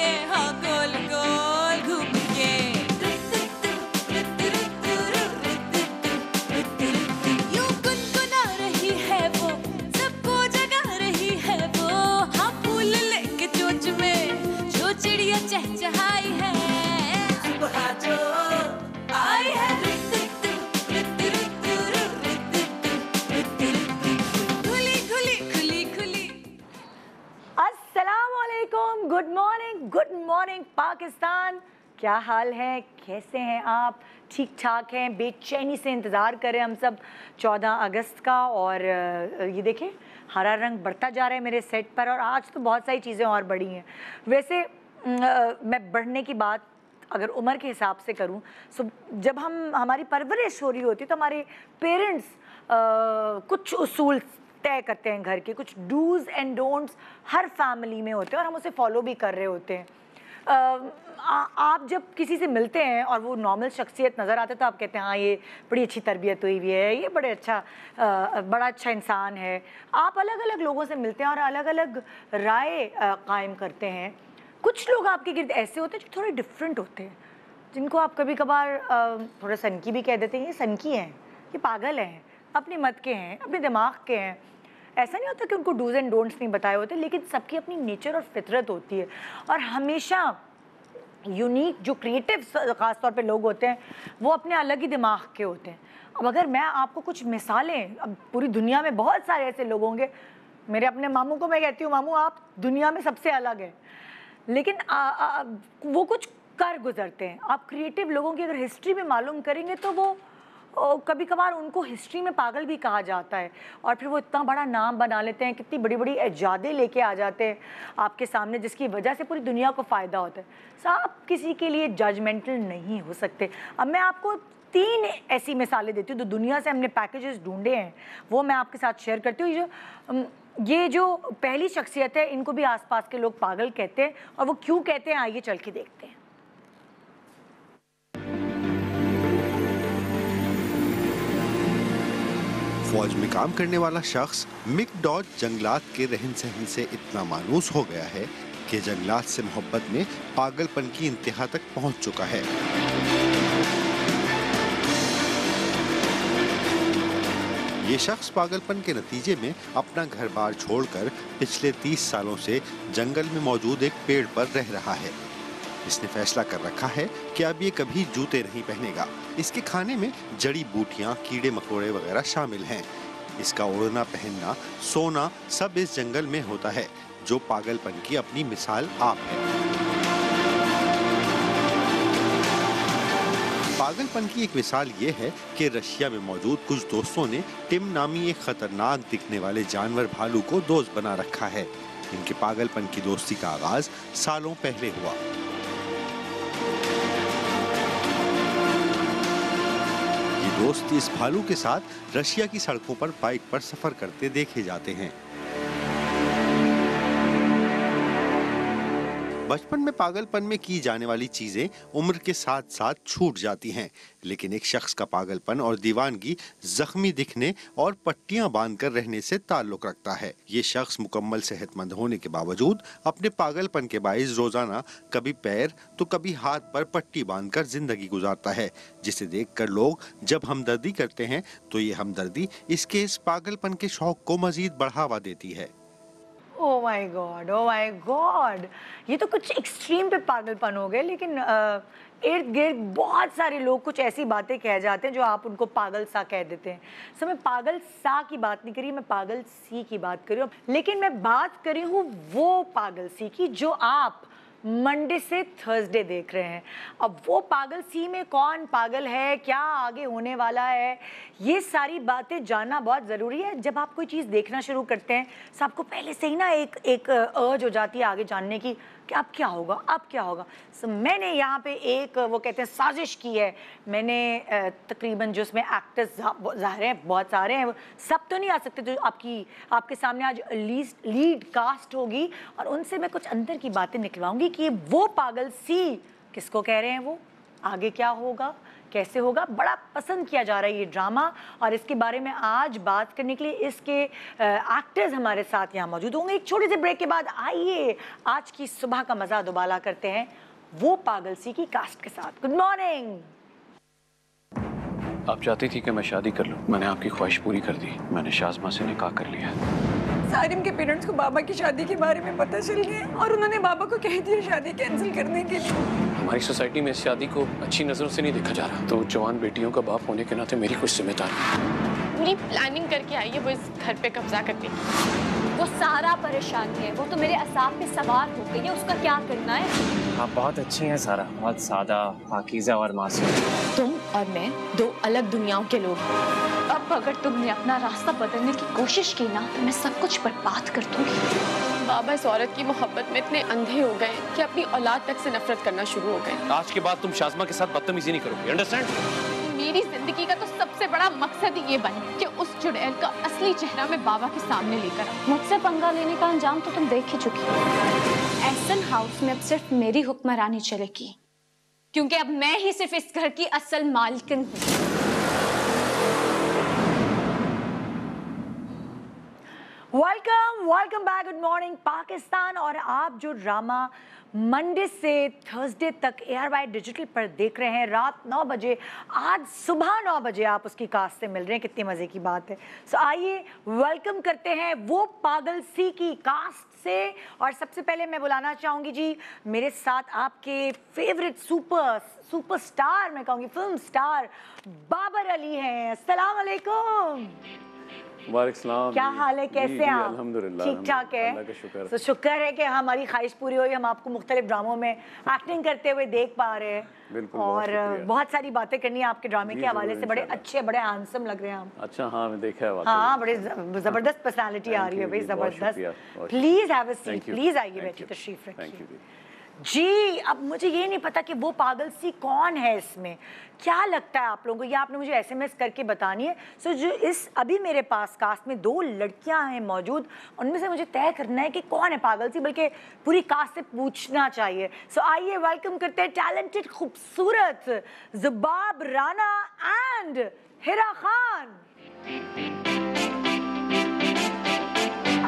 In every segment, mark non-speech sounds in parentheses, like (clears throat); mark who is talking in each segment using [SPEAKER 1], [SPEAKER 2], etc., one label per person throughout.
[SPEAKER 1] के हाँ
[SPEAKER 2] पाकिस्तान, क्या हाल है? कैसे हैं आप? ठीक ठाक हैं? बेचैनी से इंतज़ार करें हम सब 14 अगस्त का और ये देखें हरा रंग बढ़ता जा रहा है मेरे सेट पर और आज तो बहुत सारी चीज़ें और बढ़ी हैं। वैसे मैं बढ़ने की बात अगर उम्र के हिसाब से करूँ, सो जब हम, हमारी परवरिश हो रही होती है तो हमारे पेरेंट्स कुछ उसूल तय करते हैं घर के, कुछ डूज एंड डोंट्स हर फैमिली में होते हैं और हम उसे फॉलो भी कर रहे होते हैं। आ, आप जब किसी से मिलते हैं और वो नॉर्मल शख्सियत नज़र आते तो आप कहते हैं हाँ ये बड़ी अच्छी तरबियत हुई हुई है ये बड़े अच्छा अ, बड़ा अच्छा इंसान है। आप अलग अलग लोगों से मिलते हैं और अलग अलग राय कायम करते हैं। कुछ लोग आपके गिर्द ऐसे होते हैं जो थोड़े डिफरेंट होते हैं जिनको आप कभी कभार थोड़ा सनकी भी कह देते हैं ये सनकी हैं ये पागल हैं अपने मत के हैं अपने दिमाग के हैं ऐसा नहीं होता कि उनको डूज एंड डोंट्स नहीं बताए होते लेकिन सबकी अपनी नेचर और फितरत होती है। और हमेशा यूनिक जो क्रिएटिव ख़ास तौर पे लोग होते हैं वो अपने अलग ही दिमाग के होते हैं। अब अगर मैं आपको कुछ मिसालें अब पूरी दुनिया में बहुत सारे ऐसे लोग होंगे मेरे अपने मामू को मैं कहती हूँ मामू आप दुनिया में सबसे अलग हैं। लेकिन आ, आ, वो कुछ कर गुजरते हैं। आप क्रिएटिव लोगों की अगर हिस्ट्री में मालूम करेंगे तो वो कभी कभार उनको हिस्ट्री में पागल भी कहा जाता है। और फिर वो इतना बड़ा नाम बना लेते हैं, कितनी बड़ी बड़ी एजादें लेके आ जाते हैं आपके सामने, जिसकी वजह से पूरी दुनिया को फ़ायदा होता है। सो आप किसी के लिए जजमेंटल नहीं हो सकते। अब मैं आपको तीन ऐसी मिसालें देती हूँ, जो दुनिया से हमने पैकेजेस ढूंढे हैं, वो मैं आपके साथ शेयर करती हूँ। जो ये जो पहली शख्सियत है, इनको भी आसपास के लोग पागल कहते हैं और वो क्यों कहते हैं, आइए चल के देखते हैं।
[SPEAKER 3] फौज में काम करने वाला शख्स मिक डॉट जंगलात के रहन सहन से इतना मानूस हो गया है कि जंगलात से मोहब्बत में पागलपन की इंतहा तक पहुँच चुका है। ये शख्स पागलपन के नतीजे में अपना घर बार छोड़कर पिछले तीस सालों से जंगल में मौजूद एक पेड़ पर रह रहा है। इसने फैसला कर रखा है कि अब ये कभी जूते नहीं पहनेगा। इसके खाने में जड़ी बूटियाँ, कीड़े मकोड़े वगैरह शामिल हैं। इसका ओढ़ना पहनना, सोना सब इस जंगल में होता है, जो पागलपन की अपनी मिसाल आप है। पागलपन की एक मिसाल ये है कि रशिया में मौजूद कुछ दोस्तों ने टिम नामी एक खतरनाक दिखने वाले जानवर भालू को दोस्त बना रखा है। इनके पागलपन की दोस्ती का आगाज़ सालों पहले हुआ। दोस्त इस भालू के साथ रशिया की सड़कों पर बाइक पर सफ़र करते देखे जाते हैं। बचपन में पागलपन में की जाने वाली चीज़ें उम्र के साथ साथ छूट जाती हैं। लेकिन एक शख्स का पागलपन और दीवानगी जख्मी दिखने और पट्टियाँ बांधकर रहने से ताल्लुक रखता है। ये शख्स मुकम्मल सेहतमंद होने के बावजूद अपने पागलपन के बायस रोज़ाना कभी पैर तो कभी हाथ पर पट्टी बांधकर ज़िंदगी गुजारता है, जिसे देखकर लोग जब हमदर्दी करते हैं तो ये हमदर्दी इसके इस पागलपन के शौक को मजीद बढ़ावा देती है।
[SPEAKER 2] Oh my god oh my god ये तो कुछ एक्सट्रीम पे पागलपन हो गए लेकिन इर्द गिर्द बहुत सारे लोग कुछ ऐसी बातें कह जाते हैं जो आप उनको पागल सा कह देते हैं। सो मैं पागल सा की बात नहीं करी, मैं पागल सी की बात करी। हूँ लेकिन मैं बात करी हूँ वो पागल सी की जो आप मंडे से थर्सडे देख रहे हैं। अब वो पागल सी में कौन पागल है? क्या आगे होने वाला है? ये सारी बातें जानना बहुत ज़रूरी है। जब आप कोई चीज़ देखना शुरू करते हैं तो आपको पहले से ही ना एक एक अर्ज़ हो जाती है आगे जानने कि। अब क्या होगा अब क्या होगा। सो so, मैंने यहाँ पे एक वो कहते हैं साजिश की है। मैंने तकरीबन जो उसमें एक्टर्स ज़ाहिर हैं बहुत सारे हैं सब तो नहीं आ सकते। जो आपकी आपके सामने आज लीस्ट लीड कास्ट होगी और उनसे मैं कुछ अंदर की बातें निकलवाऊँगी कि वो पागल सी किसको कह रहे हैं वो? आगे क्या होगा? कैसे होगा, बड़ा पसंद किया जा रहा है ये ड्रामा। और इसके बारे में आज बात करने के लिए इसके एक्टर्स हमारे साथ यहाँ मौजूद होंगे। एक छोटे से ब्रेक के बाद आइए, आज की सुबह का मज़ा दोबाला करते हैं वो पागल सी की कास्ट के साथ। गुड मॉर्निंग
[SPEAKER 4] आप चाहती थी कि मैं शादी कर लूँ? मैंने आपकी ख्वाहिश पूरी कर दी। मैंने शाजमा से निकाह कर लिया।
[SPEAKER 5] सारिम के पेरेंट्स को बाबा की शादी के बारे में पता चल गया और उन्होंने बाबा को कह दिया शादी कैंसिल करने के लिए।
[SPEAKER 4] हमारी सोसाइटी में इस शादी को अच्छी नज़रों से नहीं देखा जा रहा। तो जवान बेटियों का बाप होने के नाते मेरी कुछ ज़िम्मेदारी
[SPEAKER 6] पूरी प्लानिंग करके आई है वो इस घर पे कब्जा करने की
[SPEAKER 1] वो सारा परेशान है वो तो मेरे असाब पे सवार हो गई है उसका क्या करना है?
[SPEAKER 7] आप बहुत अच्छी हैं सारा। बहुत सादा पाकिज़ा और मासूम।
[SPEAKER 6] तुम और मैं दो अलग दुनियाओं के लोग हैं।
[SPEAKER 1] अब अगर तुमने अपना रास्ता बदलने की कोशिश की ना तो मैं सब कुछ बर्बाद कर दूँगी।
[SPEAKER 6] बाबा इस औरत की मोहब्बत में इतने अंधे हो गए कि अपनी औलाद तक से नफरत करना शुरू हो गए
[SPEAKER 4] आज के बाद तुम शाजमा के साथ बदतमीजी नहीं करोगे अंडरस्टैंड
[SPEAKER 6] मेरी ज़िंदगी का तो सबसे बड़ा मकसद ये बन कि उस चुड़ैल का असली चेहरा मैं बाबा के सामने लेकर आऊँ।
[SPEAKER 1] मुझसे पंगा लेने का अंजाम तो तुम देख ही चुकी एसन हाउस में अब सिर्फ़ मेरी हुक्मरानी चलेगी, क्योंकि अब मैं ही सिर्फ़ इस घर की असल मालकिन हूँ।
[SPEAKER 2] Welcome welcome back good morning Pakistan और आप जो ड्रामा मंडे से थर्सडे तक ए आर वाई डिजिटल पर देख रहे हैं रात नौ बजे आज सुबह नौ बजे आप उसकी कास्ट से मिल रहे हैं। कितनी मज़े की बात है। सो so, आइए वेलकम करते हैं वो पागल सी की कास्ट से। और सबसे पहले मैं बुलाना चाहूँगी जी मेरे साथ आपके फेवरेट सुपर सुपर स्टार मैं कहूँगी फ़िल्म स्टार बाबर अली हैं।
[SPEAKER 4] सलाम
[SPEAKER 2] क्या हाल है? कैसे हैं आप? ठीक ठाक है। तो शुक्र है कि हमारी ख्वाहिश पूरी हुई हम आपको मुख्तलिफ़ ड्रामों में एक्टिंग करते हुए देख पा रहे हैं। और बहुत सारी बातें करनी है आपके ड्रामे के हवाले से। बड़े अच्छे बड़े हैंडसम लग रहे हैं हम
[SPEAKER 4] अच्छा हाँ मैं देखा है
[SPEAKER 2] हाँ बड़े ज़बरदस्त पर्सनालिटी आ रही है भाई ज़बरदस्त। Please have a seat please आइए बैठिए तशरीफ़ रखिए।
[SPEAKER 4] जी।
[SPEAKER 2] अब मुझे ये नहीं पता कि वो पागल सी कौन है इसमें। क्या लगता है आप लोगों को? ये आपने मुझे एसएमएस करके बतानी है। सो जो इस, अभी मेरे पास कास्ट में दो लड़कियाँ हैं मौजूद, उनमें से मुझे तय करना है कि कौन है पागल सी बल्कि पूरी कास्ट से पूछना चाहिए। सो आइए वेलकम करते हैं टैलेंटेड खूबसूरत, जुबाब राना एंड हिरा खान।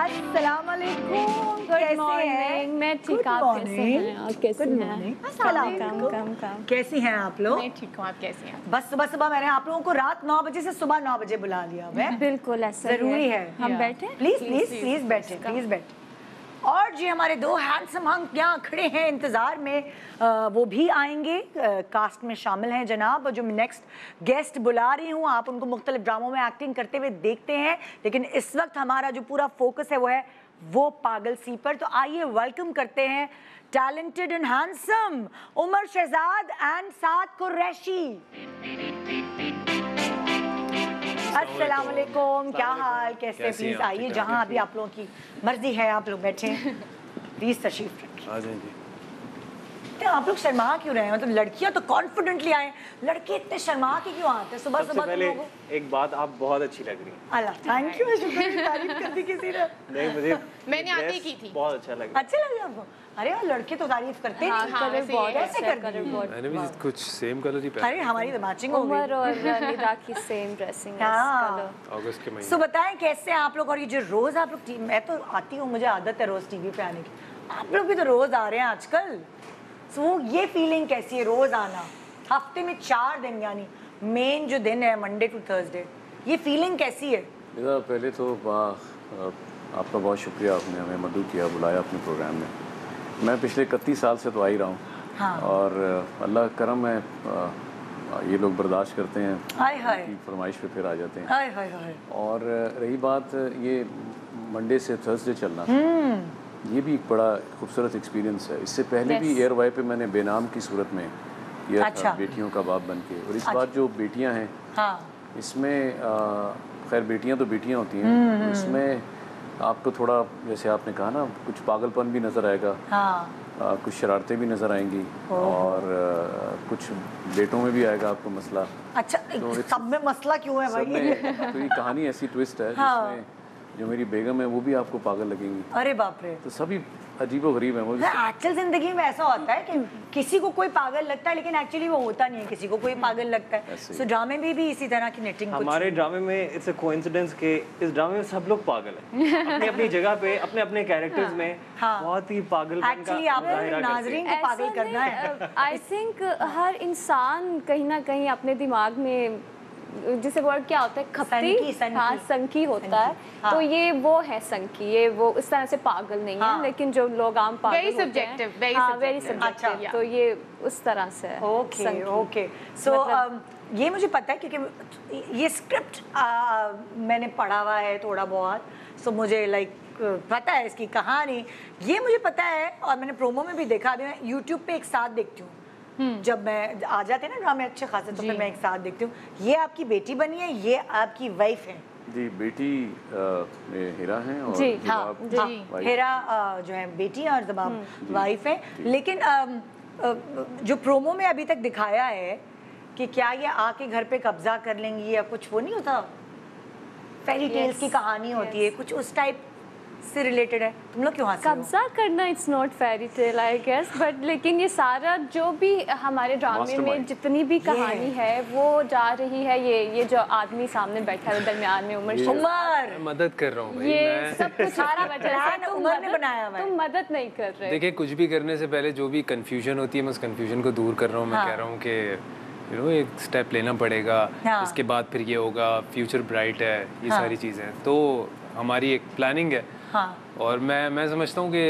[SPEAKER 2] अस्सलाम वालेकुम कैसे हैं?
[SPEAKER 1] मैं ठीक आप कैसे हैं? आप कैसे हैं? अस्सलाम
[SPEAKER 2] अस्सलाम
[SPEAKER 1] कम कम कम
[SPEAKER 2] कैसी हैं आप लोग?
[SPEAKER 6] मैं ठीक हूँ आप कैसे हैं?
[SPEAKER 2] बस सुबह सुबह मैंने आप लोगों को रात नौ बजे से सुबह नौ बजे बुला लिया मैं
[SPEAKER 1] बिल्कुल ऐसा
[SPEAKER 2] ज़रूरी है।
[SPEAKER 1] हम बैठे?
[SPEAKER 2] प्लीज़ प्लीज़ प्लीज़ बैठे प्लीज़ बैठे। और जी हमारे दो हैंडसम हंक यहाँ खड़े हैं इंतज़ार में। अ, वो भी आएँगे। अ, कास्ट में शामिल हैं जनाब। जो मैं नेक्स्ट गेस्ट बुला रही हूँ आप उनको मुख्तलिफ़ ड्रामों में एक्टिंग करते हुए देखते हैं। लेकिन इस वक्त हमारा जो पूरा फोकस है वो है वो पागल सी पर तो आइए वेलकम करते हैं talented and handsome Umer Shahzad and Saad Qureshi. अस्सलाम वालेकुम क्या हाल? कैसे
[SPEAKER 4] हैं
[SPEAKER 2] प्लीज़ आइए जहाँ अभी आप लोगों की मर्ज़ी है आप लोग बैठे प्लीज़ (laughs) तशरीफ़ रखिए
[SPEAKER 4] आ जाइए
[SPEAKER 2] तो आप लोग शर्मा क्यों रहे हैं? मतलब लड़कियाँ तो कॉन्फिडेंटली आए लड़के इतने शर्मा के क्यों आते हैं? सुबह सुबह
[SPEAKER 7] पहले एक बात आप बहुत अच्छी लग रही हैं।
[SPEAKER 2] अल्लाह थैंक यू तारीफ़ कर दी किसी ने।
[SPEAKER 7] नहीं मुझे (laughs)
[SPEAKER 6] मैंने
[SPEAKER 7] ये
[SPEAKER 6] आते की थी।
[SPEAKER 7] बहुत अच्छा लग। रहा
[SPEAKER 2] अच्छे लगे आपको? अरे यार लड़के तो तारीफ़ करते
[SPEAKER 1] हाँ,
[SPEAKER 6] हाँ,
[SPEAKER 1] कलर
[SPEAKER 6] वैसे
[SPEAKER 1] बहुत
[SPEAKER 6] ही है,
[SPEAKER 2] कैसे
[SPEAKER 1] अच्छा
[SPEAKER 2] कर
[SPEAKER 8] मैंने भी कुछ सेम कलर ही पहना।
[SPEAKER 2] अरे हमारी तो मैचिंग हो
[SPEAKER 1] उमर
[SPEAKER 2] गई
[SPEAKER 1] और (laughs) निदा की सेम ड्रेसिंग है
[SPEAKER 2] हाँ।
[SPEAKER 1] कलर
[SPEAKER 8] अगस्त के महीने।
[SPEAKER 2] सो बताएँ कैसे आप लोग? और ये जो रोज आप लोग मैं तो आती हूँ मुझे आदत है रोज टीवी पे आने की। आप लोग भी तो रोज आ रहे हैं आजकल। सो वो ये फीलिंग कैसी है रोज आना हफ़्ते में चार दिन यानी मेन जो दिन है मंडे टू थर्सडे ये फीलिंग कैसी है?
[SPEAKER 4] पहले तो आपका बहुत शुक्रिया आपने हमें मदू किया बुलाया अपने प्रोग्राम में। मैं पिछले इकतीस साल से तो आ ही रहा हूँ।
[SPEAKER 2] हाँ।
[SPEAKER 4] और अल्लाह करम है ये लोग बर्दाश्त करते हैं।
[SPEAKER 2] हाय हाय।
[SPEAKER 4] फरमाइश पे फिर आ जाते हैं।
[SPEAKER 2] हाय हाय हाय।
[SPEAKER 4] और रही बात ये मंडे से थर्सडे चलना। ये भी एक बड़ा खूबसूरत एक्सपीरियंस है। इससे पहले भी एयर वाई पे मैंने बेनाम की सूरत में किया
[SPEAKER 2] अच्छा।
[SPEAKER 4] था बेटियों का बाप बन के। और इस अच्छा। बार जो बेटियाँ हैं
[SPEAKER 2] हाँ।
[SPEAKER 4] इसमें खैर बेटियाँ तो बेटियाँ होती हैं इसमें आपको थोड़ा जैसे आपने कहा ना कुछ पागलपन भी नज़र आएगा
[SPEAKER 2] हाँ।
[SPEAKER 4] आ, कुछ शरारतें भी नज़र आएँगी और आ, कुछ बेटों में भी आएगा आपको मसला।
[SPEAKER 2] अच्छा सब में मसला क्यों है भाई?
[SPEAKER 4] तो ये कहानी ऐसी ट्विस्ट है
[SPEAKER 2] हाँ।
[SPEAKER 4] जिसमें जो मेरी बेगम है वो भी आपको पागल लगेंगी।
[SPEAKER 2] अरे बाप रे।
[SPEAKER 4] तो सभी अजीबो गरीब है वो
[SPEAKER 2] एक्चुअल ज़िंदगी में ऐसा होता है कि (laughs) किसी को कोई पागल लगता है लेकिन एक्चुअली वो होता नहीं है किसी को कोई पागल लगता है।
[SPEAKER 4] ही।
[SPEAKER 2] सो ड्रामे में भी इसी तरह की नेटिंग
[SPEAKER 8] हमारे ड्रामे में इट्स अ कोइंसिडेंस के इस ड्रामे में सब लोग पागल है। (laughs) अपनी अपनी जगह पे अपने अपने कैरेक्टर्स में
[SPEAKER 2] हाँ।
[SPEAKER 8] बहुत ही पागलपन का
[SPEAKER 2] एक्चुअली आपने नाजरीन को पागल करना है।
[SPEAKER 9] आई थिंक हर इंसान कहीं ना कहीं अपने दिमाग में जिसे वर्ड क्या होता है? खपती। हाँ संकी होता है।
[SPEAKER 2] हाँ।
[SPEAKER 9] तो ये वो है संकी ये वो इस तरह से पागल नहीं
[SPEAKER 2] हाँ।
[SPEAKER 9] है। लेकिन जो लोग आम पागल हैं
[SPEAKER 6] very
[SPEAKER 9] हाँ वेरी सब्जेक्टिव
[SPEAKER 2] अच्छा।
[SPEAKER 9] तो ये उस तरह से है
[SPEAKER 2] ओके ओके सो ये मुझे पता है क्योंकि ये स्क्रिप्ट मैंने पढ़ा हुआ है थोड़ा बहुत। सो मुझे लाइक पता है इसकी कहानी। ये मुझे पता है और मैंने प्रोमो में भी देखा अभी मैं यूट्यूब पे एक साथ देखती हूँ। जब मैं आ जाते हैं ना ड्रामे अच्छे खासे तो फिर मैं एक साथ देखती हूँ। ये आपकी बेटी बनी है ये आपकी वाइफ है।
[SPEAKER 4] जी बेटी हीरा हैं और
[SPEAKER 9] जी,
[SPEAKER 2] हाँ हाँ
[SPEAKER 4] वाइफ।
[SPEAKER 2] हेरा जो है बेटी और जबाब वाइफ है। लेकिन जो प्रोमो में अभी तक दिखाया है कि क्या ये आके घर पे कब्जा कर लेंगी या कुछ वो नहीं होता? फेरी टेल्स की कहानी होती है कुछ उस टाइप से रिलेटेड है। तुम लोग क्यों हंस रहे हो?
[SPEAKER 9] कब्जा करना it's not fairy tale I guess but लेकिन ये सारा जो भी हमारे ड्रामे में जितनी भी कहानी है। वो जा रही है ये ये जो आदमी सामने बैठा है दरमियान में उमर
[SPEAKER 2] उमर!
[SPEAKER 8] मदद कर रहा हूँ
[SPEAKER 9] ये सब कुछ
[SPEAKER 2] सारा
[SPEAKER 9] से (laughs)
[SPEAKER 2] उमर ने बनाया हुआ है।
[SPEAKER 9] तुम मदद नहीं कर रहे
[SPEAKER 8] देखिए कुछ भी करने से पहले जो भी कंफ्यूजन होती है मैं उस कंफ्यूजन को दूर कर रहा हूँ। मैं
[SPEAKER 2] हाँ।
[SPEAKER 8] कह रहा हूँ कि यू नो एक स्टेप लेना पड़ेगा।
[SPEAKER 2] हाँ।
[SPEAKER 8] इसके बाद फिर ये होगा फ्यूचर ब्राइट है ये
[SPEAKER 2] हाँ।
[SPEAKER 8] सारी चीज़ें तो हमारी एक प्लानिंग है।
[SPEAKER 2] हाँ।
[SPEAKER 8] और मैं मैं समझता हूँ कि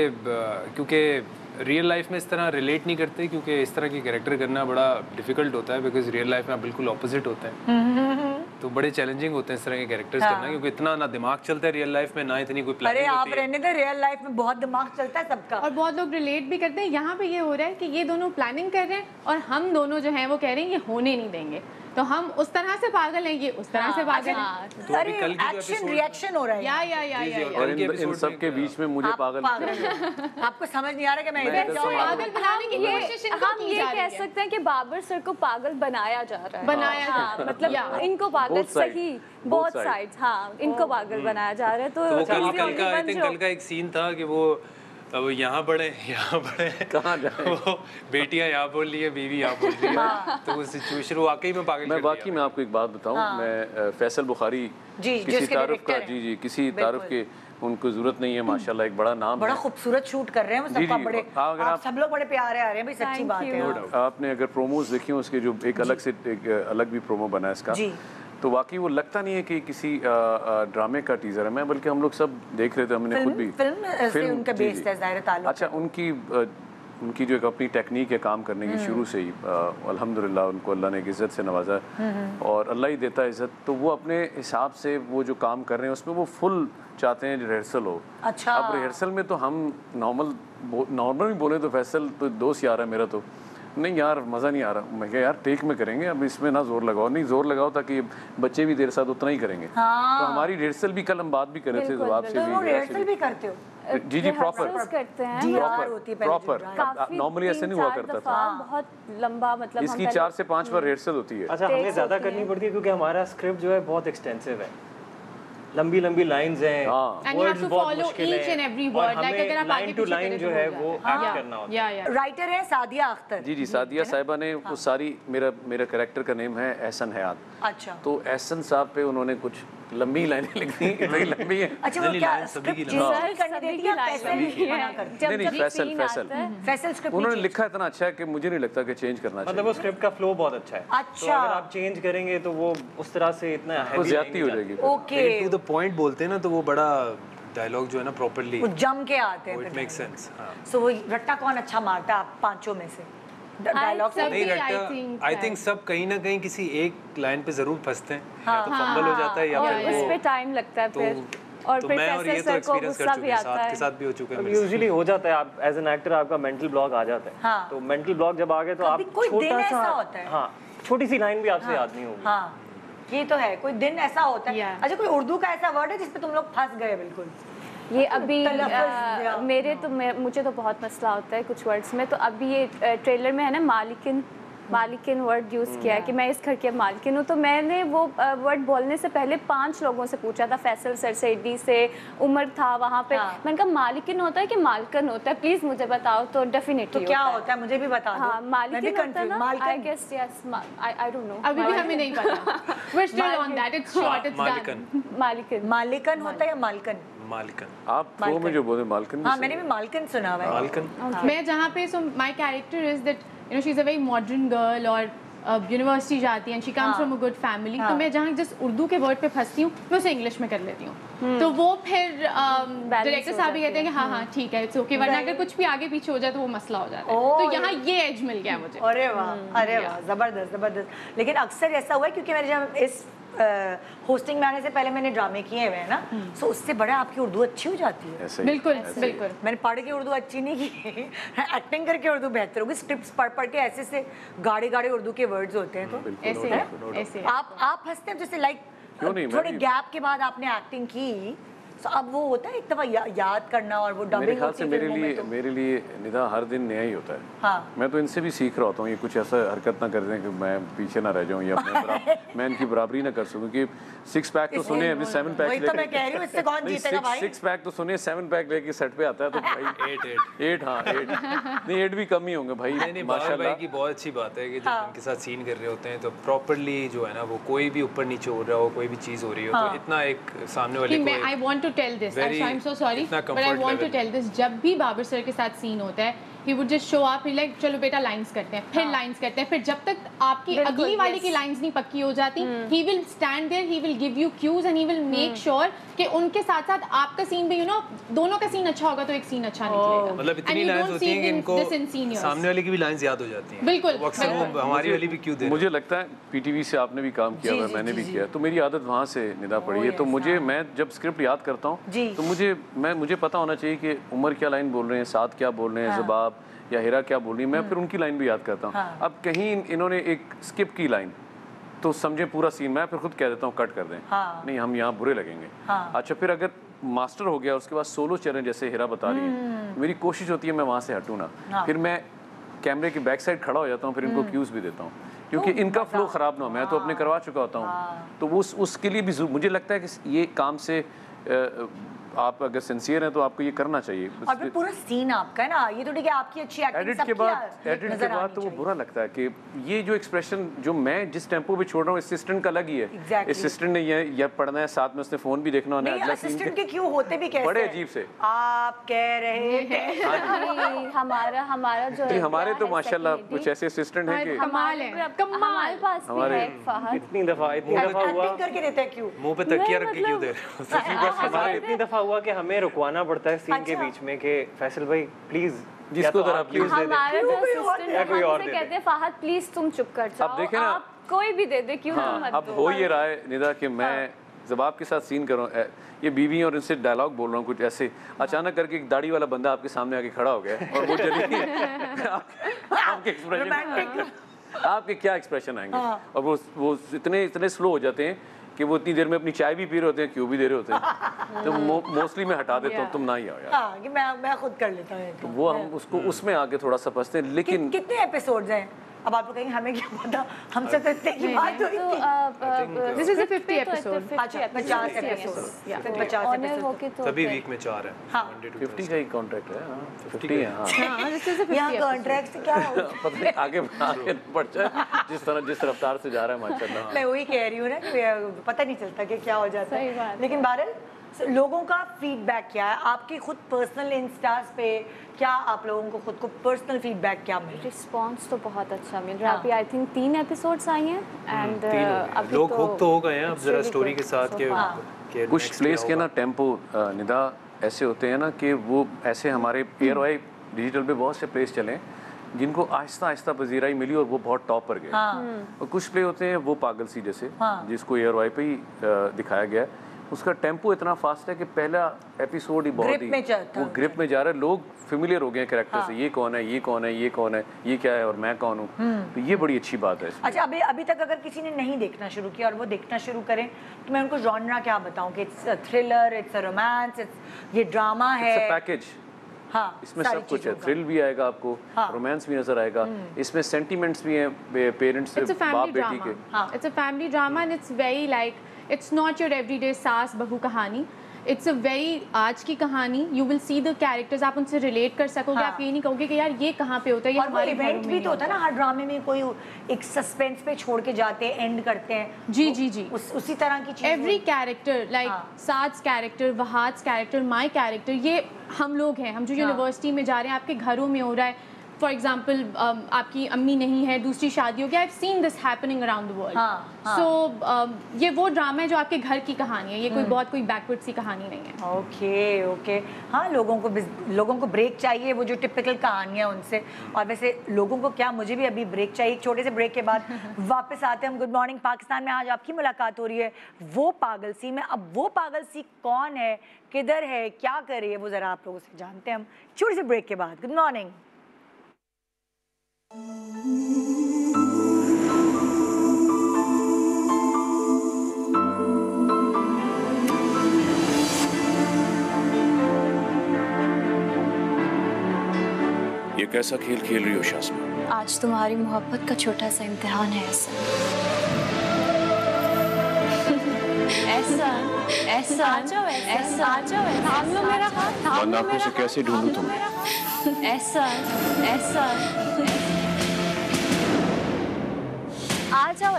[SPEAKER 8] क्योंकि रियल लाइफ में इस तरह रिलेट नहीं करते क्योंकि इस तरह की कैरेक्टर करना बड़ा डिफ़िकल्ट होता है बिकॉज़ रियल लाइफ में आप बिल्कुल ऑपोजिट होते हैं। (laughs) तो बड़े चैलेंजिंग होते हैं इस तरह के कैरेक्टर्स हाँ। करना क्योंकि इतना ना दिमाग चलता है रियल लाइफ में ना इतनी कोई
[SPEAKER 2] अरे आप रहने दे रियल लाइफ में बहुत दिमाग चलता है सबका।
[SPEAKER 6] और बहुत लोग रिलेट भी करते हैं। यहाँ पे ये हो रहा है कि ये दोनों प्लानिंग कर रहे हैं और हम दोनों जो हैं वो कह रहे हैं ये होने नहीं देंगे। तो हम उस तरह से पागल हैं ये उस तरह से पागल हैं।
[SPEAKER 8] तो
[SPEAKER 2] अरे
[SPEAKER 8] अभी कल की जो
[SPEAKER 2] एक्शन रिएक्शन हो रहा है।
[SPEAKER 6] या या या या
[SPEAKER 8] और
[SPEAKER 4] इन सब के बीच में मुझे पागल
[SPEAKER 2] पागल आपको समझ नहीं आ रहा कि मैं इधर
[SPEAKER 4] तो
[SPEAKER 6] पागल बनाने की कोशिश इनको
[SPEAKER 9] हम
[SPEAKER 6] की
[SPEAKER 9] ये
[SPEAKER 6] जा
[SPEAKER 9] कह
[SPEAKER 6] रही है।
[SPEAKER 9] सकते हैं कि बाबर सर को पागल बनाया जा रहा है।
[SPEAKER 6] बनाया जा
[SPEAKER 9] हाँ,
[SPEAKER 6] रहा है।
[SPEAKER 9] मतलब इनको पागल सही बहुत साइड हाँ इनको पागल बनाया जा रहा है तो
[SPEAKER 8] तो कल का आई थिंक कल का एक सीन था कि वो अब यहाँ पढ़े यहाँ पढ़े
[SPEAKER 4] कहाँ जाए
[SPEAKER 8] वो बेटियाँ यहाँ बोल रही है बीवी यहाँ बोल रही है। तो वो सिचुएशन वाकई में पागल
[SPEAKER 4] मैं वाकई में आपको एक बात बताऊँ मैं फैसल बुखारी
[SPEAKER 2] जी,
[SPEAKER 4] किसी तारुफ का जी जी किसी तारुफ के उनको ज़रूरत नहीं है माशाल्लाह एक बड़ा नाम
[SPEAKER 2] बड़ा खूबसूरत शूट कर रहे हैं वो सबका बड़े।
[SPEAKER 4] हाँ,
[SPEAKER 2] आप
[SPEAKER 4] आप-
[SPEAKER 2] सब लोग बड़े प्यारे आ रहे हैं भाई सच्ची बात है
[SPEAKER 4] आपने अगर प्रोमोज देखी हो उसके जो एक अलग से एक अलग भी प्रोमो बना है इसका।
[SPEAKER 2] जी।
[SPEAKER 4] तो वाकई वो लगता नहीं है कि किसी ड्रामे का टीजर है। मैं बल्कि हम लोग सब देख रहे थे हमने खुद भी।
[SPEAKER 2] फ़िल्म से उनका बेस्ड है ज़ाहिर ताल्लुक
[SPEAKER 4] अच्छा उनकी उनकी जो एक अपनी टेक्निक है काम करने की शुरू से ही अल्हम्दुलिल्लाह उनको अल्लाह ने एक इज़्ज़त से नवाजा। और अल्लाह ही देता है इज़्ज़त। तो वो अपने हिसाब से वो जो काम कर रहे हैं उसमें वो फुल चाहते हैं रिहर्सल हो।
[SPEAKER 2] अच्छा।
[SPEAKER 4] अब रिहर्सल में तो हम नॉर्मल नॉर्मल भी बोले तो फैसल तो दोस्त यार है मेरा तो। नहीं यार मज़ा नहीं आ रहा। मैं कहा यार टेक में करेंगे अब इसमें ना ज़ोर लगाओ। नहीं ज़ोर लगाओ ताकि बच्चे भी देर साथ उतना ही करेंगे। हाँ। तो हमारी रिहर्सल भी कल हम बात भी कर रहे थे जवाब से
[SPEAKER 2] तो
[SPEAKER 4] भी
[SPEAKER 2] रिहर्सल भी करते हो।
[SPEAKER 4] जी जी प्रॉपर
[SPEAKER 9] हैं
[SPEAKER 2] है
[SPEAKER 4] प्रॉपर नॉर्मली ऐसे नहीं हुआ करता था।
[SPEAKER 9] बहुत लंबा मतलब
[SPEAKER 4] इसकी चार से पाँच बार रिहर्सल होती है।
[SPEAKER 8] अच्छा हमें ज़्यादा करनी पड़ती है क्योंकि हमारा स्क्रिप्ट जो है बहुत एक्सटेंसिव है। लंबी लंबी लाइंस हैं।
[SPEAKER 4] हाँ।
[SPEAKER 8] बहुत
[SPEAKER 6] follow
[SPEAKER 8] मुश्किल
[SPEAKER 6] each
[SPEAKER 8] हैं, और हमें जो
[SPEAKER 6] तो
[SPEAKER 8] है वो
[SPEAKER 6] जाए।
[SPEAKER 8] करना होता है।
[SPEAKER 6] या। या
[SPEAKER 2] राइटर है सादिया अख्तर।
[SPEAKER 4] जी जी सादिया साहिबा ने वो सारी मेरा मेरा कैरेक्टर का नेम है एहसन हयात।
[SPEAKER 2] अच्छा।
[SPEAKER 4] तो एहसन साहब पे उन्होंने कुछ लंबी लाइनें दी इतनी लंबी है।
[SPEAKER 2] अच्छा वो क्या स्क्रिप्ट करने देती है फैसल
[SPEAKER 9] है।
[SPEAKER 4] नहीं, फैसल, फैसल।
[SPEAKER 2] स्क्रिप्ट
[SPEAKER 4] उन्होंने लिखा इतना अच्छा है कि मुझे नहीं लगता कि चेंज करना चाहिए मतलब
[SPEAKER 8] वो स्क्रिप्ट का फ्लो बहुत अच्छा है। तो
[SPEAKER 2] अच्छा।
[SPEAKER 8] अगर आप चेंज करेंगे तो वो उस तरह से इतना
[SPEAKER 4] वो
[SPEAKER 8] heavy
[SPEAKER 4] ज्यादती हो जाएगी।
[SPEAKER 2] ओके
[SPEAKER 8] टू द पॉइंट बोलते हैं ना तो वो बड़ा डायलॉग जो है ना प्रॉपरली
[SPEAKER 2] वो जम के आते हैं
[SPEAKER 8] इट मेक्स सेंस हाँ।
[SPEAKER 2] सो वो रट्टा कौन अच्छा मारता है आप पाँचों में से? डायलॉग
[SPEAKER 8] नहीं रट्टा आई थिंक सब कहीं ना कहीं किसी एक लाइन पे ज़रूर फंसते हैं। या तो फंबल हो जाता है या फिर
[SPEAKER 9] उस पे टाइम लगता है
[SPEAKER 8] तो
[SPEAKER 9] फिर। और
[SPEAKER 8] तो
[SPEAKER 9] फिर
[SPEAKER 8] मैं और ये तो एक्सपीरियंस कर चुके हैं साथ के साथ भी हो चुके हैं
[SPEAKER 10] यूजुअली हो जाता है आप एज एन एक्टर आपका मेंटल ब्लॉक आ जाता है।
[SPEAKER 2] हाँ।
[SPEAKER 10] तो मेंटल ब्लॉक जब आ गए तो आप छोटा सा
[SPEAKER 2] होता है।
[SPEAKER 10] हाँ छोटी सी लाइन भी आपसे याद नहीं होगी।
[SPEAKER 2] हाँ ये तो है कोई दिन ऐसा होता है। अच्छा कोई उर्दू का ऐसा वर्ड है जिसपे तुम लोग फंस गए बिल्कुल?
[SPEAKER 9] ये अभी अ, मेरे तो मैं, मुझे तो बहुत मसला होता है कुछ वर्ड्स में। तो अभी ये ट्रेलर में है ना मालिकिन मालिकिन वर्ड यूज़ किया है कि मैं इस घर की अब मालकिन हूँ। तो मैंने वो वर्ड बोलने से पहले पाँच लोगों से पूछा था फैसल सर से डी से उमर था वहाँ पे।
[SPEAKER 2] हाँ।
[SPEAKER 9] मैंने कहा मालिकिन होता है कि मालकन होता है? प्लीज़ मुझे बताओ तो डेफिनेटली
[SPEAKER 2] तो क्या होता है। मुझे भी बता
[SPEAKER 9] हाँ मालिकिन होता है ना I guess yes I don't know
[SPEAKER 6] अभी भी हमें नहीं पता। We're still on that. It's short it's done.
[SPEAKER 8] मालिकन।
[SPEAKER 9] मालिकन
[SPEAKER 2] होता है या मालकन?
[SPEAKER 8] मालिकन।
[SPEAKER 4] आप प्रो में जो बोले मालकन
[SPEAKER 2] हाँ मैंने भी मालकन सुना हुआ है।
[SPEAKER 8] मालिकन।
[SPEAKER 6] मैं जहाँ पे so my character is that you know she is a very modern girl और यूनिवर्सिटी जाती है she comes from a good family तो मैं जहाँ जिस उर्दू के वर्ड पे फंसती हूँ मैं उसे इंग्लिश में कर लेती हूँ। तो वो फिर डायरेक्टर साहब भी कहते हैं कि हाँ। हाँ ठीक है इट्स ओके वरना अगर कुछ भी आगे पीछे हो जाए तो वो मसला हो जाता है। तो यहाँ ये एज मिल गया मुझे।
[SPEAKER 2] अरे वाह अरे वाह ज़बरदस्त ज़बरदस्त। लेकिन अक्सर ऐसा हुआ है क्योंकि मैंने जब इस होस्टिंग में आने से पहले मैंने ड्रामे किए हुए हैं ना सो उससे बड़ा आपकी उर्दू अच्छी हो जाती है।
[SPEAKER 6] बिल्कुल बिल्कुल।
[SPEAKER 2] मैंने पढ़ के उर्दू अच्छी नहीं की एक्टिंग (laughs) करके उर्दू बेहतर होगी स्क्रिप्ट पढ़ पढ़ के ऐसे से गाड़े गाड़े उर्दू के वर्ड्स होते हैं तो।
[SPEAKER 6] ऐसे
[SPEAKER 2] आप आप हँसते हैं जैसे लाइक
[SPEAKER 4] क्यों नहीं, मैं
[SPEAKER 2] थोड़े गैप के बाद आपने एक्टिंग की तो अब वो होता है एक दफ़ा या, याद करना और वो
[SPEAKER 4] मेरे ख्याल से मेरे लिए
[SPEAKER 2] तो
[SPEAKER 4] मेरे लिए निदा हर दिन नया ही होता है
[SPEAKER 2] हाँ
[SPEAKER 4] मैं तो इनसे भी सीख रहा होता हूँ ये कुछ ऐसा हरकत ना कर दें कि मैं पीछे ना रह जाऊँ या मैं, (laughs) मैं इनकी बराबरी ना कर सकूँ कि सिक्स पैक तो सुने अभी सेवन पैक
[SPEAKER 2] वही तो मैं कह रही इससे कौन जीतेगा भाई?
[SPEAKER 4] सिक्स पैक तो सुने सेवन पैक लेके सेट पे आता है तो (laughs) भाई
[SPEAKER 8] एट एट
[SPEAKER 4] एट हाँ एट (laughs) नहीं एट भी कम ही होंगे भाई
[SPEAKER 8] नहीं नहीं भाई
[SPEAKER 4] माशाल्लाह
[SPEAKER 8] की बहुत अच्छी बात है कि जब
[SPEAKER 2] हाँ।
[SPEAKER 8] उनके साथ सीन कर रहे होते हैं तो प्रॉपरली जो है ना वो कोई भी ऊपर नीचे हो रहा हो कोई भी चीज़ हो रही हो
[SPEAKER 2] हाँ।
[SPEAKER 8] तो इतना एक सामने वाले को
[SPEAKER 6] I want to tell this I am so sorry but I want to tell this जब भी बाबर सर के साथ सीन होता है he would just show up he like चलो बेटा लाइंस करते हैं. फिर लाइंस करते हैं। फिर जब तक आपकी अगली वाली की लाइंस नहीं पक्की हो जाती he will stand there he will give you cues and he will make sure कि उनके साथ साथ आपका सीन भी यू नो दोनों का सीन अच्छा होगा तो एक सीन अच्छा निकलेगा।
[SPEAKER 8] मतलब इतनी लाइंस होती हैं कि इनको. सामने वाले की भी लाइंस याद हो जाती हैं।
[SPEAKER 6] बिल्कुल।
[SPEAKER 8] हमारी वाली भी क्यों दे
[SPEAKER 4] मुझे लगता है पीटीवी से आपने भी काम किया हुआ मैंने भी किया तो मेरी आदत वहाँ से निदा पड़ी है। तो मुझे
[SPEAKER 2] हाँ।
[SPEAKER 4] मैं जब स्क्रिप्ट याद करता हूँ तो मुझे मैं मुझे पता होना चाहिए कि उमर क्या लाइन बोल रहे हैं साथ क्या बोल रहे हैं
[SPEAKER 2] हाँ।
[SPEAKER 4] या हिरा क्या बोल रही मैं फिर उनकी लाइन भी याद करता हूँ
[SPEAKER 2] हाँ।
[SPEAKER 4] अब कहीं इन्होंने एक स्किप की लाइन तो समझे पूरा सीन मैं फिर खुद कह देता हूँ कट कर दें
[SPEAKER 2] हाँ।
[SPEAKER 4] नहीं हम यहाँ बुरे लगेंगे
[SPEAKER 2] हाँ।
[SPEAKER 4] अच्छा फिर अगर मास्टर हो गया उसके बाद सोलो चैलेंज जैसे हिरा बता रही
[SPEAKER 2] हम्म।
[SPEAKER 4] है मेरी कोशिश होती है मैं वहाँ से हटूँ ना
[SPEAKER 2] हाँ।
[SPEAKER 4] फिर मैं कैमरे की बैक साइड खड़ा हो जाता हूँ फिर इनको क्यूज भी देता हूँ क्योंकि इनका फ्लो खराब ना हो मैं तो अपने करवा चुका होता हूँ तो उस उसके लिए भी मुझे लगता है कि ये काम से आप अगर सिंसियर हैं तो आपको ये करना चाहिए।
[SPEAKER 2] और फिर पूरा सीन आपका है ना ये तो ठीक है आपकी अच्छी एक्टिंग
[SPEAKER 4] एडिट के बाद एडिट के बाद तो वो बुरा लगता है कि ये जो एक्सप्रेशन जो मैं जिस टेंपो पे छोड़ रहा हूँ असिस्टेंट का अलग ही है।
[SPEAKER 2] Exactly.
[SPEAKER 4] असिस्टेंट ने ये या पढ़ना है साथ में उसने फ़ोन भी देखना होना है
[SPEAKER 2] असिस्टेंट
[SPEAKER 4] के-
[SPEAKER 2] क्यों होते भी कैसे
[SPEAKER 4] बड़े अजीब से।
[SPEAKER 2] आप कह रहे (laughs) हैं।
[SPEAKER 9] हमारा हमारा जो
[SPEAKER 4] हमारे तो माशाल्लाह कुछ ऐसे असिस्टेंट हैं कि
[SPEAKER 6] कमाल है। कमाल
[SPEAKER 9] पास भी
[SPEAKER 4] हमारे-
[SPEAKER 9] है। फहद।
[SPEAKER 10] इतनी दफ़ा इतनी दफ़ा हुआ।
[SPEAKER 2] करके देते हैं क्यों?
[SPEAKER 8] मुँह पे तकिया रख के क्यों दे रहे हो
[SPEAKER 10] इतनी दफ़ा हुआ कि हमें रुकवाना पड़ता है सीन के
[SPEAKER 2] अच्छा।
[SPEAKER 10] बीच में कि फैसल भाई प्लीज़
[SPEAKER 4] जिसको जरा please दे दे।
[SPEAKER 2] कोई और
[SPEAKER 10] या कोई और दे दे।
[SPEAKER 9] कहते हैं फहद प्लीज़ तुम चुप कर जाओ।
[SPEAKER 4] अब देखें ना-
[SPEAKER 9] आप कोई भी दे दे क्यों
[SPEAKER 4] हाँ
[SPEAKER 9] मत
[SPEAKER 4] अब हो ये है। निदा कि मैं जब आपके साथ सीन कर रहा हूँ ये बीवी और इनसे डायलॉग बोल रहा हूँ कुछ ऐसे। अचानक करके एक दाढ़ी वाला बंदा आपके सामने आके खड़ा हो गया और वो जल्दी (laughs) (laughs) आपके एक्सप्रेशन आपके क्या एक्सप्रेशन आएँगे? और वो वो इतने इतने स्लो हो जाते हैं कि वो इतनी देर में अपनी चाय भी पी रहे होते हैं क्यों भी दे रहे होते हैं। (laughs) तो मोस्टली मैं हटा देता हूँ तुम ना ही आओ यार।
[SPEAKER 2] हाँ कि मैं मैं खुद कर लेता हूँ
[SPEAKER 4] तो। वो हम उसको उसमें आके थोड़ा सा फंसते हैं
[SPEAKER 2] कि,
[SPEAKER 4] लेकिन
[SPEAKER 2] कितने एपिसोड्स हैं? अब आप लोग कहेंगे हमें क्या पता? हमसे तो इतने की बात हुई
[SPEAKER 9] तो
[SPEAKER 2] थी।
[SPEAKER 6] This is a 50 episode.
[SPEAKER 2] अच्छा पचास एपिसोड फिर पचास
[SPEAKER 9] ऑनर
[SPEAKER 2] एपिसोड
[SPEAKER 9] होके तो
[SPEAKER 8] तभी
[SPEAKER 9] फिर-
[SPEAKER 8] वीक में चार है।
[SPEAKER 2] हाँ।
[SPEAKER 8] To
[SPEAKER 4] फिफ्टी का ही कॉन्ट्रैक्ट है हाँ। फिफ्टी है हाँ
[SPEAKER 6] हाँ, this is a 50
[SPEAKER 2] यहाँ. कॉन्ट्रैक्ट क्या होता है? (laughs)
[SPEAKER 4] पता नहीं आगे आगे बढ़ जाए जिस तरह जिस रफ्तार से जा रहा है माशाल्लाह। (laughs)
[SPEAKER 2] मैं वही कह रही हूँ ना कि पता नहीं चलता कि क्या हो जाता है। लेकिन बहरहाल लोगों का फीडबैक क्या है? आपकी खुद पर्सनल इंस्टास पे क्या आप लोगों को खुद को पर्सनल फीडबैक क्या मिल?
[SPEAKER 9] रिस्पॉन्स तो बहुत अच्छा मिल रहा है।
[SPEAKER 2] हाँ।
[SPEAKER 9] अभी आई थिंक तीन एपिसोड्स आई हैं एंड
[SPEAKER 8] हो।
[SPEAKER 9] अभी
[SPEAKER 8] लोग हुक तो हो गए हैं। अब जरा स्टोरी के साथ के
[SPEAKER 4] कुछ प्लेस के ना। टेंपो निदा ऐसे होते हैं ना कि वो ऐसे हमारे एयर वाई डिजिटल पे बहुत से प्लेस चले जिनको आहिस्ता आहिस्ता पजीराई मिली और वो बहुत टॉप पर गए।
[SPEAKER 2] हाँ।
[SPEAKER 4] और कुछ प्ले होते हैं वो पागल सी जैसे
[SPEAKER 2] हाँ।
[SPEAKER 4] जिसको एयर वाई पे ही दिखाया गया है। उसका टेंपो इतना फास्ट है कि पहला एपिसोड ही बहुत ही वो ग्रिप में जा रहा है। लोग फेमिलियर हो गए कैरेक्टर
[SPEAKER 2] हाँ।
[SPEAKER 4] से। ये कौन है ये कौन है ये कौन है ये क्या है और मैं कौन हूँ? तो ये बड़ी अच्छी बात है
[SPEAKER 2] अच्छा अभी अभी तक अगर किसी ने नहीं देखना शुरू किया और वो देखना शुरू करें तो मैं उनको जॉनरा क्या बताऊँ कि it's thriller it's romance it's ये ड्रामा है।
[SPEAKER 4] पैकेज
[SPEAKER 2] हाँ,
[SPEAKER 4] इसमें सब कुछ है। थ्रिल भी आएगा आपको
[SPEAKER 2] हाँ।
[SPEAKER 4] रोमांस भी नज़र आएगा। इसमें सेंटिमेंट्स भी हैं पेरेंट्स बाप बेटी. के।
[SPEAKER 6] It's a family drama and it's very like not your every day सास बहू कहानी इट्स अ वेरी आज की कहानी you will see the characters आप उनसे रिलेट कर सकोगे
[SPEAKER 2] हाँ।
[SPEAKER 6] आप ये नहीं कहोगे कि यार ये कहाँ पे होता है ये
[SPEAKER 2] और
[SPEAKER 6] हमारे
[SPEAKER 2] इवेंट भी तो होता है ना हर ड्रामे में कोई एक सस्पेंस पे छोड़ के जाते हैं एंड करते हैं
[SPEAKER 6] जी, जी, जी।
[SPEAKER 2] उस, उसी तरह की चीज़
[SPEAKER 6] एवरी कैरेक्टर लाइक
[SPEAKER 2] हाँ।
[SPEAKER 6] Saaj character Wahaj character my character ये हम लोग हैं हम जो
[SPEAKER 2] हाँ।
[SPEAKER 6] यूनिवर्सिटी में जा रहे हैं आपके घरों में हो रहा है फॉर एग्ज़ाम्पल आपकी अम्मी नहीं है दूसरी शादी हो गया I seen this happening around the world. So ये वो ड्रामा है जो आपके घर की कहानी है ये
[SPEAKER 2] हम्म।
[SPEAKER 6] कोई बहुत कोई बैकवर्ड सी कहानी नहीं है.
[SPEAKER 2] ओके ओके हाँ लोगों को लोगों को ब्रेक चाहिए वो जो टिपिकल कहानियाँ उनसे. और वैसे लोगों को क्या मुझे भी अभी ब्रेक चाहिए एक छोटे से ब्रेक के बाद (laughs) वापस आते हैं हम. गुड मॉर्निंग पाकिस्तान में आज आपकी मुलाकात हो रही है. वो पागल सी में अब वो पागल सी कौन है किधर है क्या कर रही है वो ज़रा आप लोगों से जानते हैं हम. छोटे से ब्रेक के बाद. गुड मॉर्निंग
[SPEAKER 11] ये कैसा खेल खेल रही हो शासना
[SPEAKER 12] आज तुम्हारी मोहब्बत का छोटा सा इम्तिहान है ऐसा। ऐसा ऐसा। ऐसा। थाम लो मेरा हाथ थाम लो मेरा।
[SPEAKER 11] कैसे ढूंढूं तुम्हें?
[SPEAKER 12] ऐसा ऐसा।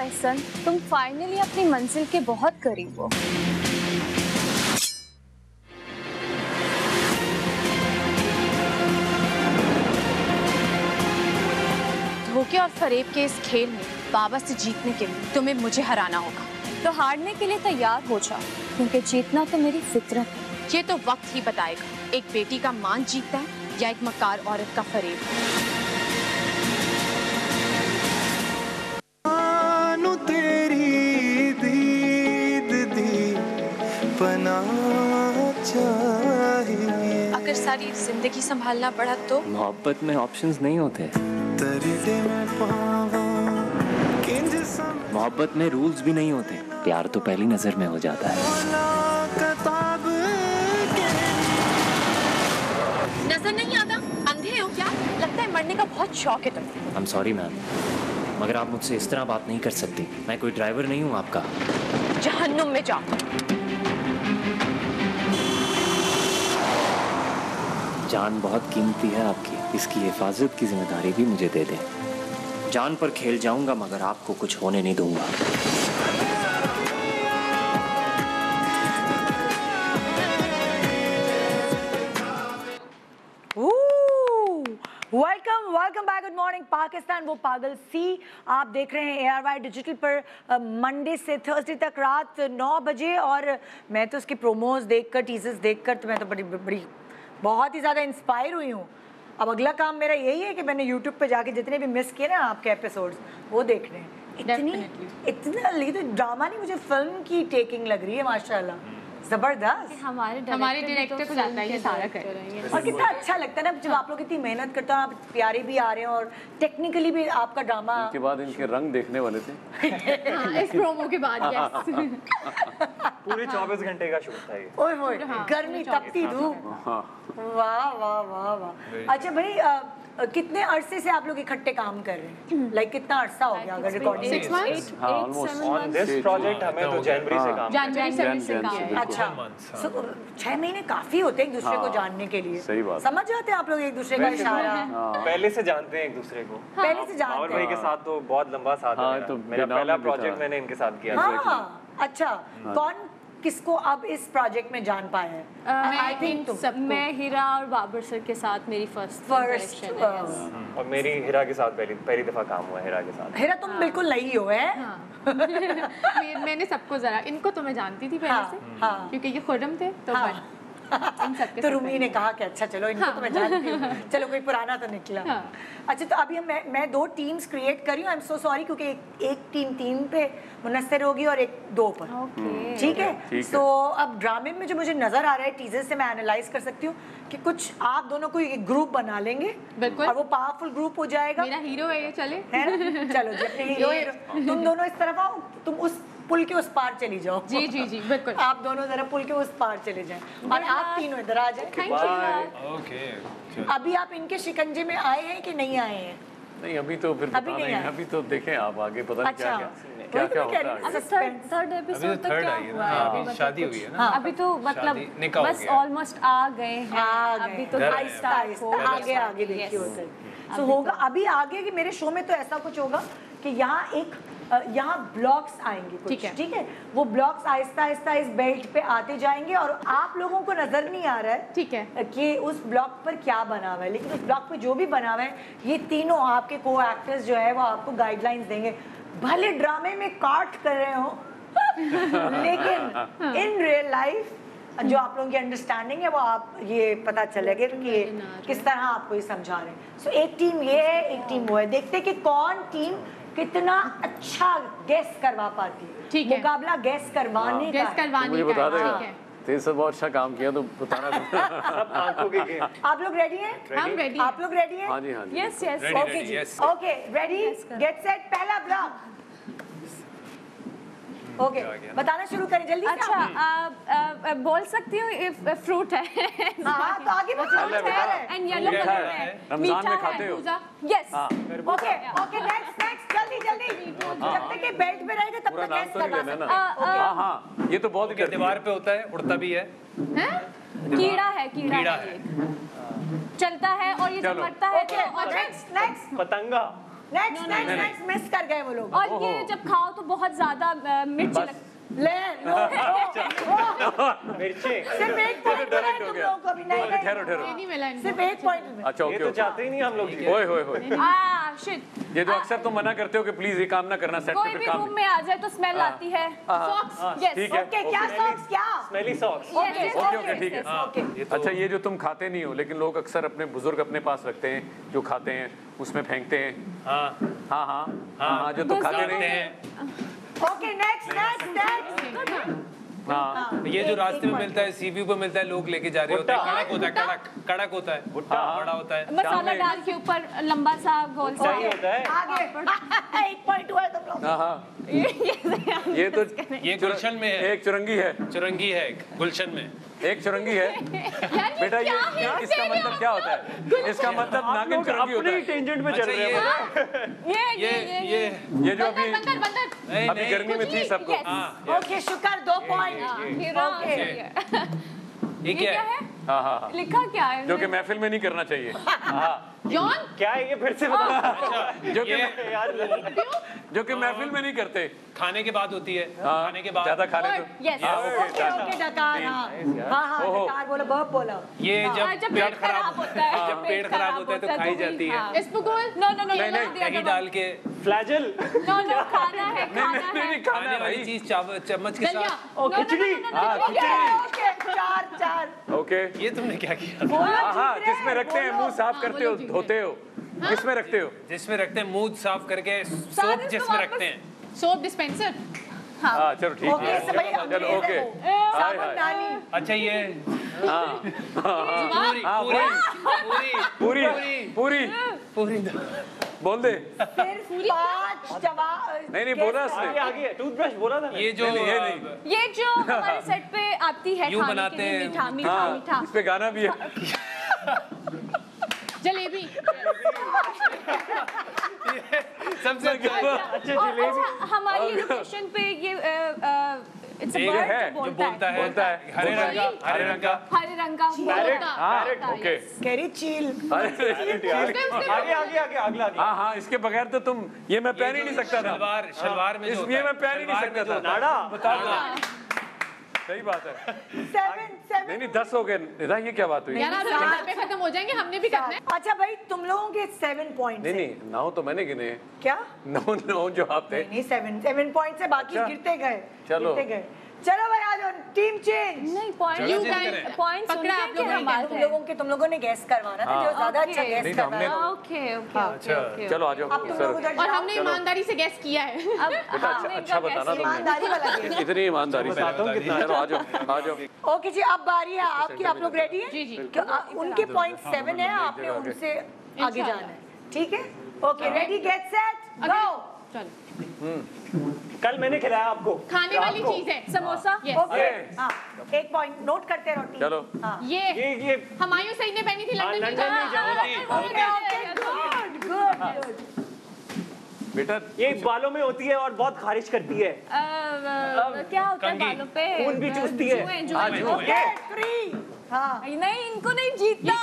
[SPEAKER 12] एहसन तुम फाइनली अपनी मंजिल के बहुत करीब हो।
[SPEAKER 13] धोखे और फरेब के इस खेल में बाबा से जीतने के लिए तुम्हें मुझे हराना होगा।
[SPEAKER 12] तो हारने के लिए तैयार हो जाओ, क्योंकि जीतना तो मेरी फितरत है।
[SPEAKER 13] ये तो वक्त ही बताएगा, एक बेटी का मान जीतता है या एक मकार औरत का फरेब। सारी ज़िंदगी संभालना पड़ा तो?
[SPEAKER 7] मोहब्बत में ऑप्शंस नहीं होते। मोहब्बत में रूल्स भी नहीं होते। प्यार तो पहली नज़र में हो जाता है।
[SPEAKER 13] नज़र नहीं आता? अंधे हो क्या? लगता है मरने का बहुत शौक है तुम्हें
[SPEAKER 7] आई एम सॉरी मैम मगर आप मुझसे इस तरह बात नहीं कर सकती। मैं कोई ड्राइवर नहीं हूँ आपका।
[SPEAKER 13] जहन्नुम में जाओ।
[SPEAKER 7] जान बहुत कीमती है आपकी। इसकी हिफाजत की ज़िम्मेदारी भी मुझे दे दें। जान पर खेल जाऊँगा, मगर आपको कुछ होने नहीं दूँगा।
[SPEAKER 2] Welcome welcome back good morning Pakistan वो पागल सी आप देख रहे हैं ए आर वाई डिजिटल पर मंडे से थर्सडे तक रात नौ बजे और मैं तो उसकी प्रोमोज देखकर टीजर्स देखकर तो मैं तो बड़ी बड़ी बहुत ही ज़्यादा इंस्पायर हुई हूँ। अब अगला काम मेरा यही है कि मैंने यूट्यूब पे जाके जितने भी मिस किए ना आपके एपिसोड्स वो देखने हैं इतनी इतना ये तो ड्रामा नहीं मुझे फ़िल्म की टेकिंग लग रही है माशाल्लाह। ज़बरदस्त।
[SPEAKER 12] हमारे
[SPEAKER 6] हमारे डायरेक्टर को जाता है ये सारा कर।
[SPEAKER 12] हैं,
[SPEAKER 2] और कितना अच्छा लगता है ना जब आप लोग इतनी मेहनत करते हो आप प्यारे भी आ रहे हैं और टेक्निकली भी आपका ड्रामा
[SPEAKER 4] के बाद इनके रंग देखने वाले थे। (laughs)
[SPEAKER 6] हाँ, इस प्रोमो के बाद. (laughs)
[SPEAKER 10] पूरे 24 घंटे का शूट था ये।
[SPEAKER 2] ओए होए गर्मी तपती धूप। वाह वाह वाह वाह। अच्छा भाई कितने अरसे से आप लोग इकट्ठे काम कर रहे हैं? लाइक कितना अरसा हो गया अगर रिकॉर्डिंग
[SPEAKER 6] Six months?
[SPEAKER 10] हाँ ऑलमोस्ट ऑन दिस प्रोजेक्ट हमें तो जनवरी से काम
[SPEAKER 6] जनवरी से से किया है
[SPEAKER 2] अच्छा। छह महीने काफ़ी होते हैं एक दूसरे को
[SPEAKER 10] हाँ,
[SPEAKER 2] जानने के लिए।
[SPEAKER 10] सही बात।
[SPEAKER 2] समझ जाते हैं आप लोग एक दूसरे का इशारा?
[SPEAKER 10] पहले से जानते हैं एक दूसरे को।
[SPEAKER 2] पहले से जानते हैं।
[SPEAKER 10] भाई के साथ तो बहुत लंबा साथ है
[SPEAKER 4] हाँ,
[SPEAKER 10] मेरा।
[SPEAKER 4] तो
[SPEAKER 10] मेरा पहला। प्रोजेक्ट मैंने इनके साथ किया
[SPEAKER 2] हाँ अच्छा। कौन किसको अब इस प्रोजेक्ट में जान पाए हैं? आई थिंक
[SPEAKER 12] मैं हीरा और बाबर सर के साथ मेरी फ़र्स्ट फ़र्स्ट
[SPEAKER 2] uh,
[SPEAKER 10] और मेरी हीरा के साथ पहली पहली दफ़ा काम हुआ हीरा के साथ।
[SPEAKER 2] हीरा तुम बिल्कुल नई हो है? (laughs)
[SPEAKER 6] मैंने सबको जरा इनको तो मैं जानती थी पहले
[SPEAKER 2] हाँ,
[SPEAKER 6] से
[SPEAKER 2] हाँ।
[SPEAKER 6] क्योंकि ये खुर्रम थे तो
[SPEAKER 2] हाँ। (laughs) तो रूमी ने कहा कि अच्छा चलो इनको तो मैं जानती हूँ। चलो कोई पुराना तो निकला।
[SPEAKER 6] हाँ।
[SPEAKER 2] अच्छा तो अभी हम मैं मैं दो टीम्स क्रिएट करी हूँ। आई एम सो सॉरी क्योंकि एक, एक टीम तीन पे मुनस्सर होगी और एक दो पर। ठीक है? तो अब ड्रामे में जो मुझे नज़र आ रहा है टीजर से मैं एनालाइज कर सकती हूँ कि कुछ आप दोनों को एक ग्रुप बना लेंगे
[SPEAKER 6] बिल्कुल।
[SPEAKER 2] और वो पावरफुल ग्रुप हो जाएगा।
[SPEAKER 6] मेरा हीरो है ये चले।
[SPEAKER 2] है ना? चलो जी अपने हीरो हीरो तुम दोनों इस तरफ़ आओ तुम उस पुल के उस पार चली जाओ।
[SPEAKER 6] जी जी जी बिल्कुल।
[SPEAKER 2] आप दोनों जरा पुल के उस पार चले जाएँ। और आप तीनों इधर आ जाएँ।
[SPEAKER 8] ओके
[SPEAKER 2] अभी आप इनके शिकंजे में आए हैं कि नहीं आए हैं?
[SPEAKER 4] नहीं अभी तो फिर
[SPEAKER 2] अभी नहीं
[SPEAKER 4] नहीं अभी तो देखें आप आगे पता नहीं
[SPEAKER 2] अच्छा।
[SPEAKER 4] क्या क्या
[SPEAKER 2] तो
[SPEAKER 4] क्या
[SPEAKER 2] कह
[SPEAKER 4] होता
[SPEAKER 2] रही
[SPEAKER 4] है
[SPEAKER 2] हूँ,
[SPEAKER 9] अभी थर्ड थर्ड
[SPEAKER 8] अभी
[SPEAKER 9] एपिसोड
[SPEAKER 8] तो
[SPEAKER 9] तक क्या हुआ है?
[SPEAKER 8] अभी
[SPEAKER 9] मतलब
[SPEAKER 8] शादी
[SPEAKER 9] कुछ-
[SPEAKER 8] हुई है ना?
[SPEAKER 9] अभी तो मतलब
[SPEAKER 8] हो
[SPEAKER 9] बस ऑलमोस्ट आ गए हैं। अभी तो
[SPEAKER 2] आहिस्ता आहिस्ता आगे आगे देखिए होता है सो होगा अभी आगे कि मेरे शो में तो ऐसा कुछ होगा कि यहाँ एक यहाँ ब्लॉक्स आएँगे कुछ
[SPEAKER 6] ठीक है।
[SPEAKER 2] ठीक है? वो ब्लॉक्स आहिस्ता आहिस्ता इस बेल्ट पे आते जाएँगे और आप लोगों को नज़र नहीं आ रहा है
[SPEAKER 6] ठीक है।
[SPEAKER 2] कि उस ब्लॉक पर क्या बना हुआ है लेकिन उस ब्लॉक पे जो भी बना हुआ है ये तीनों आपके को एक्टर्स जो है वो आपको गाइडलाइंस देंगे। भले ड्रामे में काट कर रहे हो (laughs) लेकिन इन रियल लाइफ जो आप लोगों की अंडरस्टैंडिंग है वो आप ये पता चलेगा कि किस तरह आपको ये समझा रहे हैं। सो एक टीम ये है एक टीम वो है। देखते हैं कि कौन टीम कितना अच्छा गैस करवा पाती है।
[SPEAKER 6] ठीक है।
[SPEAKER 2] मुकाबला गैस करवाने का
[SPEAKER 6] गेस करवाने का
[SPEAKER 4] बता
[SPEAKER 6] है, है।
[SPEAKER 4] तेरे बहुत अच्छा काम किया तो बताना
[SPEAKER 10] सब आँखों के गेम
[SPEAKER 2] आप लोग रेडी हैं?
[SPEAKER 6] हम रेडी
[SPEAKER 2] आप लोग रेडी हैं?
[SPEAKER 4] हाँ जी हाँ जी।
[SPEAKER 9] यस यस
[SPEAKER 2] ओके जी ओके रेडी गेट सेट पहला ब्लॉक ओके बताना शुरू करें जल्दी
[SPEAKER 9] अच्छा
[SPEAKER 2] आप।
[SPEAKER 9] आ, आ, आ, बोल सकती हूँ इफ़ फ्रूट है।
[SPEAKER 2] हाँ तो आगे
[SPEAKER 9] एंड येलो कलर
[SPEAKER 4] है।
[SPEAKER 9] है।
[SPEAKER 4] में खाते हो?
[SPEAKER 9] यस
[SPEAKER 4] हाँ
[SPEAKER 2] ओके ओके नेक्स्ट नेक्स्ट जल्दी जल्दी। जब तक ये बेल्ट पे रहेगा तब तक गेस
[SPEAKER 4] तो
[SPEAKER 2] हैं
[SPEAKER 4] हाँ हाँ ये तो बहुत
[SPEAKER 8] दीवार पे होता है उड़ता भी है।
[SPEAKER 9] कीड़ा है कीड़ा है
[SPEAKER 8] है।
[SPEAKER 9] चलता है और ये जब। मरता है तो
[SPEAKER 2] नेक्स्ट नेक्स्ट
[SPEAKER 10] पतंगा।
[SPEAKER 2] नेक्स्ट नेक्स्ट नेक्स्ट मिस कर गए वो लोग
[SPEAKER 9] और ये जब खाओ तो बहुत ज़्यादा मिर्च
[SPEAKER 4] बस।
[SPEAKER 2] ले लो।
[SPEAKER 10] मिर्ची।
[SPEAKER 2] सिर्फ़ एक पॉइंट मिला है
[SPEAKER 4] हो
[SPEAKER 2] तुम
[SPEAKER 4] गया।
[SPEAKER 2] लोगों को अभी नहीं नहीं
[SPEAKER 4] ठहरो
[SPEAKER 6] नहीं मिला इनको।
[SPEAKER 2] सिर्फ़ एक पॉइंट
[SPEAKER 4] अच्छा ओके
[SPEAKER 10] ये
[SPEAKER 4] तो
[SPEAKER 10] चाहते ही नहीं हम लोग
[SPEAKER 4] ओए होए होए
[SPEAKER 9] आ शिट
[SPEAKER 4] ये जो अक्सर तुम मना करते हो कि प्लीज़ ये काम ना करना सेट पे
[SPEAKER 9] कोई भी
[SPEAKER 4] काम
[SPEAKER 9] रूम में आ जाए तो स्मेल आती है।
[SPEAKER 4] सॉक्स
[SPEAKER 9] यस
[SPEAKER 4] ठीक है
[SPEAKER 2] ओके क्या सॉक्स क्या?
[SPEAKER 10] Smelly socks
[SPEAKER 2] okay
[SPEAKER 4] okay okay ठीक है।
[SPEAKER 8] हाँ, तो
[SPEAKER 4] अच्छा ये जो तुम खाते नहीं हो लेकिन लोग अक्सर अपने बुज़ुर्ग अपने पास रखते हैं जो खाते हैं उसमें फेंकते हैं।
[SPEAKER 8] हाँ।
[SPEAKER 4] हाँ हाँ। हाँ। हाँ जो तुम खाते
[SPEAKER 8] खाते
[SPEAKER 4] नहीं
[SPEAKER 8] हैं।
[SPEAKER 2] ओके नेक्स्ट नेक्स्ट नेक्स्ट
[SPEAKER 4] हाँ
[SPEAKER 8] ये जो रास्ते में मिलता है सीपीयू पे मिलता है लोग लेके जा रहे होते हैं कड़क होता है कड़क कड़क होता है। बड़ा होता है।
[SPEAKER 9] मसाला डाल के ऊपर लंबा सा गोल सा
[SPEAKER 10] सही होता है।
[SPEAKER 2] आगे। (laughs) एक पॉइंट हुआ है तुम लोग
[SPEAKER 4] हाँ हाँ। (laughs) ये तो (laughs)
[SPEAKER 8] ये गुलशन में है।
[SPEAKER 4] एक चुरंगी है।
[SPEAKER 8] चुरंगी है गुलशन में।
[SPEAKER 4] एक चुरंगी है। (laughs) बेटा ये ये- इसका मतलब क्या होता है? इसका मतलब नागिन चुरंगी होता
[SPEAKER 10] अपनी
[SPEAKER 4] है।
[SPEAKER 10] टेंजेंट पे चल
[SPEAKER 8] अच्छा,
[SPEAKER 10] रहे
[SPEAKER 8] ये
[SPEAKER 10] हैं।
[SPEAKER 9] ये
[SPEAKER 8] ये
[SPEAKER 9] ये
[SPEAKER 8] ये
[SPEAKER 4] जो अभी
[SPEAKER 6] बंदर बंदर।
[SPEAKER 8] नहीं
[SPEAKER 4] अभी गर्मी में थी सबको।
[SPEAKER 9] Yes.
[SPEAKER 8] हाँ
[SPEAKER 2] ओके शुक्र दो पॉइंट ओके
[SPEAKER 8] ये क्या है? (laughs)
[SPEAKER 9] है
[SPEAKER 4] हाँ हाँ।
[SPEAKER 9] लिखा क्या है
[SPEAKER 4] जो कि महफिल में नहीं करना चाहिए। (laughs) हाँ।
[SPEAKER 6] जॉन?
[SPEAKER 10] क्या है ये फिर से बता
[SPEAKER 4] जो कि
[SPEAKER 10] यार
[SPEAKER 4] जो कि महफिल में नहीं करते।
[SPEAKER 8] खाने के बाद होती है। खाने के बाद
[SPEAKER 4] ज़्यादा खा ले तो
[SPEAKER 9] यस
[SPEAKER 2] ओके ओके डकार डकार बोलो बहुत बोलो।
[SPEAKER 8] ये जब पेट खराब
[SPEAKER 9] होता है
[SPEAKER 8] जब पेट खराब होता है तो खाई जाती है।
[SPEAKER 6] इस
[SPEAKER 9] नो नो नो
[SPEAKER 4] नहीं, नहीं,
[SPEAKER 8] डाल के
[SPEAKER 10] फ्लैजल।
[SPEAKER 9] नो नो खाना है खाना
[SPEAKER 4] नहीं नहीं
[SPEAKER 9] है।
[SPEAKER 4] नहीं खाना
[SPEAKER 8] वाली चीज़ चम्मच के साथ।
[SPEAKER 10] ओ खिचड़ी।
[SPEAKER 4] हाँ
[SPEAKER 2] ओके
[SPEAKER 4] खिचड़ी।
[SPEAKER 2] ओके चार चार।
[SPEAKER 4] ओके।
[SPEAKER 8] ये तुमने क्या किया?
[SPEAKER 4] हाँ हाँ जिसमें रखते हैं मुँह साफ़ करते हो धोते हो। किसमें रखते हो?
[SPEAKER 8] जिसमें रखते हैं मुँह साफ़ करके सोप जिसमें रखते हैं।
[SPEAKER 6] Soap dispenser?
[SPEAKER 4] हाँ। चलो ठीक
[SPEAKER 2] ओके
[SPEAKER 4] है। चलो ओके।
[SPEAKER 2] है नानी
[SPEAKER 8] अच्छा ये
[SPEAKER 4] हाँ।
[SPEAKER 8] पूरी
[SPEAKER 4] हाँ,
[SPEAKER 8] पूरी पूरी
[SPEAKER 4] पूरी पूरी।
[SPEAKER 8] पूरी।
[SPEAKER 4] बोल दे।
[SPEAKER 2] सिर्फ़ पाँच जवाब
[SPEAKER 4] नहीं नहीं बोला
[SPEAKER 10] आगे आगे टूथब्रश बोला था।
[SPEAKER 8] ये जो
[SPEAKER 4] नहीं, ये नहीं।
[SPEAKER 9] ये जो (laughs) हमारे सेट पे आती है
[SPEAKER 8] यूँ
[SPEAKER 9] खाने के
[SPEAKER 8] बनाते
[SPEAKER 9] लिए
[SPEAKER 8] हैं।
[SPEAKER 9] मीठा मीठा
[SPEAKER 4] हाँ
[SPEAKER 9] मीठा।
[SPEAKER 4] इस पे गाना भी है। (laughs)
[SPEAKER 6] जलेबी।
[SPEAKER 8] सबसे अच्छा
[SPEAKER 10] अच्छा जलेबी।
[SPEAKER 9] अच्छा हमारी लोकेशन पे ये इट्स
[SPEAKER 8] एक
[SPEAKER 9] बर्ड
[SPEAKER 4] है,
[SPEAKER 9] जो
[SPEAKER 8] जो
[SPEAKER 9] बोलता है।
[SPEAKER 8] बोलता है। हरे रंग का हरे रंग का।
[SPEAKER 9] हरे रंग का
[SPEAKER 4] हाँ।
[SPEAKER 9] है,
[SPEAKER 4] ओके
[SPEAKER 2] कैरी चील
[SPEAKER 10] आगे आगे आगे अगला आगे
[SPEAKER 4] हाँ हाँ इसके बगैर तो तुम ये मैं पहन ही नहीं सकता था।
[SPEAKER 8] शलवार शलवार में जो
[SPEAKER 4] इस- ये मैं पहन ही नहीं सकता था।
[SPEAKER 10] नाड़ा।
[SPEAKER 8] बताओ ना
[SPEAKER 4] सही बात है।
[SPEAKER 2] सेवन
[SPEAKER 4] नहीं
[SPEAKER 2] सेवन
[SPEAKER 4] नहीं दस हो गए। निधा ये क्या बात हुई?
[SPEAKER 6] यार आप घर पे खत्म हो जाएँगे हमने भी करना है।
[SPEAKER 2] अच्छा भाई तुम लोगों के सेवन पॉइंट
[SPEAKER 4] नहीं नहीं नौ तो मैंने गिने।
[SPEAKER 2] क्या?
[SPEAKER 4] नौ नौ जो आप थे।
[SPEAKER 2] नहीं नहीं सेवन सेवन पॉइंट से बाकी
[SPEAKER 4] अच्छा।
[SPEAKER 2] गिरते गए
[SPEAKER 4] चलो।
[SPEAKER 2] गिरते गए। चलो भाई आ जाओ टीम चेंज
[SPEAKER 9] नहीं पॉइंट
[SPEAKER 8] चेंज करें।
[SPEAKER 9] पॉइंट
[SPEAKER 6] पकड़ा आप लोगों ने,
[SPEAKER 9] हमारे
[SPEAKER 2] तुम लोगों के तुम लोगों ने गैस करवाना था जो ज़्यादा अच्छा. गैस
[SPEAKER 4] तो
[SPEAKER 2] करवाना
[SPEAKER 9] ओके ओके
[SPEAKER 8] अच्छा,
[SPEAKER 9] ओके
[SPEAKER 4] चलो आ जाओ सर
[SPEAKER 6] और हमने ईमानदारी से गैस किया है।
[SPEAKER 9] अब (laughs) हाँ,
[SPEAKER 4] अच्छा अच्छा
[SPEAKER 9] इनका
[SPEAKER 4] बताना
[SPEAKER 9] कैसे-
[SPEAKER 4] तुमने
[SPEAKER 2] ईमानदारी वाला गेम
[SPEAKER 4] इतनी ईमानदारी से।
[SPEAKER 10] बताता कितना।
[SPEAKER 4] चलो आ जाओ आ जाओ
[SPEAKER 2] ओके जी अब बारी है। आपकी आप लोग रेडी हैं?
[SPEAKER 6] जी, जी।
[SPEAKER 2] क्यों- उनके पॉइंट सेवन है आपने उनसे आगे। जाना है। ठीक है? Okay ready get set go
[SPEAKER 10] कल मैंने खिलाया आपको।
[SPEAKER 6] खाने वाली चीज़ है समोसा? Yes
[SPEAKER 2] okay. हाँ। एक पॉइंट नोट करते रहो
[SPEAKER 4] चलो।
[SPEAKER 2] हाँ।
[SPEAKER 6] ये
[SPEAKER 10] ये ये।
[SPEAKER 6] हमायूं सईद ने पहनी थी
[SPEAKER 10] हाँ,
[SPEAKER 6] लंदन
[SPEAKER 10] लंदन में होती
[SPEAKER 2] ओके ओके गुड गुड
[SPEAKER 4] बेटा
[SPEAKER 10] ये बालों में होती है और बहुत खारिज करती है।
[SPEAKER 9] क्या होता है बालों पे?
[SPEAKER 10] खून भी चूसती है। हाँ।
[SPEAKER 2] ओके थ्री हाँ।
[SPEAKER 9] नहीं इनको नहीं
[SPEAKER 6] ये
[SPEAKER 9] जीतना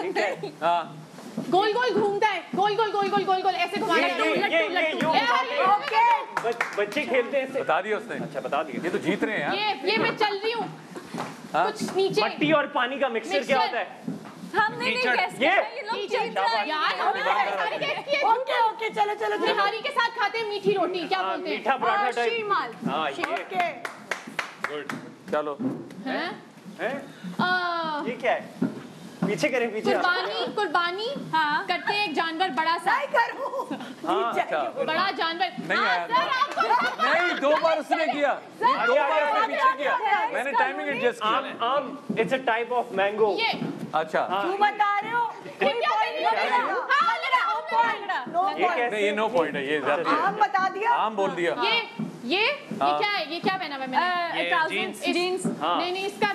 [SPEAKER 6] क्या है? (laughs)
[SPEAKER 4] हाँ।
[SPEAKER 6] गोल गोल घूमता है। गोल गोल गोल गोल गोल गोल ऐसे घुमाना
[SPEAKER 10] ये-
[SPEAKER 6] है
[SPEAKER 10] बच्चे खेलते हैं
[SPEAKER 4] बता दिया उसने।
[SPEAKER 10] अच्छा बता दिए
[SPEAKER 4] ये तो जीत रहे हैं यार
[SPEAKER 6] ये ये मैं चल रही हूँ।
[SPEAKER 4] हाँ?
[SPEAKER 6] कुछ नीचे।
[SPEAKER 10] मट्टी और पानी का मिक्सचर क्या होता है?
[SPEAKER 9] हमने नहीं। गैस
[SPEAKER 10] ये-
[SPEAKER 9] किया ये। लोग। जीत रहे हैं।
[SPEAKER 6] यार हमने तो सारे guess किए।
[SPEAKER 2] ओके ओके चलो चलो
[SPEAKER 6] बिहारी के साथ खाते हैं मीठी रोटी क्या
[SPEAKER 10] हाँ,
[SPEAKER 6] बोलते हैं?
[SPEAKER 10] मीठा पराठा टाइप
[SPEAKER 9] शीमाल
[SPEAKER 10] हाँ ये।
[SPEAKER 2] ओके।
[SPEAKER 4] चलो।
[SPEAKER 6] हैं?
[SPEAKER 10] है?
[SPEAKER 6] आ,
[SPEAKER 10] ये क्या है? पीछे करें पीछे।
[SPEAKER 6] कुर्बानी कुर्बानी
[SPEAKER 9] हाँ
[SPEAKER 6] करते हैं एक जानवर बड़ा सा।
[SPEAKER 2] नहीं करूँ?
[SPEAKER 4] हाँ अच्छा।
[SPEAKER 6] बड़ा जानवर।
[SPEAKER 4] नहीं
[SPEAKER 6] हाँ,
[SPEAKER 4] आया।
[SPEAKER 6] सर
[SPEAKER 4] नहीं दो बार उसने किया। दो बार उसने पीछे किया। मैंने टाइमिंग एडजस्ट किया।
[SPEAKER 10] Aam it's a type of mango
[SPEAKER 6] ये।
[SPEAKER 4] अच्छा।
[SPEAKER 2] क्यों बता रहे हो?
[SPEAKER 6] ये क्या कर रही हो हाँ।
[SPEAKER 2] नो
[SPEAKER 10] ये
[SPEAKER 2] पॉइंट
[SPEAKER 4] नो पॉइंट है ये ज़्यादा
[SPEAKER 2] आम बता दिया?
[SPEAKER 4] आम बोल दिया।
[SPEAKER 6] ये ये ये। क्या है? ये क्या पहना हुआ है मैंने?
[SPEAKER 9] जीन्स।
[SPEAKER 6] नहीं नहीं इसका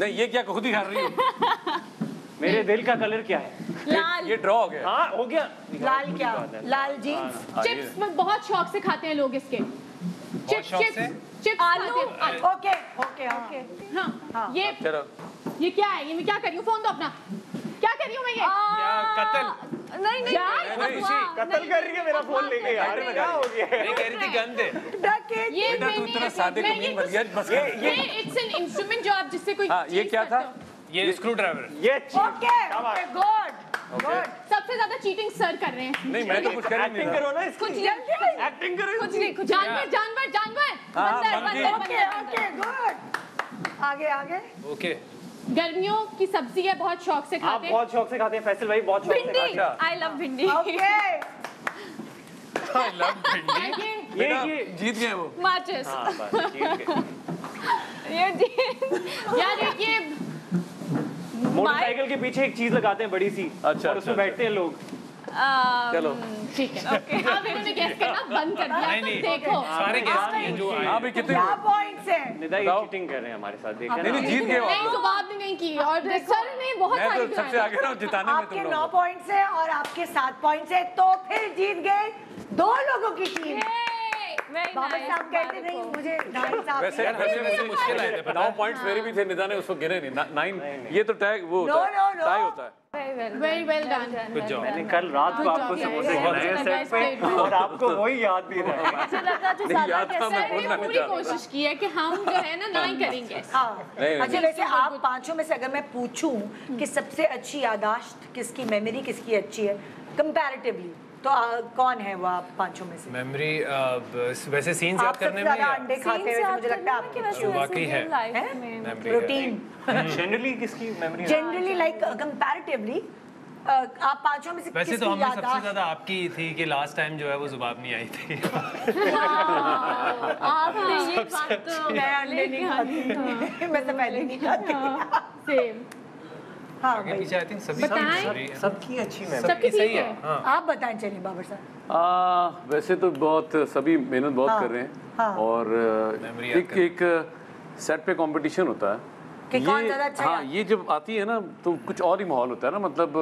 [SPEAKER 4] नहीं ये क्या खुद ही कर रही हो? (laughs)
[SPEAKER 10] मेरे दिल का कलर क्या है?
[SPEAKER 6] लाल।
[SPEAKER 4] ये ड्रॉ हो गया।
[SPEAKER 10] हाँ हो गया।
[SPEAKER 2] लाल क्या? लाल जीन्स
[SPEAKER 4] हाँ,
[SPEAKER 6] चिप्स में बहुत शौक से खाते हैं लोग इसके। चिप्स चिप्स चिप्स
[SPEAKER 9] आलू।
[SPEAKER 6] हैं।
[SPEAKER 2] Okay okay okay.
[SPEAKER 6] हाँ ये
[SPEAKER 4] चलो।
[SPEAKER 6] ये क्या है? ये मैं क्या कर रही हूँ? फ़ोन दो अपना। क्या कर रही हूँ मैं ये?
[SPEAKER 8] कत्ल।
[SPEAKER 9] नहीं नहीं
[SPEAKER 6] यार,
[SPEAKER 10] कत्ल कर रही है मेरा फ़ोन लेके। यार क्या हो गया?
[SPEAKER 8] नहीं कह रही थी गंद है।
[SPEAKER 6] ये
[SPEAKER 4] बेटा तू
[SPEAKER 6] मैंने-
[SPEAKER 4] इतना सादे कमीन
[SPEAKER 6] ये
[SPEAKER 4] बन गया बस
[SPEAKER 10] ये
[SPEAKER 6] इट्स एन इंस्ट्रूमेंट जो आप जिससे कोई
[SPEAKER 4] हाँ, ये क्या था?
[SPEAKER 8] ये स्क्रू ड्राइवर
[SPEAKER 10] ये
[SPEAKER 2] ओके ओके गुड गुड
[SPEAKER 6] सबसे ज़्यादा चीटिंग सर कर रहे हैं।
[SPEAKER 4] नहीं मैं तो कुछ कर नहीं
[SPEAKER 10] करो ना इसकी।
[SPEAKER 9] कुछ
[SPEAKER 10] एक्टिंग करो
[SPEAKER 9] कुछ नहीं कुछ
[SPEAKER 6] जानवर जानवर जानवर।
[SPEAKER 4] हाँ,
[SPEAKER 6] बंदर बंदर।
[SPEAKER 2] ओके ओके गुड आगे आगे।
[SPEAKER 8] ओके
[SPEAKER 6] गर्मियों की सब्ज़ी है बहुत शौक से खाते हैं।
[SPEAKER 10] बहुत शौक से खाते हैं फैसल भाई बहुत शौक से खाते
[SPEAKER 9] भिंडी
[SPEAKER 10] हैं।
[SPEAKER 9] I love bhindi.
[SPEAKER 2] Okay
[SPEAKER 4] I love bhindi.
[SPEAKER 6] ये
[SPEAKER 10] ये-
[SPEAKER 4] जीत गए वो।
[SPEAKER 9] माचिस।
[SPEAKER 10] हाँ बस ठीक है (laughs)
[SPEAKER 9] ये जीत
[SPEAKER 6] यार ये
[SPEAKER 10] मोटरसाइकिल के पीछे एक चीज़ लगाते हैं बड़ी सी
[SPEAKER 4] अच्छा,
[SPEAKER 10] और उसमें
[SPEAKER 4] अच्छा,
[SPEAKER 10] बैठते हैं लोग।
[SPEAKER 4] चलो।
[SPEAKER 6] ठीक है। अब इन्होंने गैस करना बंद कर दिया
[SPEAKER 8] नहीं,
[SPEAKER 6] तो
[SPEAKER 8] नहीं।
[SPEAKER 6] देखो।
[SPEAKER 8] सारे किए जो आए।
[SPEAKER 4] हाँ कितने
[SPEAKER 2] क्या पॉइंट्स है।
[SPEAKER 10] निदा ये चीटिंग कर रहे हैं हमारे साथ देखा
[SPEAKER 4] नहीं नहीं जीत गए
[SPEAKER 6] नहीं तो आपने नहीं की और सर ने बहुत सारी
[SPEAKER 4] तो सबसे आगे रहा जिताने में
[SPEAKER 2] आपके
[SPEAKER 4] तुम
[SPEAKER 2] नौ
[SPEAKER 4] लोग
[SPEAKER 2] पॉइंट्स है और आपके सात पॉइंट्स है तो फिर जीत गए दो लोगों की टीम बाबा साहब कहते नहीं मुझे
[SPEAKER 4] वैसे
[SPEAKER 2] की-
[SPEAKER 4] वैसे मुझे मुश्किल आए थे पता पॉइंट्स मेरे भी थे निदा ने उसको गिने नहीं। नाइन ये तो टैग वो होता है। टाई होता है।
[SPEAKER 6] वेरी वेल डन
[SPEAKER 10] मैंने कल रात को आपको समोसे खिलाए सेट पे और आपको वही याद भी रहा
[SPEAKER 9] मुझे लगा जो
[SPEAKER 4] नहीं
[SPEAKER 9] ज़्यादा
[SPEAKER 4] याद था मैं
[SPEAKER 6] सर ने
[SPEAKER 4] बोलना नहीं
[SPEAKER 6] पूरी कोशिश की है कि हम जो है ना ना करेंगे।
[SPEAKER 2] हाँ। अच्छा वैसे आप पाँचों में से अगर मैं पूछूँ कि सबसे अच्छी यादाश्त किसकी मेमोरी किसकी अच्छी है कंपैरेटिवली तो आ, कौन है वो आप पाँचों में से?
[SPEAKER 8] मेमोरी वैसे सीन्स याद करने में या?
[SPEAKER 2] अंडे खाते हैं मुझे लगता है आपकी होगी।
[SPEAKER 8] वाकई है।
[SPEAKER 2] प्रोटीन
[SPEAKER 10] जनरली किसकी मेमोरी
[SPEAKER 2] जनरली लाइक कंपैरेटिवली आप पाँचों में से
[SPEAKER 8] वैसे तो हमें सबसे ज़्यादा आपकी थी कि लास्ट टाइम जो है वो जुबाब नहीं आई थी।
[SPEAKER 6] आपने ये बात तो
[SPEAKER 2] मैं अंडे नहीं खाती। (laughs) मैं तो पहले नहीं खाती।
[SPEAKER 6] सेम
[SPEAKER 2] हाँ भाई।
[SPEAKER 8] आई थिंक सभी
[SPEAKER 6] बताएँ।
[SPEAKER 8] सभी।
[SPEAKER 10] सबकी अच्छी
[SPEAKER 6] सबकी
[SPEAKER 8] सही है?
[SPEAKER 6] है
[SPEAKER 2] आप बताएँ चलिए बाबर साहब।
[SPEAKER 4] वैसे तो बहुत सभी मेहनत बहुत
[SPEAKER 2] हाँ,
[SPEAKER 4] कर रहे हैं
[SPEAKER 2] हाँ।
[SPEAKER 4] और एक एक सेट पे कंपटीशन होता है।
[SPEAKER 2] कि कौन ज़्यादा अच्छा
[SPEAKER 4] हाँ ये जब आती है ना तो कुछ और ही माहौल होता है ना मतलब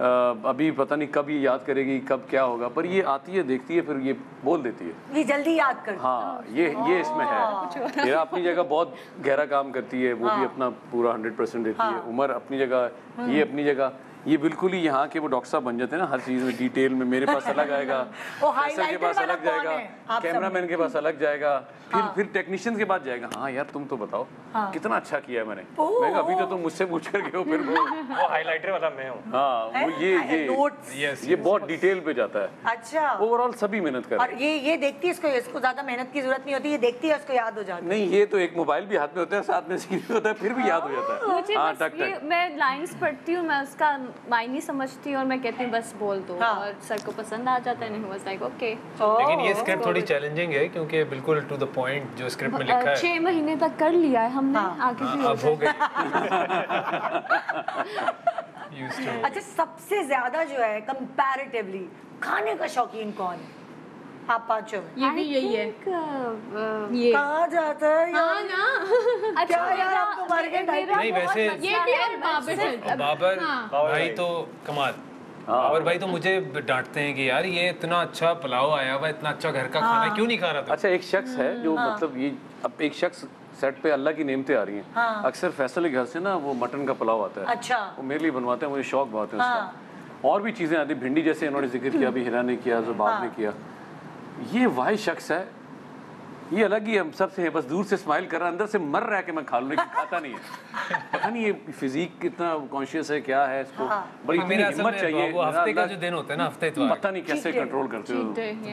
[SPEAKER 4] अभी पता नहीं कब ये याद करेगी कब क्या होगा पर ये आती है देखती है फिर ये बोल देती है।
[SPEAKER 2] ये जल्दी याद कर
[SPEAKER 4] हाँ ये ये इसमें है। मेरा अपनी जगह बहुत गहरा काम करती है वो भी अपना पूरा हंड्रेड परसेंट देती है। उमर अपनी जगह ये अपनी जगह। ये बिल्कुल ही यहाँ के वो डॉक्टर साहब बन जाते हैं ना हर चीज़ में डिटेल में मेरे पास अलग आएगा (laughs)
[SPEAKER 2] वो
[SPEAKER 4] के पास अलग जाएगा
[SPEAKER 2] है?
[SPEAKER 4] कैमरामैन के पास अलग जाएगा फिर फिर टेक्नीशियंस के पास जाएगा हाँ यार तुम तो बताओ कितना अच्छा किया है मैंने। मैं अभी तो तुम मुझसे पूछ कर गए हो फिर वो (laughs)
[SPEAKER 10] वो हाइलाइटर वाला मैं हूँ।
[SPEAKER 4] हाँ वो ये ये ये बहुत डिटेल पे जाता है।
[SPEAKER 2] अच्छा।
[SPEAKER 4] ओवरऑल सभी मेहनत कर।
[SPEAKER 2] और ये ये देखती है इसको इसको ज़्यादा मेहनत की ज़रूरत नहीं होती ये देखती है उसको याद हो जाता
[SPEAKER 4] हैं। नहीं ये तो एक मोबाइल भी हाथ में होता है साथ में भी होता है फिर भी याद हो जाता है। हाँ टक टक।
[SPEAKER 9] मैं लाइंस पढ़ती हूँ मैं उसका मायने समझती हूँ और मैं कहती हूँ बस बोल दो।
[SPEAKER 2] हाँ।
[SPEAKER 9] और सर को पसंद आ जाता है नहीं वाज लाइक ओके
[SPEAKER 8] लेकिन ये स्क्रिप्ट थोड़ी चैलेंजिंग है क्योंकि बिल्कुल टू द पॉइंट जो स्क्रिप्ट में लिखा है।
[SPEAKER 9] छह महीने तक कर लिया है हमने आगे भी
[SPEAKER 8] हाँ,
[SPEAKER 9] हो
[SPEAKER 8] अब हो गई (laughs)
[SPEAKER 2] अच्छा सबसे ज़्यादा जो है कंपैरेटिवली खाने का शौकीन कौन है? आप पाँचों में।
[SPEAKER 6] ये भी यही है।
[SPEAKER 2] ये। कहाँ जाता है
[SPEAKER 6] हाँ
[SPEAKER 2] यार?
[SPEAKER 6] ना (laughs)
[SPEAKER 2] क्या यार आप तो मर गए
[SPEAKER 8] नहीं वैसे
[SPEAKER 6] ये भी है बाबर
[SPEAKER 8] बाबर
[SPEAKER 6] हाँ।
[SPEAKER 8] भाई तो कमाल। बाबर भाई तो मुझे डांटते हैं कि यार ये इतना अच्छा पुलाव आया हुआ इतना अच्छा घर का खाना क्यों नहीं खा रहा था
[SPEAKER 4] अच्छा एक शख्स है जो मतलब ये अब एक शख्स सेट पे अल्लाह की नेमतें आ रही हैं।
[SPEAKER 2] हाँ।
[SPEAKER 4] अक्सर फैसल के घर से ना वो मटन का पुलाव आता है।
[SPEAKER 2] अच्छा।
[SPEAKER 4] वो मेरे लिए बनवाते हैं मुझे शौक बहुत है
[SPEAKER 2] हाँ।
[SPEAKER 4] उसका और भी चीज़ें आती भिंडी जैसे इन्होंने ज़िक्र किया अभी हिरा ने किया जुबाब ने
[SPEAKER 2] हाँ।
[SPEAKER 4] किया। ये वाहि शख्स है ये अलग ही हम सबसे है बस दूर से स्माइल कर रहा है अंदर से मर रहा है कि मैं खा लूँ लेकिन खाता नहीं है। पता नहीं ये फिजिक कितना कॉन्शियस है क्या है इसको।
[SPEAKER 2] हाँ।
[SPEAKER 4] बड़ी
[SPEAKER 8] हाँ, मेरे
[SPEAKER 4] हिम्मत चाहिए।
[SPEAKER 8] वो हफ़्ते का जो दिन होता है ना हफ़्ते इतवार
[SPEAKER 4] पता नहीं कैसे कंट्रोल करते हो।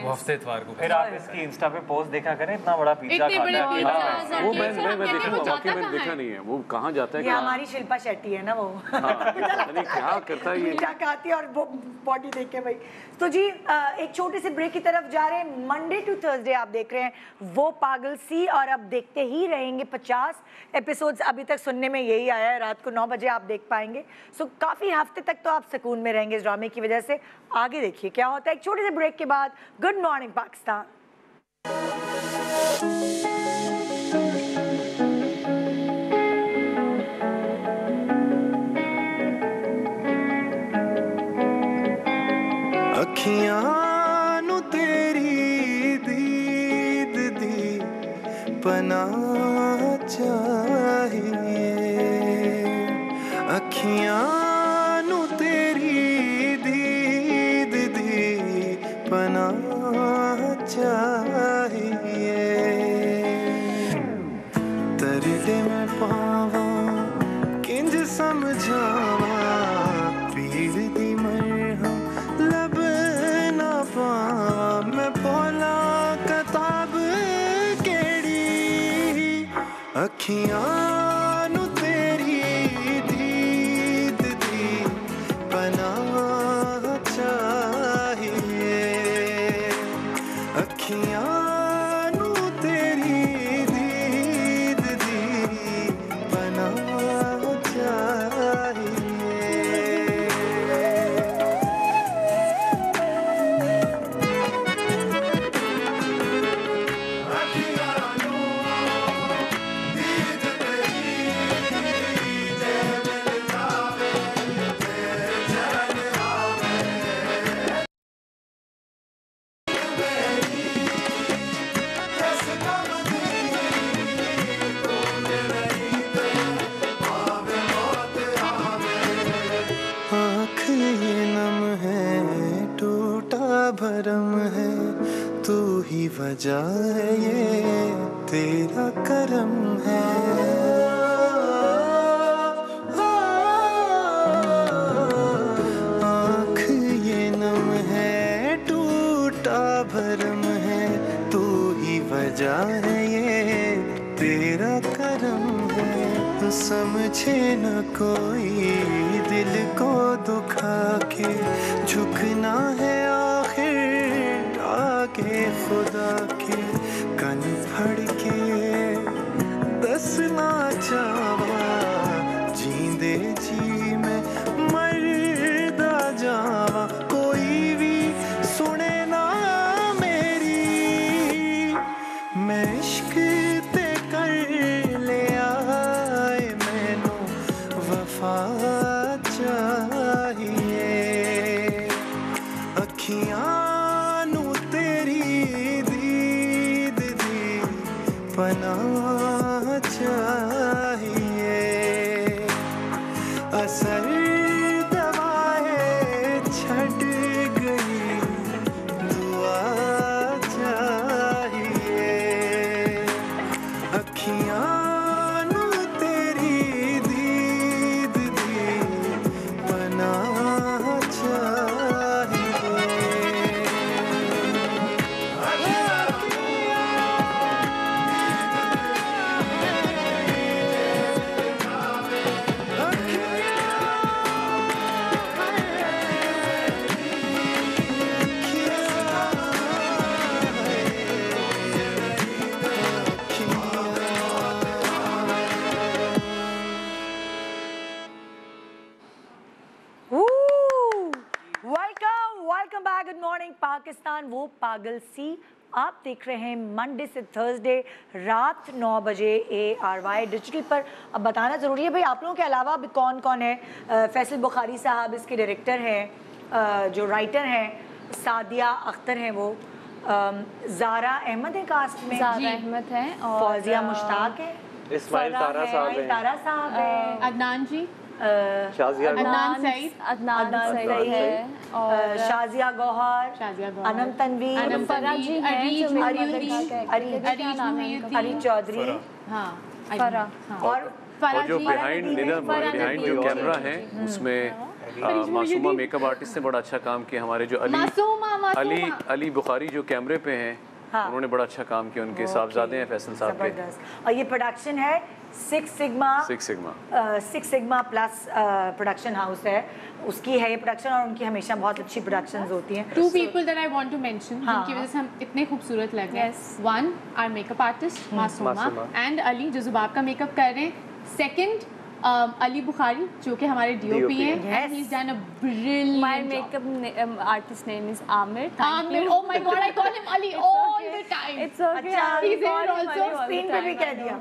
[SPEAKER 8] वो हफ़्ते इतवार को
[SPEAKER 10] फिर आप इसकी इंस्टा पे पोस्ट देखा करें इतना बड़ा पिज्जा खाता है
[SPEAKER 4] वो मैं मैं मैं
[SPEAKER 6] वो
[SPEAKER 4] वाकई मैंने देखा? नहीं है। वो कहाँ जाता है
[SPEAKER 2] ये हमारी शिल्पा शेट्टी है ना वो।
[SPEAKER 4] हाँ, (laughs) क्या करता है ये।
[SPEAKER 2] क्या खाती है और वो बॉडी देख के भाई। तो जी एक छोटे से ब्रेक की तरफ़ जा रहे हैं। मंडे टू थर्सडे आप देख रहे हैं। वो पागल सी और अब देखते ही रहेंगे पचास एपिसोड्स अभी तक सुनने में यही आया है रात को नौ बजे आप देख पाएँगे। सो so, काफ़ी हफ़्ते तक तो आप सुकून में रहेंगे इस ड्रामे की वजह से। आगे देखिए क्या होता है। एक छोटे से ब्रेक के बाद गुड मॉर्निंग पाकिस्तान
[SPEAKER 14] अखियाँ बना चाहिए। अखियाँ अखियाँ
[SPEAKER 2] पाकिस्तान वो पागल सी। आप देख रहे हैं मंडे से थर्सडे रात 9 बजे ए आर वाई डिजिटल पर। अब बताना ज़रूरी है भाई आप लोगों के अलावा अभी कौन कौन है? अ, फैसल बुखारी साहब इसके डायरेक्टर हैं जो राइटर हैं सादिया अख्तर हैं वो। जारा अहमद है कास्ट में।
[SPEAKER 9] ज़ारा अहमद हैं और
[SPEAKER 2] फौजिया मुश्ताक है।
[SPEAKER 10] इस्माइल तारा साहब हैं।
[SPEAKER 2] तारा साहब है।
[SPEAKER 6] अदनान जी। अदनान सईद।
[SPEAKER 9] अदनान
[SPEAKER 2] अदनान
[SPEAKER 9] सईद
[SPEAKER 2] सईद,
[SPEAKER 9] है और
[SPEAKER 2] शाजिया गौहर। अनम तनवीर।
[SPEAKER 9] फरा जी हैं। है। है
[SPEAKER 2] अली चौधरी।
[SPEAKER 6] हाँ
[SPEAKER 9] फरा।
[SPEAKER 2] और
[SPEAKER 4] और जो बिहाइंड बिहाइंड जो कैमरा है। उसमें मासूमा मेकअप आर्टिस्ट ने बड़ा अच्छा काम किया। हमारे जो अली
[SPEAKER 6] मासूमा मासूमा।
[SPEAKER 4] अली अली बुखारी जो कैमरे पे हैं
[SPEAKER 2] हाँ।
[SPEAKER 4] उन्होंने बड़ा अच्छा काम किया। उनके साहबजादे हैं फैसल साहब के।
[SPEAKER 2] और ये प्रोडक्शन है six sigma
[SPEAKER 4] six sigma
[SPEAKER 2] six sigma plus production house है। उसकी है ये प्रोडक्शन और उनकी हमेशा बहुत अच्छी प्रोडक्शंस होती हैं।
[SPEAKER 6] Two people that I want to mention
[SPEAKER 2] हाँ,
[SPEAKER 6] जिनकी वजह से हम इतने खूबसूरत लग रहे हैं। One our makeup artist Masooma. And Ali जो जुबाब का मेकअप कर रहे हैं। सेकंड अली बुखारी जो कि हमारे डीओपी
[SPEAKER 10] DOP
[SPEAKER 6] हैं ही। Is done a brilliant
[SPEAKER 9] makeup na- artist name is Amir. Thank
[SPEAKER 6] Amir,
[SPEAKER 9] you.
[SPEAKER 6] oh my god, I call him Ali (laughs)
[SPEAKER 9] It's
[SPEAKER 6] all
[SPEAKER 9] okay.
[SPEAKER 6] the time.
[SPEAKER 9] It's okay.
[SPEAKER 2] अच्छा.
[SPEAKER 9] Ali all the
[SPEAKER 2] screen पे भी कह दिया।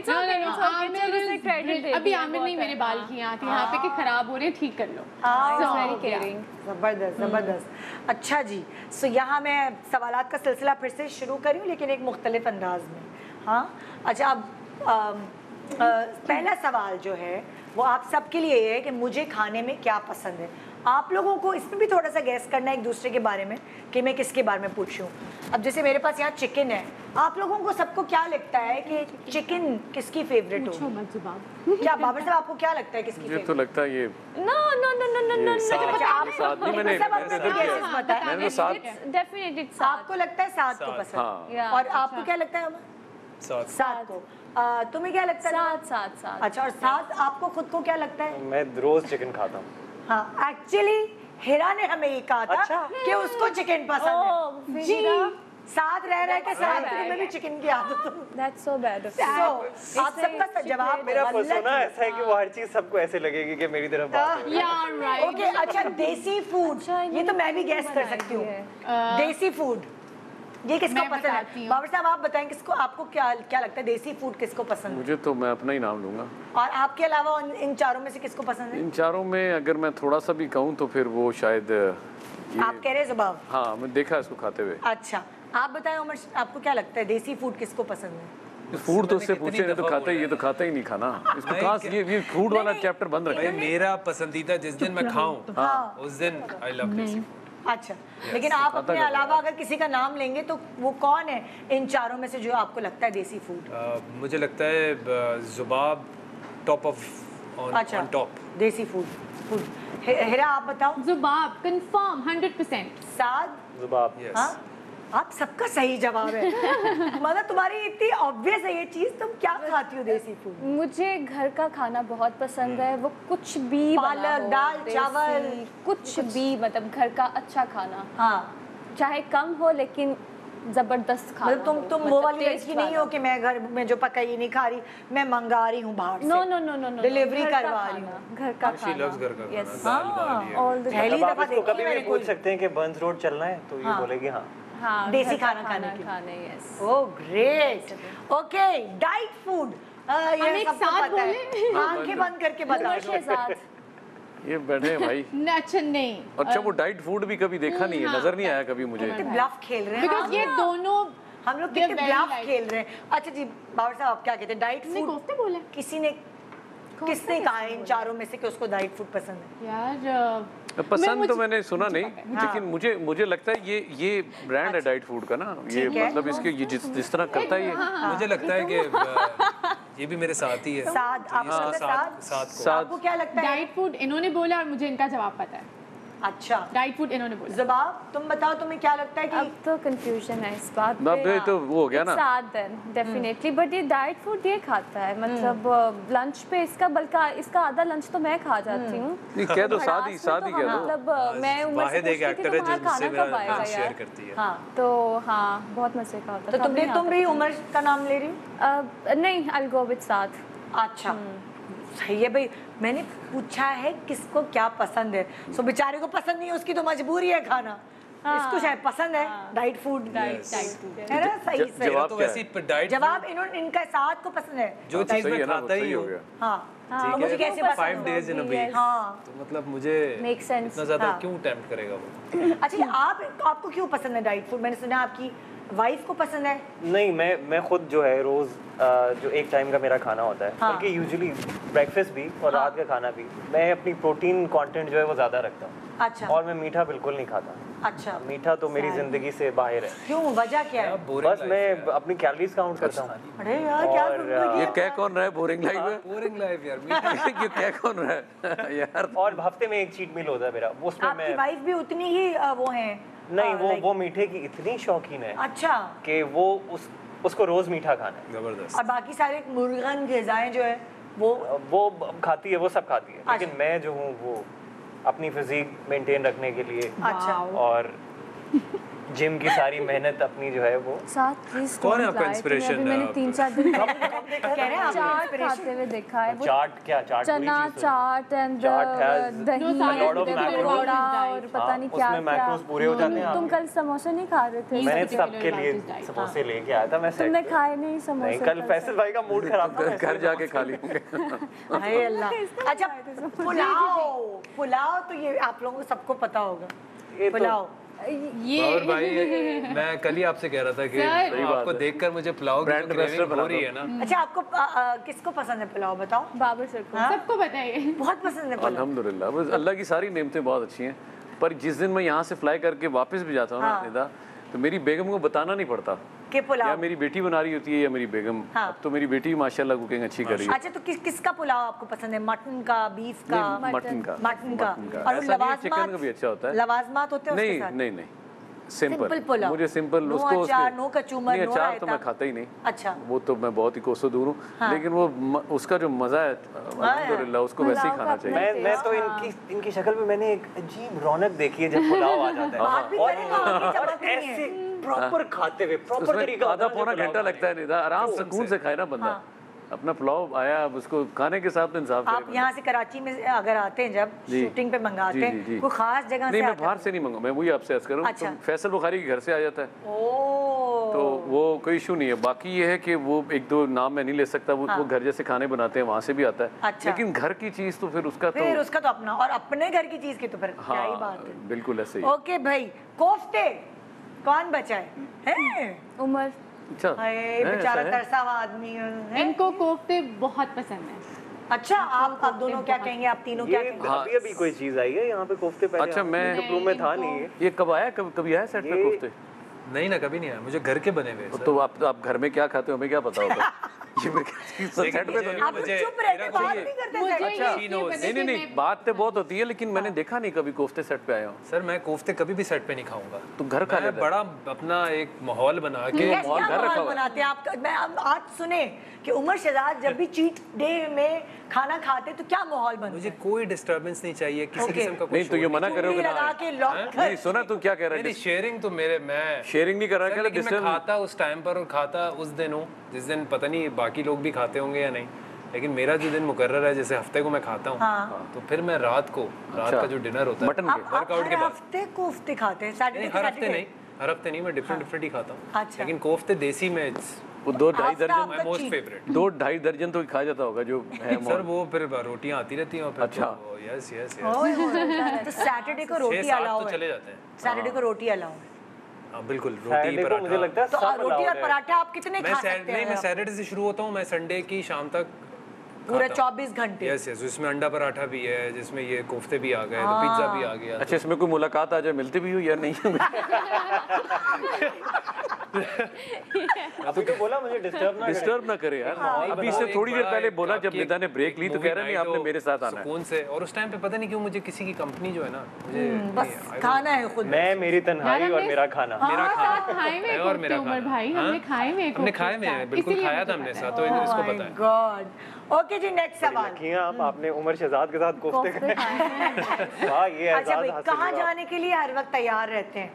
[SPEAKER 9] चलो
[SPEAKER 6] is
[SPEAKER 9] उसे दे
[SPEAKER 6] अभी आमिर नहीं मेरे बाल थे यहाँ पे कि खराब हो रहे हैं ठीक कर लो।
[SPEAKER 2] हाँ,
[SPEAKER 9] It's
[SPEAKER 6] So,
[SPEAKER 9] very
[SPEAKER 6] yeah.
[SPEAKER 9] caring.
[SPEAKER 2] ज़बरदस्त ज़बरदस्त। अच्छा जी सो यहाँ मैं सवालात का सिलसिला फिर से शुरू करी हूँ लेकिन एक मुख्तलिफ़ अंदाज में। हाँ? अच्छा अब पहला सवाल जो है वो आप सबके लिए है कि मुझे खाने में क्या पसंद है। आप लोगों को इसमें भी थोड़ा सा गैस करना है एक दूसरे के बारे में कि मैं किसके बारे में पूछूँ। अब जैसे मेरे पास यहाँ चिकन है आप लोगों को सबको क्या लगता है कि चिकन किसकी फेवरेट हो? क्या बाबर साहब आपको क्या लगता है किसकी
[SPEAKER 4] मुझे तो लगता है ये.
[SPEAKER 2] अच्छा,
[SPEAKER 4] तो साथ
[SPEAKER 9] It's definitely it's साथ.
[SPEAKER 2] आपको लगता है सात को पसंद?
[SPEAKER 4] हाँ।
[SPEAKER 2] और आपको क्या लगता है सात। को। तुम्हें क्या लगता है
[SPEAKER 9] साथ साथ साथ.
[SPEAKER 2] अच्छा और सात आपको खुद को क्या लगता है?
[SPEAKER 10] मैं रोज चिकन खाता हूँ।
[SPEAKER 2] हाँ। एक्चुअली हिरा ने हमें ये कहा था
[SPEAKER 10] अच्छा।
[SPEAKER 2] कि उसको चिकन पसंद
[SPEAKER 9] Oh,
[SPEAKER 2] है जी साथ रह रहे के साथ में भी चिकन की आदत हो।
[SPEAKER 9] That's सो bad of
[SPEAKER 2] आप सबका स- जवाब
[SPEAKER 10] मेरा पर्सोना
[SPEAKER 2] है।
[SPEAKER 10] ऐसा है कि वो हर चीज़ सबको ऐसे लगेगी कि मेरी तरफ़ बात है
[SPEAKER 6] Yeah, right.
[SPEAKER 2] ओके अच्छा देसी फ़ूड
[SPEAKER 9] अच्छा,
[SPEAKER 2] ये तो मैं भी गैस कर सकती हूँ। देसी फ़ूड ये किसको पसंद
[SPEAKER 6] है?
[SPEAKER 2] बाबर साहब आप बताएँ किसको आपको क्या क्या लगता है? देसी फ़ूड किसको पसंद है?
[SPEAKER 4] मुझे तो मैं अपना ही नाम लूँगा।
[SPEAKER 2] और आपके अलावा इन चारों में से किसको पसंद है?
[SPEAKER 4] इन चारों में अगर मैं थोड़ा सा भी कहूँ तो फिर वो शायद
[SPEAKER 2] आप कह रहे हैं जुबाब
[SPEAKER 4] हाँ मैं देखा इसको खाते हुए।
[SPEAKER 2] अच्छा आप बताएँ उमर आपको क्या लगता है? देसी फ़ूड किसको पसंद है?
[SPEAKER 4] फ़ूड तो उससे पूछे नहीं तो खाता ही ये तो खाता ही नहीं खाना। (laughs) इसको
[SPEAKER 8] नहीं,
[SPEAKER 4] कहाँ
[SPEAKER 8] क्या-
[SPEAKER 4] से ये ये फ़ूड वाला चैप्टर बंद रखें।
[SPEAKER 8] मेरा पसंदीदा जिस दिन मैं खाऊं
[SPEAKER 2] हाँ।
[SPEAKER 8] उस दिन आई लव दिस
[SPEAKER 2] अच्छा। लेकिन आप अपने अलावा अगर किसी का नाम लेंगे तो वो कौन है इन चारों में से जो आपको लगता है देसी फ़ूड
[SPEAKER 8] मुझे लगता है जुबाब टॉप ऑफ़ ऑन
[SPEAKER 2] अच्छा।
[SPEAKER 8] Top
[SPEAKER 2] desi food food Hira आप बताओ।
[SPEAKER 6] जुबाब कंफर्म 100%
[SPEAKER 2] साद?
[SPEAKER 10] जुबाब।
[SPEAKER 8] यस
[SPEAKER 2] हाँ? आप सबका सही जवाब है। मतलब तुम्हारी इतनी ऑब्वियस है ये चीज़ तुम क्या खाती हो देसी फ़ूड
[SPEAKER 9] मुझे घर का खाना बहुत पसंद है वो कुछ भी
[SPEAKER 2] पालक, दाल, चावल,
[SPEAKER 9] कुछ भी मतलब घर का अच्छा खाना।
[SPEAKER 2] हाँ।
[SPEAKER 9] चाहे कम हो लेकिन ज़बरदस्त खाना
[SPEAKER 2] मतलब तुम
[SPEAKER 9] हो,
[SPEAKER 2] तुम वो
[SPEAKER 9] मतलब
[SPEAKER 2] वाली लड़की नहीं हो कि मैं घर में जो पका ये नहीं खा रही मैं मंगा रही हूँ बाहर
[SPEAKER 9] no no no no no
[SPEAKER 2] delivery करवा रही हूँ।
[SPEAKER 9] घर का खाना।
[SPEAKER 8] लव्स घर का खाना
[SPEAKER 9] Yes.
[SPEAKER 8] दाल वाल ये
[SPEAKER 9] All the
[SPEAKER 2] पहली दफ़ा देखी
[SPEAKER 10] कभी
[SPEAKER 2] मैंने
[SPEAKER 10] भी पूछ
[SPEAKER 2] कोई
[SPEAKER 10] सकते हैं कि बंस रोड चलना है तो ये
[SPEAKER 2] हाँ।
[SPEAKER 10] बोलेगी हाँ।
[SPEAKER 9] हाँ
[SPEAKER 2] देसी खाना खाने।
[SPEAKER 9] खाने yes
[SPEAKER 2] oh great okay diet food
[SPEAKER 6] हम एक साथ बोले?
[SPEAKER 2] आँखें बंद करके बता दो
[SPEAKER 4] ये बैठे हैं भाई। (laughs)
[SPEAKER 6] अच्छा नहीं।
[SPEAKER 4] अच्छा वो डाइट फ़ूड भी कभी देखा नहीं है?
[SPEAKER 6] हाँ,
[SPEAKER 4] नज़र नहीं आया कभी मुझे।
[SPEAKER 2] ब्लफ खेल रहे हैं।
[SPEAKER 6] बिकॉज़ ये दोनों
[SPEAKER 2] हम लोग कितने ब्लफ खेल रहे हैं। अच्छा जी बाबर साहब आप क्या कहते हैं? डाइट फ़ूड
[SPEAKER 6] बोले।
[SPEAKER 2] किसी ने किसने कहा इन चारों में से कि उसको डाइट फ़ूड पसंद है?
[SPEAKER 6] यार पसंद मैं
[SPEAKER 4] पसंद तो
[SPEAKER 6] मुझे-
[SPEAKER 4] मैंने सुना नहीं
[SPEAKER 2] हाँ।
[SPEAKER 4] लेकिन मुझे मुझे लगता है ये ये ब्रांड है डाइट फ़ूड का ना ये मतलब इसके ये जिस जिस तरह करता है ये। हाँ।
[SPEAKER 8] मुझे लगता है कि ये भी मेरे साथ ही है।
[SPEAKER 2] साथ आपको
[SPEAKER 8] हाँ,
[SPEAKER 2] साथ, साथ,
[SPEAKER 8] साथ?
[SPEAKER 2] साथ
[SPEAKER 8] साथ को।
[SPEAKER 4] साथ।
[SPEAKER 2] आपको क्या लगता है?
[SPEAKER 6] डाइट फ़ूड इन्होंने बोला और मुझे इनका जवाब पता है।
[SPEAKER 2] अच्छा।
[SPEAKER 6] डाइट फ़ूड इन्होंने बोला।
[SPEAKER 2] जवाब तुम बताओ तुम्हें क्या लगता है कि
[SPEAKER 9] अब तो कंफ्यूजन है इस बात
[SPEAKER 4] अब ये तो वो हो गया ना।
[SPEAKER 9] साथ देन डेफिनेटली बट ये डाइट फ़ूड ये खाता है मतलब लंच पे इसका बल्कि इसका आधा लंच तो मैं खा जाती हूँ।
[SPEAKER 4] नहीं कह दो शादी
[SPEAKER 9] तो
[SPEAKER 4] कह दो।
[SPEAKER 9] मतलब मैं उम्र से
[SPEAKER 8] एक एक्टर है
[SPEAKER 9] तो
[SPEAKER 8] मेरा शेयर करती है।
[SPEAKER 2] हाँ।
[SPEAKER 9] तो हाँ बहुत मज़े का होता
[SPEAKER 2] तो तुम भी
[SPEAKER 9] अभी
[SPEAKER 2] तुम भी
[SPEAKER 9] था।
[SPEAKER 2] का नाम ले रही हो?
[SPEAKER 9] नहीं आई गो विद साथ
[SPEAKER 2] अच्छा। सही है भाई। मैंने पूछा है किसको क्या पसंद है। सो so, बेचारे को पसंद नहीं है उसकी तो मजबूरी है खाना। इसको शायद पसंद है डाइट फ़ूड
[SPEAKER 8] Yes.
[SPEAKER 2] है ना? सही
[SPEAKER 8] जवाब तो वैसे डाइट
[SPEAKER 2] जवाब इन्होंने इनका साथ को पसंद है।
[SPEAKER 8] जो चीज़ मैं खाता ही हूँ
[SPEAKER 2] हाँ।
[SPEAKER 8] ठीक
[SPEAKER 2] तो मुझे कैसे पसंद
[SPEAKER 8] डेज़ इन अ वीक
[SPEAKER 2] हाँ।
[SPEAKER 8] तो मतलब मुझे. इतना ज़्यादा
[SPEAKER 2] हाँ।
[SPEAKER 8] क्यों टेम्प्ट करेगा वो?
[SPEAKER 2] अच्छा आप आपको क्यों पसंद है डाइट फ़ूड मैंने सुना आपकी वाइफ को पसंद है?
[SPEAKER 15] नहीं मैं मैं खुद जो है रोज अ, जो एक टाइम का मेरा खाना होता है
[SPEAKER 2] हाँ।
[SPEAKER 15] बल्कि यूजुअली ब्रेकफास्ट भी और रात का खाना भी मैं अपनी प्रोटीन कंटेंट जो है वो ज़्यादा रखता हूँ।
[SPEAKER 2] अच्छा।
[SPEAKER 15] और मैं मीठा बिल्कुल नहीं खाता।
[SPEAKER 2] अच्छा।
[SPEAKER 15] मीठा तो मेरी ज़िंदगी से बाहर है।
[SPEAKER 2] क्यों? वजह क्या है?
[SPEAKER 15] बस मैं अपनी कैलोरीज काउंट करता हूँ।
[SPEAKER 2] अरे यार क्या
[SPEAKER 4] ये कह कौन रहा है बोरिंग लाइफ है।
[SPEAKER 8] बोरिंग लाइफ यार (laughs)
[SPEAKER 4] ये कह कौन रहा है? (laughs) यार।
[SPEAKER 15] और हफ़्ते में एक चीट मील होता है मेरा उसमें
[SPEAKER 2] आपकी
[SPEAKER 15] मैं
[SPEAKER 2] वाइफ भी उतनी ही वो है।
[SPEAKER 15] नहीं वो वो मीठे की इतनी शौकीन है
[SPEAKER 2] अच्छा।
[SPEAKER 15] कि वो उस उसको रोज मीठा खाना है।
[SPEAKER 8] ज़बरदस्त।
[SPEAKER 2] और बाकी सारे मुर्गन गजाएँ जो है वो
[SPEAKER 15] वो खाती है वो सब खाती है।
[SPEAKER 2] अच्छा।
[SPEAKER 15] लेकिन मैं जो हूँ वो अपनी फिजिक मेंटेन रखने के लिए
[SPEAKER 2] अच्छा।
[SPEAKER 15] और जिम की सारी मेहनत अपनी जो है वो।
[SPEAKER 9] साथ प्लीज़
[SPEAKER 15] कौन है आपका inspiration?
[SPEAKER 9] मैंने तीन चार दिन (laughs)
[SPEAKER 2] कह रहे हैं
[SPEAKER 9] चाट? खाते हुए देखा है
[SPEAKER 15] चाट क्या चाट
[SPEAKER 9] चना चाट एंड दही पकौड़ा और पता
[SPEAKER 15] हाँ,
[SPEAKER 9] नहीं क्या
[SPEAKER 15] उसमें
[SPEAKER 9] क्या
[SPEAKER 15] पूरे हो जाते हैं
[SPEAKER 9] तुम कल समोसे नहीं खा रहे थे?
[SPEAKER 15] मैंने सबके लिए समोसे लेके आया था मैं
[SPEAKER 9] तुमने खाए नहीं समोसे
[SPEAKER 15] कल फैसल भाई का मूड खराब था
[SPEAKER 4] घर जाके खा ली (laughs)
[SPEAKER 2] हाय अल्लाह। अच्छा पुलाव पुलाव तो ये आप लोगों को सबको पता होगा।
[SPEAKER 15] तो-
[SPEAKER 8] और भाई मैं कल ही आपसे कह रहा था कि
[SPEAKER 2] सर। सही बात
[SPEAKER 8] आपको देखकर मुझे पुलाव की हो रही है ना।
[SPEAKER 2] अच्छा आपको किसको पसंद है पुलाव बताओ?
[SPEAKER 9] बाबर सर को।
[SPEAKER 6] सबको बताइए
[SPEAKER 2] बहुत पसंद है पुलाव।
[SPEAKER 4] अल्हम्दुलिल्लाह बस अल्लाह की सारी नेमतें बहुत अच्छी हैं। पर जिस दिन मैं यहाँ से फ्लाई करके वापस भी जाता हूँ ना
[SPEAKER 2] हाँ।
[SPEAKER 4] निदा तो मेरी बेगम को बताना नहीं पड़ता।
[SPEAKER 2] के
[SPEAKER 4] या
[SPEAKER 2] पुलाव
[SPEAKER 4] मेरी बेटी बना रही होती है या मेरी बेगम।
[SPEAKER 2] हाँ।
[SPEAKER 4] अब तो मेरी बेटी भी माशाल्लाह कुकिंग अच्छी कर रही है।
[SPEAKER 2] अच्छा तो किस किसका पुलाव आपको पसंद है? मटन का बीफ का?
[SPEAKER 4] मटन का।
[SPEAKER 2] मटन का। और लवाजमात?
[SPEAKER 4] का भी अच्छा होता है।
[SPEAKER 2] लवाजमात होते हैं
[SPEAKER 4] नहीं नहीं नहीं। सिंपल
[SPEAKER 2] पुलाव।
[SPEAKER 4] मुझे सिंपल
[SPEAKER 2] नो
[SPEAKER 4] उसको
[SPEAKER 2] अचार, नो कचूमर,
[SPEAKER 4] नहीं
[SPEAKER 2] नो
[SPEAKER 4] अचार तो मैं खाता ही नहीं।
[SPEAKER 2] अच्छा।
[SPEAKER 4] वो तो मैं बहुत ही कोसों दूर हूँ।
[SPEAKER 2] हाँ।
[SPEAKER 4] लेकिन वो म, उसका जो मज़ा है अल्हम्दुलिल्लाह उसको वैसे ही खाना चाहिए।
[SPEAKER 15] मैं मैं तो इनकी इनकी शक्ल में मैंने एक अजीब रौनक देखी है जब पुलाव आ जाता है। (laughs)
[SPEAKER 2] रही है।
[SPEAKER 15] ऐसे प्रॉपर खाते हुए प्रॉपर तरीका
[SPEAKER 4] आधा पौना घंटा लगता है निदा आराम
[SPEAKER 15] सुकून
[SPEAKER 4] सुकून
[SPEAKER 15] से।
[SPEAKER 4] से खाए ना बंदा।
[SPEAKER 2] हाँ।
[SPEAKER 4] अपना पुलाव आया अब उसको खाने के साथ तो इंसाफ
[SPEAKER 2] आप यहाँ से कराची में अगर आते हैं जब शूटिंग पे मंगाते हैं। कोई खास जगह
[SPEAKER 4] नहीं मैं बाहर से नहीं मंगा मैं वही आपसे अर्ज़ करूँ
[SPEAKER 2] अच्छा।
[SPEAKER 4] फैसल बुखारी के घर से आ जाता है। तो वो कोई इशू नहीं है। बाकी ये है कि वो एक दो नाम मैं नहीं ले सकता वो
[SPEAKER 2] हाँ।
[SPEAKER 4] वो घर जैसे खाने बनाते हैं वहाँ से भी आता है।
[SPEAKER 2] अच्छा।
[SPEAKER 4] लेकिन घर की चीज़ तो फिर उसका
[SPEAKER 2] फिर
[SPEAKER 4] तो
[SPEAKER 2] उसका तो अपना और अपने घर की चीज़ की तो फिर क्या ही बात
[SPEAKER 4] हाँ। बिल्कुल ऐसे ही।
[SPEAKER 2] ओके भाई कोफ्ते कौन बचा है? हैं?
[SPEAKER 9] उमर।
[SPEAKER 2] बेचारा तरसा हुआ आदमी है
[SPEAKER 6] इनको कोफ्ते बहुत पसंद है।
[SPEAKER 2] अच्छा आप आप दोनों क्या कहेंगे? आप तीनों क्या
[SPEAKER 15] कहेंगे
[SPEAKER 2] कहेंगे?
[SPEAKER 15] अभी अभी कोई चीज़ आई है यहाँ पे कोफ्ते पहले
[SPEAKER 4] अच्छा मैं
[SPEAKER 15] रूम में था नहीं। ये
[SPEAKER 4] कब आया? कब कभी आया सेट पे कोफ्ते?
[SPEAKER 8] नहीं ना कभी नहीं आया। मुझे घर के बने हुए
[SPEAKER 4] तो आप तो आप घर में क्या खाते हो हमें क्या पता होता (laughs) ये मैं सेट पे तो नहीं
[SPEAKER 2] आप तो चुप रहते बात नहीं करते
[SPEAKER 6] मुझे
[SPEAKER 2] सर।
[SPEAKER 6] ये इसलिए पता है
[SPEAKER 4] नहीं नहीं
[SPEAKER 6] कि
[SPEAKER 4] नहीं बात तो बहुत होती है लेकिन मैंने देखा नहीं कभी कोफ्ते सेट पे आया हूँ।
[SPEAKER 8] सर मैं कोफ्ते कभी भी सेट पे नहीं खाऊँगा।
[SPEAKER 4] तो घर है।
[SPEAKER 8] बड़ा अपना एक माहौल बना के
[SPEAKER 4] माहौल
[SPEAKER 2] आप
[SPEAKER 4] घर रखा है।
[SPEAKER 2] बनाते हैं आप? मैं आज सुने कि उमर शहजाद जब भी चीट डे में खाना खाते तो क्या माहौल बनता
[SPEAKER 8] मुझे कोई डिस्टर्बेंस नहीं चाहिए किसी किस्म का
[SPEAKER 4] नहीं तो ये मना करोगे
[SPEAKER 2] के
[SPEAKER 8] हाँ?
[SPEAKER 4] नहीं सुना तू क्या कह रहा
[SPEAKER 8] नहीं शेयरिंग तो मेरे मैं
[SPEAKER 4] शेयरिंग नहीं कर रहा क्या
[SPEAKER 8] लेकिन मैं खाता उस टाइम पर और खाता उस दिन हूँ जिस दिन पता नहीं बाकी लोग भी खाते होंगे या नहीं। लेकिन मेरा जो दिन मुकर्रर है जैसे हफ़्ते को मैं खाता हूँ
[SPEAKER 2] हाँ।
[SPEAKER 8] तो फिर मैं रात को रात
[SPEAKER 4] अच्छा।
[SPEAKER 8] का जो डिनर होता है
[SPEAKER 4] मटन
[SPEAKER 8] वर्कआउट के बाद।
[SPEAKER 2] हफ़्ते कोफ्ते खाते हैं को
[SPEAKER 8] हर हफ़्ते नहीं हर हफ़्ते नहीं मैं डिफरेंट डिफरेंट ही खाता हूँ।
[SPEAKER 2] अच्छा।
[SPEAKER 8] लेकिन कोफ्ते देसी में
[SPEAKER 4] वो दो ढाई दर्जन
[SPEAKER 2] आपका
[SPEAKER 8] मोस्ट फेवरेट
[SPEAKER 4] दो ढाई दर्जन तो खा जाता होगा जो है (laughs)
[SPEAKER 8] सर वो फिर रोटियाँ आती रहती हैं और फिर
[SPEAKER 4] अच्छा।
[SPEAKER 8] यस यस यस
[SPEAKER 2] तो सैटरडे को (laughs) रोटी अलाउ
[SPEAKER 8] तो
[SPEAKER 2] है।
[SPEAKER 8] चले जाते हैं।
[SPEAKER 2] सैटरडे को रोटी अलाउ है
[SPEAKER 8] हाँ। बिल्कुल रोटी
[SPEAKER 15] पराठा। मुझे लगता है
[SPEAKER 2] तो रोटी और पराठा आप कितने खा सकते
[SPEAKER 8] नहीं मैं सैटरडे से शुरू होता हूँ मैं संडे की शाम तक
[SPEAKER 2] पूरे 24 घंटे।
[SPEAKER 8] यस यस उसमें अंडा पराठा भी है जिसमें ये कोफ्ते भी आ गए तो पिज्जा भी आ गया
[SPEAKER 4] अच्छा इसमें कोई मुलाकात आ जाए मिलती भी हो या नहीं? (laughs) (laughs)
[SPEAKER 15] अभी तो बोला मुझे डिस्टर्ब ना
[SPEAKER 4] डिस्टर्ब ना करे यार। अभी से थोड़ी देर पहले बोला जब निदा ने ब्रेक ली तो कह रहा नहीं आपने मेरे साथ आना है।
[SPEAKER 8] सुकून से और उस टाइम पे पता नहीं क्यों मुझे किसी की कंपनी जो है ना मुझे
[SPEAKER 2] बस खाना है खुद।
[SPEAKER 15] मैं मेरी तन्हाई और मेरा खाना।
[SPEAKER 8] मेरा
[SPEAKER 6] हाँ,
[SPEAKER 8] खाना
[SPEAKER 6] खाए हुए
[SPEAKER 8] है और मेरा खाना।
[SPEAKER 6] भाई,
[SPEAKER 8] हाँ?
[SPEAKER 6] हमने खाए हुए
[SPEAKER 8] हमने खाए हैं
[SPEAKER 6] साथ,
[SPEAKER 8] बिल्कुल खाया था हमने साथ तो इसको
[SPEAKER 2] Oh
[SPEAKER 8] पता है।
[SPEAKER 2] God. ओके जी नेक्स्ट सवाल।
[SPEAKER 15] आप आपने उमर शहजाद के साथ कोफ्ते
[SPEAKER 9] कोफ्ते खाए। हैं। (laughs)
[SPEAKER 15] ये
[SPEAKER 2] अच्छा भाई कहाँ जाने के लिए हर वक्त तैयार रहते हैं?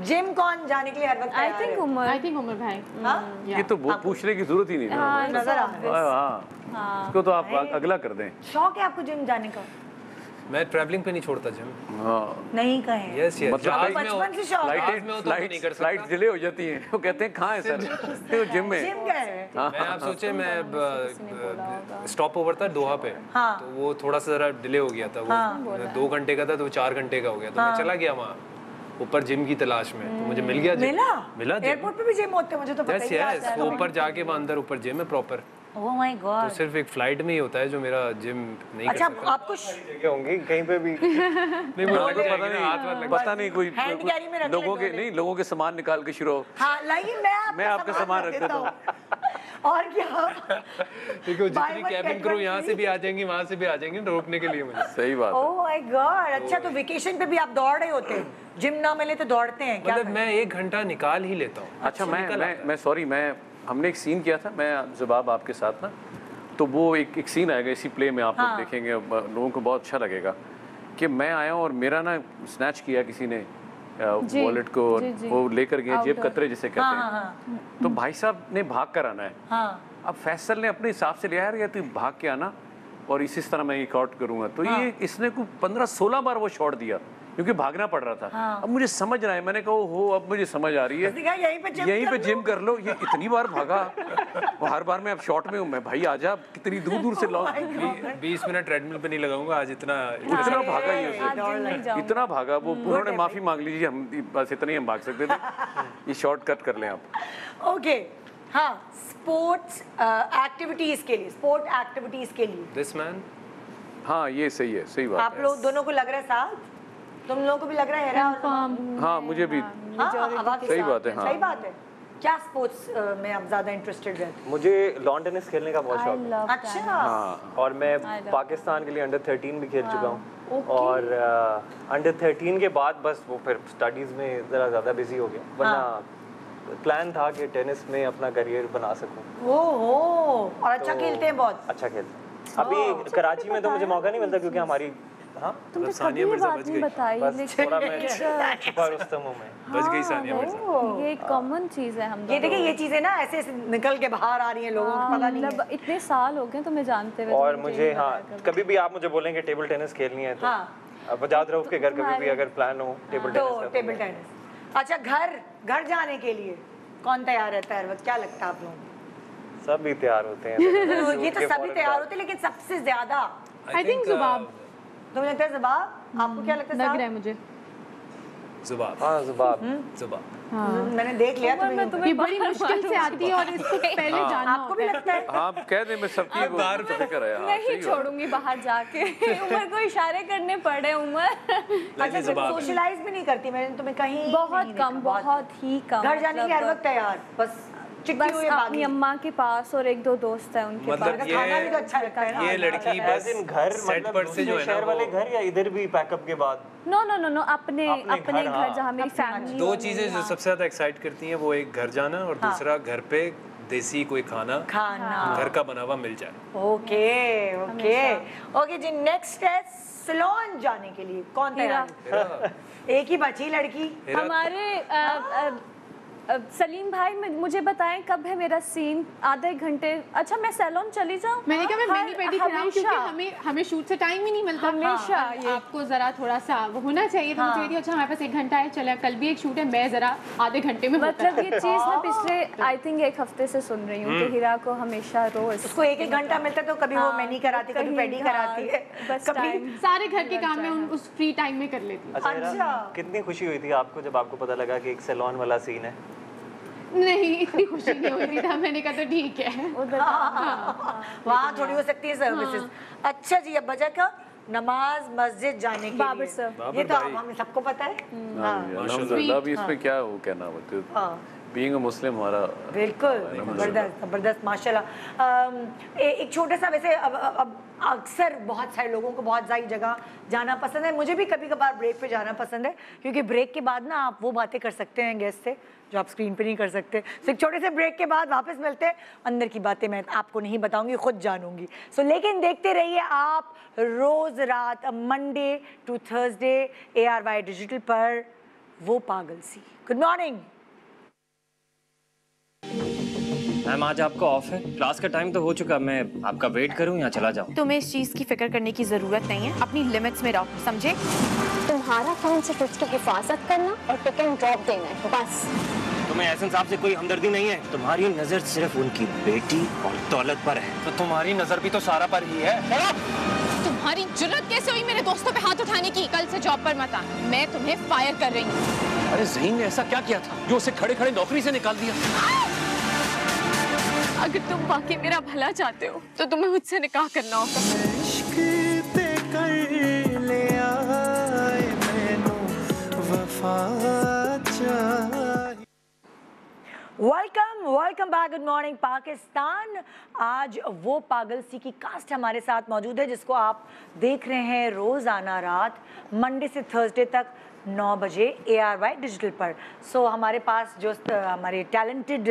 [SPEAKER 2] जिम कौन जाने के लिए हर वक्त
[SPEAKER 9] I think Umar.
[SPEAKER 6] I think Umar भाई।
[SPEAKER 2] हाँ?
[SPEAKER 4] ये तो वो पूछने की ज़रूरत ही नहीं है
[SPEAKER 9] हाँ
[SPEAKER 2] नज़र आ रहा है।
[SPEAKER 4] हाँ। हाँ। इसको तो आप अगला कर दें।
[SPEAKER 2] शौक है आपको जिम जाने का?
[SPEAKER 8] मैं ट्रैवलिंग पे नहीं छोड़ता जिम
[SPEAKER 4] हाँ।
[SPEAKER 2] नहीं कहें।
[SPEAKER 8] यस यस
[SPEAKER 4] मतलब
[SPEAKER 2] बचपन से शौक। है।
[SPEAKER 8] जहाज़ में हो तो नहीं कर सकता।
[SPEAKER 4] फ़्लाइट डिले हो जाती है। वो कहते हैं कहाँ है सर? (laughs) तो जिम में।
[SPEAKER 2] जिम गए।
[SPEAKER 4] हाँ,
[SPEAKER 8] मैं आप सोचे मैं स्टॉप ओवर था दोहा पे।
[SPEAKER 2] हाँ।
[SPEAKER 8] तो वो थोड़ा सा जरा डिले हो गया था। वो
[SPEAKER 2] हाँ।
[SPEAKER 8] दो घंटे का था तो चार घंटे का हो गया। तो मैं चला गया वहाँ ऊपर जिम की तलाश में। तो मुझे मिल गया जिम
[SPEAKER 2] मिला?
[SPEAKER 8] मिला
[SPEAKER 2] एयरपोर्ट पे भी जिम होते हैं मुझे तो पता ही नहीं
[SPEAKER 8] यस ऊपर जाके वहाँ अंदर ऊपर जिम है प्रॉपर
[SPEAKER 2] ओह माय
[SPEAKER 8] तो सिर्फ़ एक फ़्लाइट में ही होता है जो मेरा जिम नहीं
[SPEAKER 2] अच्छा
[SPEAKER 8] सकता।
[SPEAKER 2] आपको
[SPEAKER 15] जगह होंगी कहीं पे भी। (laughs)
[SPEAKER 8] नहीं लग
[SPEAKER 4] पता
[SPEAKER 8] जाएगी ना, हाथ वाथ
[SPEAKER 4] नहीं पता नहीं कोई
[SPEAKER 2] Hand carry में रख
[SPEAKER 4] लोगों के नहीं लोगों के सामान निकाल के शुरू
[SPEAKER 2] हाँ। लाइए मैं आपका
[SPEAKER 4] मैं आपका सामान रख देता
[SPEAKER 2] हूँ। और क्या? (laughs)
[SPEAKER 8] देखो जितनी कैबिन क्रू यहाँ से भी आ जाएँगी वहाँ से भी आ जाएँगी रोकने के लिए मुझे।
[SPEAKER 4] सही बात
[SPEAKER 2] ओह माय गॉड अच्छा तो वेकेशन पे भी आप दौड़ रहे होते हैं? जिम ना मिले तो दौड़ते हैं क्या
[SPEAKER 8] मतलब मैं एक घंटा निकाल ही लेता हूँ।
[SPEAKER 4] अच्छा मैं मैं मैं सॉरी मैं हमने एक सीन किया था मैं जवाब आपके साथ ना तो वो एक एक सीन आएगा इसी प्ले में आप हाँ। लोग
[SPEAKER 2] हाँ।
[SPEAKER 4] देखेंगे लोगों को बहुत अच्छा लगेगा कि मैं आया और मेरा ना स्नैच किया किसी ने वॉलेट को
[SPEAKER 9] जी, जी।
[SPEAKER 4] वो लेकर गए जेब कतरे जिसे कहते
[SPEAKER 2] हाँ
[SPEAKER 4] हैं
[SPEAKER 2] हाँ हाँ
[SPEAKER 4] तो भाई साहब ने भाग कर आना है
[SPEAKER 2] हाँ
[SPEAKER 4] अब फैसल ने अपने हिसाब से लिया यार तू भाग के आना और इसी तरह मैं एक आउट करूँगा तो
[SPEAKER 2] हाँ।
[SPEAKER 4] ये इसने को पंद्रह सोलह बार वो शॉट दिया क्योंकि भागना पड़ रहा था।
[SPEAKER 2] हाँ।
[SPEAKER 4] अब मुझे समझ रहा है मैंने कहा हो अब मुझे समझ आ रही है।
[SPEAKER 2] यहीं पे जिम
[SPEAKER 4] यहीं
[SPEAKER 2] कर
[SPEAKER 4] पे
[SPEAKER 2] लो।
[SPEAKER 4] जिम कर लो। ये इतनी बार भागा? वो हर बार मैं अब शॉट में हूँ। मैं भाई आजा कितनी दूर दूर से लॉन्ग
[SPEAKER 8] बीस मिनट ट्रेडमिल पे नहीं लगाऊँगा आज इतना
[SPEAKER 4] इतना भागा ही उसे। इतना भागा वो उन्होंने माफ़ी मांग लीजिए हम बस इतना ही हम भाग सकते थे। ये शॉर्ट कट कर लें आप।
[SPEAKER 2] ओके हाँ स्पोर्ट्स एक्टिविटीज़ के लिए स्पोर्ट एक्टिविटीज़ के लिए।
[SPEAKER 8] दिस मैन
[SPEAKER 4] हाँ ये सही है सही बात
[SPEAKER 2] आप लोग दोनों को लग रहा है साथ? तुम लोगों को भी लग रहा है हेरा और
[SPEAKER 4] हाँ मुझे भी।
[SPEAKER 2] हाँ, आपके
[SPEAKER 4] सही बात है, हाँ।
[SPEAKER 2] सही बात है। क्या स्पोर्ट्स में आप ज़्यादा इंटरेस्टेड रहते
[SPEAKER 15] मुझे लॉन टेनिस खेलने का बहुत शौक है।
[SPEAKER 2] अच्छा।
[SPEAKER 4] हाँ
[SPEAKER 15] और मैं पाकिस्तान के लिए अंडर 13 भी खेल चुका हूँ।
[SPEAKER 9] Okay.
[SPEAKER 15] और अंडर 13 के बाद बस वो फिर स्टडीज़ में ज़रा ज़्यादा बिज़ी हो गया। वरना प्लान था कि टेनिस में अपना करियर बना सकूँ।
[SPEAKER 2] ओ हो और अच्छा
[SPEAKER 15] तो-
[SPEAKER 2] खेलते हैं बहुत।
[SPEAKER 15] अच्छा खेलते अभी कराची में तो मुझे मौका नहीं मिलता क्योंकि हमारी हाँ
[SPEAKER 9] तुमने
[SPEAKER 8] मतलब
[SPEAKER 9] कभी बात नहीं बताई लेकिन
[SPEAKER 15] थोड़ा मैं छुपा रुस्तम हूँ मैं।
[SPEAKER 8] बच गई सानिया मिर्ज़ा।
[SPEAKER 9] ये कॉमन चीज़ है हम
[SPEAKER 2] ये देखिए ये चीज़ें ना ऐसे ऐसे निकल के बाहर आ रही हैं लोगों को पता नहीं
[SPEAKER 9] मतलब इतने साल हो गए तुम्हें जानते हुए
[SPEAKER 15] और
[SPEAKER 9] तो
[SPEAKER 15] मुझे हाँ
[SPEAKER 9] कभी।
[SPEAKER 15] भी आप मुझे बोलेंगे टेबल टेनिस खेलनी है तो
[SPEAKER 2] हाँ।
[SPEAKER 15] अब आज़ाद रऊफ के घर कभी भी अगर प्लान हो टेबल
[SPEAKER 2] तो
[SPEAKER 15] टेनिस
[SPEAKER 2] टेबल टेनिस। अच्छा घर घर जाने के लिए कौन तैयार रहता है हर वक्त? क्या लगता है आप लोगों को?
[SPEAKER 15] सब भी तैयार होते हैं। (laughs)
[SPEAKER 2] तो ये तो सभी तैयार होते हैं लेकिन सबसे ज़्यादा?
[SPEAKER 6] आई थिंक जुबाब
[SPEAKER 2] तुम्हें लगता है जवाब आपको क्या लगता है
[SPEAKER 6] लग रहा है मुझे।
[SPEAKER 8] जुबाब।
[SPEAKER 15] हाँ जुबाब।
[SPEAKER 8] जुबाब।
[SPEAKER 2] मैंने देख लिया तुम्हें।
[SPEAKER 9] तुम्हें
[SPEAKER 6] बड़ी (laughs) मुश्किल से आती है और इसको (laughs) पहले जानना
[SPEAKER 2] आपको भी लगता है?
[SPEAKER 4] हाँ आप कह दें मैं सबकी वो फ़िक्र है हाँ,
[SPEAKER 9] नहीं। छोड़ूँगी बाहर जाके। (laughs) उमर को इशारे करने पड़े उमर।
[SPEAKER 2] अच्छा सोशलाइज भी नहीं करती मैंने तुम्हें कहीं
[SPEAKER 9] बहुत कम बहुत ही कम
[SPEAKER 2] घर जाने के हर
[SPEAKER 9] मतलब
[SPEAKER 2] वक्त तैयार। बस
[SPEAKER 9] बस
[SPEAKER 2] हुई
[SPEAKER 9] अपनी अम्मा के पास और एक दो दोस्त है उनके
[SPEAKER 8] मतलब
[SPEAKER 9] पास।
[SPEAKER 8] ये-
[SPEAKER 2] खाना भी तो अच्छा लगता है
[SPEAKER 8] ये लड़की बस
[SPEAKER 15] in घर मतलब
[SPEAKER 8] से जो है
[SPEAKER 15] शहर वाले घर या इधर भी पैकअप के बाद?
[SPEAKER 9] नो नो नो नो अपने
[SPEAKER 15] अपने घर, हाँ।
[SPEAKER 9] जहाँ मेरी फैमिली
[SPEAKER 8] दो चीज़ें जो सबसे ज़्यादा एक्साइट करती हैं वो एक घर जाना और दूसरा घर पे देसी कोई खाना।
[SPEAKER 2] खाना।
[SPEAKER 8] घर का बना हुआ मिल जाए।
[SPEAKER 2] Okay okay. ओके जी नेक्स्ट है सलोन जाने के लिए। कौन तैयार (laughs) एक ही बची लड़की।
[SPEAKER 9] हमारे सलीम भाई मुझे बताएँ कब है मेरा सीन आधे घंटे। अच्छा मैं सैलून चली जाऊँ?
[SPEAKER 6] मैंने कहा मैं मैनी पेडी कराऊं क्योंकि हमें हमें शूट से टाइम ही नहीं मिलता।
[SPEAKER 9] हमेशा
[SPEAKER 6] हाँ,
[SPEAKER 9] ये-
[SPEAKER 6] आपको जरा थोड़ा सा वो होना चाहिए तो मुझे अच्छा हमारे पास एक घंटा है चले कल भी एक शूट है मैं जरा आधे घंटे में
[SPEAKER 9] मतलब ये चीज़ मैं पिछले आई थिंक एक हफ़्ते से सुन रही हूँ कि हिरा को हमेशा रोज
[SPEAKER 2] उसको एक एक घंटा मिलता है तो कभी वो
[SPEAKER 9] हाँ,
[SPEAKER 2] मैनी कराती कभी पेडी
[SPEAKER 9] हाँ,
[SPEAKER 2] कराती है
[SPEAKER 9] बस
[SPEAKER 6] सारे घर के काम में उस फ्री टाइम में कर लेती हूँ।
[SPEAKER 15] अच्छा
[SPEAKER 2] अच्छा।
[SPEAKER 15] कितनी खुशी हुई थी आपको जब आपको पता लगा कि एक सैलून वाला सीन है?
[SPEAKER 6] नहीं इतनी खुशी नहीं हो रही था। मैंने कहा तो ठीक है।
[SPEAKER 9] उधर
[SPEAKER 2] वहाँ थोड़ी हो सकती है सर्विसेज़ अच्छा जी अब बजा का नमाज़ मस्जिद जाने के
[SPEAKER 9] बाबर सर।
[SPEAKER 2] ये तो हमें सबको पता है।
[SPEAKER 4] हाँ अल्हम्दुलिल्लाह अभी इसमें क्या हो कहना
[SPEAKER 2] हाँ।
[SPEAKER 4] बीइंग अ मुस्लिम हमारा
[SPEAKER 2] बिल्कुल ज़बरदस्त ज़बरदस्त माशाल्लाह। एक छोटा सा वैसे अब अब- अक्सर बहुत सारे लोगों को बहुत सारी जगह जाना पसंद है। मुझे भी कभी कभार ब्रेक पे जाना पसंद है क्योंकि ब्रेक के बाद ना आप वो बातें कर सकते हैं गेस्ट से जो आप स्क्रीन पे नहीं कर सकते। तो एक छोटे से ब्रेक के बाद वापस मिलते हैं। अंदर की बातें मैं आपको नहीं बताऊँगी खुद जानूँगी। सो लेकिन देखते रहिए आप रोज रात Monday to Thursday A R Y digital पर वो पागल सी। गुड मॉर्निंग
[SPEAKER 7] मैम आज आपका ऑफ़ है। क्लास का टाइम तो हो चुका। मैं आपका वेट करूँ या चला जाऊँ?
[SPEAKER 13] तुम्हें इस चीज़ की फ़िक्र करने की ज़रूरत नहीं है। अपनी लिमिट्स में रहो समझे?
[SPEAKER 16] तुम्हारा काम सिर्फ़ उसकी हिफाजत करना और पिक एंड ड्रॉप देना है बस।
[SPEAKER 7] तुम्हें एहसन साहब से कोई हमदर्दी नहीं है। तुम्हारी नज़र सिर्फ़ उनकी बेटी और दौलत पर है।
[SPEAKER 8] तो तुम्हारी नज़र भी तो सारा पर ही है।
[SPEAKER 13] तुम्हारी जुर्रत कैसे हुई मेरे दोस्तों पे हाथ उठाने की? कल से जॉब पर मत आना। मैं तुम्हें फायर कर रही हूँ।
[SPEAKER 11] अरे जहीन ने ऐसा क्या किया था? जो उसे खड़े खड़े नौकरी से निकाल दिया।
[SPEAKER 13] अगर तुम वाकई मेरा भला चाहते हो तो तुम्हें मुझसे निकाह करना होगा।
[SPEAKER 14] कर ले आए मैनू वफा
[SPEAKER 2] welcome welcome back good morning Pakistan आज वो पागल सी की कास्ट हमारे साथ मौजूद है जिसको आप देख रहे हैं रोज़ाना रात मंडे से थर्सडे तक 9 बजे ए आर वाई डिजिटल पर। सो so, हमारे पास जो हमारे टैलेंटेड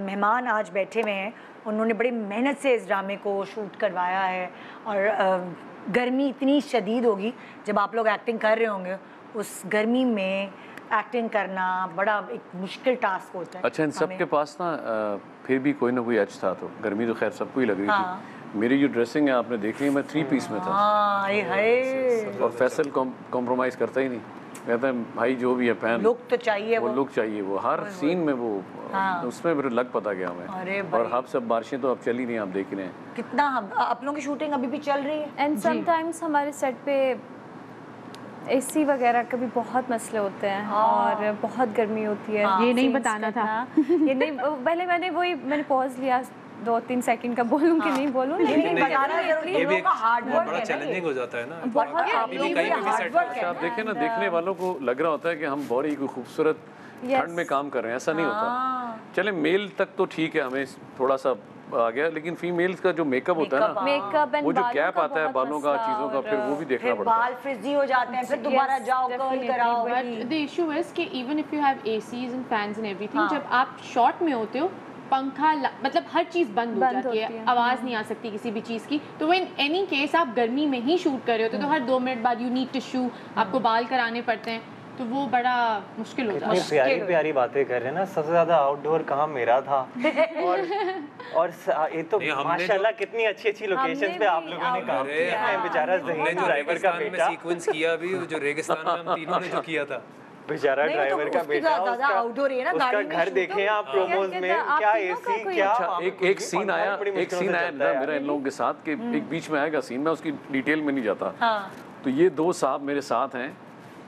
[SPEAKER 2] मेहमान आज बैठे हुए हैं उन्होंने बड़ी मेहनत से इस ड्रामे को शूट करवाया है और गर्मी इतनी शदीद होगी जब आप लोग एक्टिंग कर रहे होंगे उस गर्मी में एक्टिंग करना बड़ा एक मुश्किल टास्क होता है
[SPEAKER 4] अच्छा इन सब के पास ना फिर भी कोई ना कोई एच था तो। गर्मी तो खैर सबको ही लग रही
[SPEAKER 2] हाँ।
[SPEAKER 4] थी मेरी जो ड्रेसिंग है आपने देखी है मैं थ्री पीस में था।
[SPEAKER 2] हाँ है।
[SPEAKER 4] और फैसल कॉम्प्रोमाइज़ करता ही नहीं। कहता है भाई जो भी है पहन
[SPEAKER 2] लुक तो चाहिए
[SPEAKER 4] वो
[SPEAKER 2] वो।
[SPEAKER 4] लुक चाहिए वो। हर सीन में वो
[SPEAKER 2] हाँ।
[SPEAKER 4] उसमें मेरे लग पता गया मैं।
[SPEAKER 2] अरे
[SPEAKER 4] और। आप सब बारिशें तो अब चल ही नहीं आप देख रहे हैं।
[SPEAKER 2] कितना हम आप लोगों की शूटिंग अभी भी चल रही है?
[SPEAKER 9] एंड समटाइम्स हमारे सेट पे एसी वगैरह का भी बहुत मसले होते हैं और बहुत गर्मी होती है।
[SPEAKER 6] हाँ। ये नहीं बताना था।
[SPEAKER 9] ये नहीं पहले मैंने वही मैंने पॉज लिया दो तीन सेकंड का बोलूँ कि नहीं बोलूँ?
[SPEAKER 2] नहीं, नहीं, बताना ज़रूरी है,
[SPEAKER 8] ये भी
[SPEAKER 2] लोगों
[SPEAKER 8] एक
[SPEAKER 2] का hard work
[SPEAKER 8] बड़ा चैलेंजिंग हो जाता है ना।
[SPEAKER 2] बहुत आप लोगों
[SPEAKER 8] भी
[SPEAKER 2] का
[SPEAKER 8] कहीं भी सेट
[SPEAKER 2] है।
[SPEAKER 4] आप देखें ना देखने वालों को लग रहा होता है कि हम बड़ी कोई खूबसूरत ठंड में काम कर रहे हैं। ऐसा नहीं होता।
[SPEAKER 2] हाँ।
[SPEAKER 4] चले मेल तक तो ठीक है हमें थोड़ा सा आ गया लेकिन फीमेल्स का जो मेकअप होता है ना
[SPEAKER 9] मेकअप
[SPEAKER 4] वो जो गैप आता है बालों का चीज़ों का फिर वो भी देखना पड़ता है।
[SPEAKER 2] बाल फ्रिजी हो जाते हैं फिर दोबारा जाओ कर्ल कराओ
[SPEAKER 6] the issue is कि even if you have ACs and fans and everything,
[SPEAKER 2] हाँ।
[SPEAKER 6] जब आप शॉट में होते हो पंखा मतलब हर चीज़ बंद हो
[SPEAKER 9] बंद
[SPEAKER 6] जाती है
[SPEAKER 9] है,
[SPEAKER 6] आवाज़ नहीं आ सकती किसी भी चीज़ की। तो वो इन एनी केस आप गर्मी में ही शूट कर रहे होते हो तो हर दो मिनट बाद यू नीड टिश्यू आपको बाल कराने पड़ते हैं। तो वो बड़ा मुश्किल हो जाता है।
[SPEAKER 15] प्यारी प्यारी बातें कर रहे हैं ना सबसे ज़्यादा आउटडोर कहाँ मेरा था? और और ये तो माशाल्लाह कितनी अच्छी अच्छी लोकेशंस पे आप लोगों ने काम किया। है बेचारा जहीन
[SPEAKER 8] जो
[SPEAKER 15] ड्राइवर का बेटा।
[SPEAKER 8] सीक्वेंस किया अभी जो रेगिस्तान में हम (laughs) तीनों ने जो किया था।
[SPEAKER 15] बेचारा
[SPEAKER 2] नहीं, तो
[SPEAKER 15] ड्राइवर का बेटा उसका
[SPEAKER 2] outdoor ही है ना,
[SPEAKER 15] उसका
[SPEAKER 2] गाड़ी
[SPEAKER 15] घर देखे आप प्रोमोज में क्या एसी क्या
[SPEAKER 4] अच्छा एक एक सीन आया एक सीन आया मेरा इन लोगों के साथ के एक बीच में आएगा सीन मैं उसकी डिटेल में नहीं जाता।
[SPEAKER 2] हाँ।
[SPEAKER 4] तो ये दो साहब मेरे साथ हैं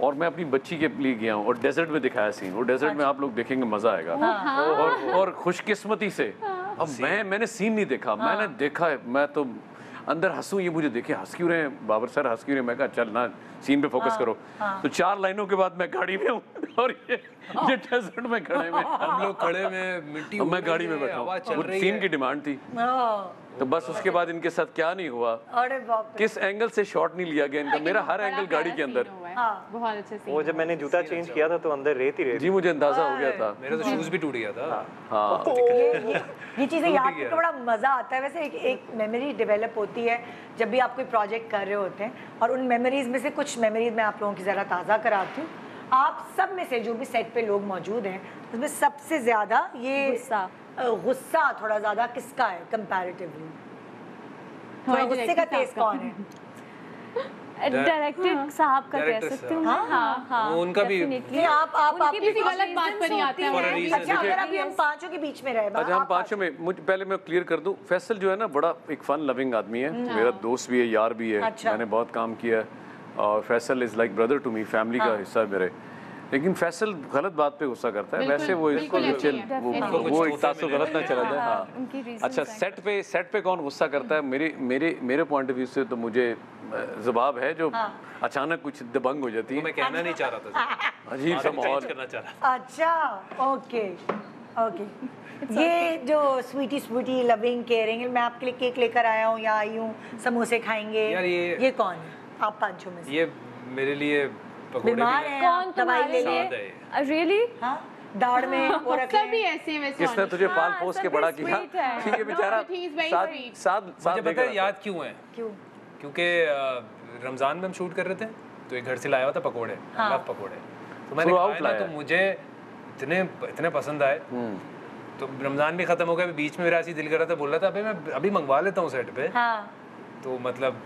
[SPEAKER 4] और मैं अपनी बच्ची के लिए गया हूँ और डेजर्ट में दिखाया सीन वो डेजर्ट में आप लोग देखेंगे मज़ा आएगा। और और खुशकिस्मती से। अब मैं मैंने सीन नहीं देखा। मैंने देखा है मैं तो अंदर हंसू ये मुझे देखे हंस क्यों रहे हैं? बाबर सर हंस क्यों रहे मैं कहा चल ना सीन पे फोकस करो। तो चार लाइनों के बाद मैं गाड़ी में हूँ (laughs) और ये ये डेजर्ट में खड़े में
[SPEAKER 8] हम लोग खड़े में मिट्टी
[SPEAKER 4] मैं गाड़ी में बैठा हूँ। सीन की डिमांड थी।
[SPEAKER 2] हाँ,
[SPEAKER 4] तो बस उसके बाद इनके साथ क्या नहीं हुआ?
[SPEAKER 2] अरे बाप रे।
[SPEAKER 4] किस एंगल से शॉट नहीं लिया गया इनका? मेरा हर एंगल गाड़ी के अंदर।
[SPEAKER 6] है।
[SPEAKER 2] हाँ।
[SPEAKER 6] बहुत अच्छा सीन
[SPEAKER 15] वो जब मैंने जूता चेंज किया था तो अंदर रेत ही रेत
[SPEAKER 4] जी मुझे अंदाज़ा हो गया था।
[SPEAKER 8] मेरा तो शूज़ भी टूट गया था।
[SPEAKER 4] हाँ।
[SPEAKER 2] ये ये ये चीज़ें याद। करके बड़ा मज़ा आता है। वैसे एक एक मेमोरी डेवलप होती है जब भी आप कोई प्रोजेक्ट कर रहे होते हैं और उन मेमोरीज में से कुछ मेमोरीज मैं आप लोगों की ज़रा ताज़ा कराती हूँ। आप सब में से जो भी सेट पे लोग मौजूद हैं उसमें सबसे ज़्यादा ये
[SPEAKER 9] गुस्सा।
[SPEAKER 2] थोड़ा ज़्यादा किसका है कंपैरेटिवली थोड़ा गुस्से का तेज कौन है
[SPEAKER 9] डायरेक्टर साहब का कह सकते हो। हाँ हाँ
[SPEAKER 8] वो उनका भी-।
[SPEAKER 2] आप आप आप
[SPEAKER 9] भी
[SPEAKER 6] किसी गलत बात पर ही आते हैं।
[SPEAKER 9] हैं।
[SPEAKER 2] अच्छा अगर अभी हम पाँचों के बीच में रहे
[SPEAKER 4] अच्छा हम पाँचों में मुझे पहले मैं क्लियर कर दूँ फैसल जो है ना बड़ा एक फन लविंग आदमी है मेरा दोस्त भी है यार भी है
[SPEAKER 2] अच्छा।
[SPEAKER 4] मैंने बहुत काम किया है और Faisal is like brother to me family का हिस्सा है मेरे लेकिन फैसल गलत बात पे गुस्सा करता है वैसे वो इसको चल वो
[SPEAKER 6] है।
[SPEAKER 4] वो एक तासु गलत ना चला जाए हाँ अच्छा सेट पे सेट पे कौन गुस्सा करता है? मेरे मेरे मेरे पॉइंट ऑफ़ व्यू से तो मुझे जवाब है जो हाँ। अचानक कुछ दबंग हो जाती है।
[SPEAKER 8] मैं कहना नहीं चाह रहा था
[SPEAKER 4] अजीब सा माहौल
[SPEAKER 8] करना चाह रहा
[SPEAKER 2] अच्छा ओके ओके। ये जो स्वीटी स्वीटी लविंग केयरिंग मैं आपके लिए केक लेकर आया हूँ या आई हूँ समोसे खाएँगे
[SPEAKER 8] यार ये-
[SPEAKER 2] ये कौन है? आप पाँचों में
[SPEAKER 8] ये मेरे लिए
[SPEAKER 2] बीमार
[SPEAKER 8] भी
[SPEAKER 2] हैं।
[SPEAKER 9] कौन
[SPEAKER 2] दवाई ले लिए?
[SPEAKER 9] रियली
[SPEAKER 2] हाँ। दाढ़ में वो रख
[SPEAKER 6] सभी
[SPEAKER 2] लें।
[SPEAKER 6] ऐसे हैं वैसे
[SPEAKER 4] किसने तुझे पाल
[SPEAKER 9] हाँ,
[SPEAKER 4] पोस के बड़ा किया। ठीक है बेचारा साथ साथ
[SPEAKER 8] मुझे पता है याद क्यों है?
[SPEAKER 2] क्यों?
[SPEAKER 8] क्योंकि रमज़ान में हम शूट कर रहे थे तो एक घर से लाया हुआ था पकोड़े
[SPEAKER 2] हाँ।
[SPEAKER 8] लव पकोड़े। तो मैंने खाए ना तो मुझे इतने इतने पसंद आए। तो रमज़ान भी ख़त्म हो गया बीच में मेरा ऐसी दिल कर रहा था बोल रहा था अबे मैं अभी मंगवा लेता हूँ सेट पे।
[SPEAKER 2] हाँ।
[SPEAKER 8] तो मतलब।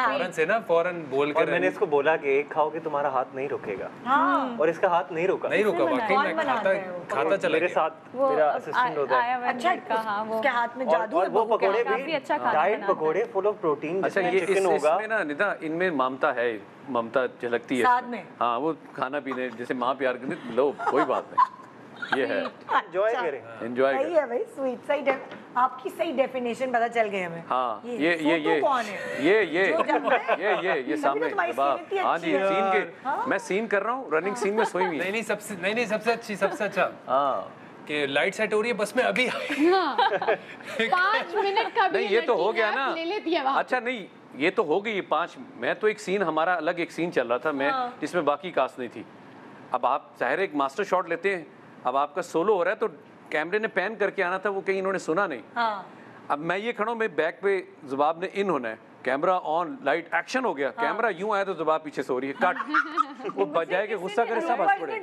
[SPEAKER 8] फ़ौरन से ना फ़ौरन बोल कर
[SPEAKER 15] मैंने इसको बोला कि एक खाओगे तुम्हारा हाथ नहीं रुकेगा।
[SPEAKER 2] हाँ।
[SPEAKER 15] और इसका हाथ नहीं रुका।
[SPEAKER 8] नहीं रुका वाकई में खाता खाता चला
[SPEAKER 15] मेरे साथ मेरा असिस्टेंट होता है।
[SPEAKER 2] अच्छा
[SPEAKER 9] लड़का, हाँ वो
[SPEAKER 2] उसके हाथ में जादू है
[SPEAKER 15] वो पकोड़े
[SPEAKER 2] हाथ में।
[SPEAKER 9] काफ़ी अच्छा
[SPEAKER 15] डाइट पकोड़े फुल ऑफ़ प्रोटीन
[SPEAKER 4] अच्छा ये
[SPEAKER 15] चिकन होगा।
[SPEAKER 4] इसमें ना निदा इनमें ममता है ममता झलकती है
[SPEAKER 2] साथ में?
[SPEAKER 4] हाँ वो खाना पीने जैसे माँ प्यार करती लो कोई बात नहीं। ये है।
[SPEAKER 15] एंजॉय
[SPEAKER 2] अच्छा।
[SPEAKER 15] करें।
[SPEAKER 4] एंजॉय
[SPEAKER 2] सही है भाई स्वीट सही def- आपकी सही डेफिनेशन पता चल गई हमें।
[SPEAKER 4] हाँ ये ये ये ये ये
[SPEAKER 2] है?
[SPEAKER 4] ये ये (laughs) ये सामने
[SPEAKER 2] तो इतनी
[SPEAKER 4] हाँ जी सीन के मैं सीन कर रहा हूँ रनिंग सीन में सोई हुई
[SPEAKER 8] नहीं नहीं सबसे नहीं नहीं सबसे अच्छी सबसे अच्छा।
[SPEAKER 4] हाँ।
[SPEAKER 8] कि लाइट सेट हो रही है बस में अभी (laughs)
[SPEAKER 6] पाँच मिनट का भी
[SPEAKER 4] नहीं ये तो हो गया ना।
[SPEAKER 6] ले लेती है
[SPEAKER 4] अच्छा नहीं ये तो हो गई ये पाँच। मैं तो एक सीन हमारा अलग एक सीन चल रहा था। मैं
[SPEAKER 2] हाँ।
[SPEAKER 4] जिसमें बाकी कास्ट नहीं थी। अब आप ज़ाहिर एक मास्टर शॉट लेते हैं। अब आपका सोलो हो रहा है तो कैमरे ने पैन करके आना था वो कहीं इन्होंने सुना नहीं।
[SPEAKER 2] हाँ।
[SPEAKER 4] अब मैं ये खड़ा हूँ मेरे बैक पे जवाब ने इन होना है। कैमरा ऑन लाइट एक्शन हो गया। कैमरा यूँ आया तो जुबाब पीछे सो रही है। कट (laughs) वो बजाए के गुस्सा करे सब हंस पड़े।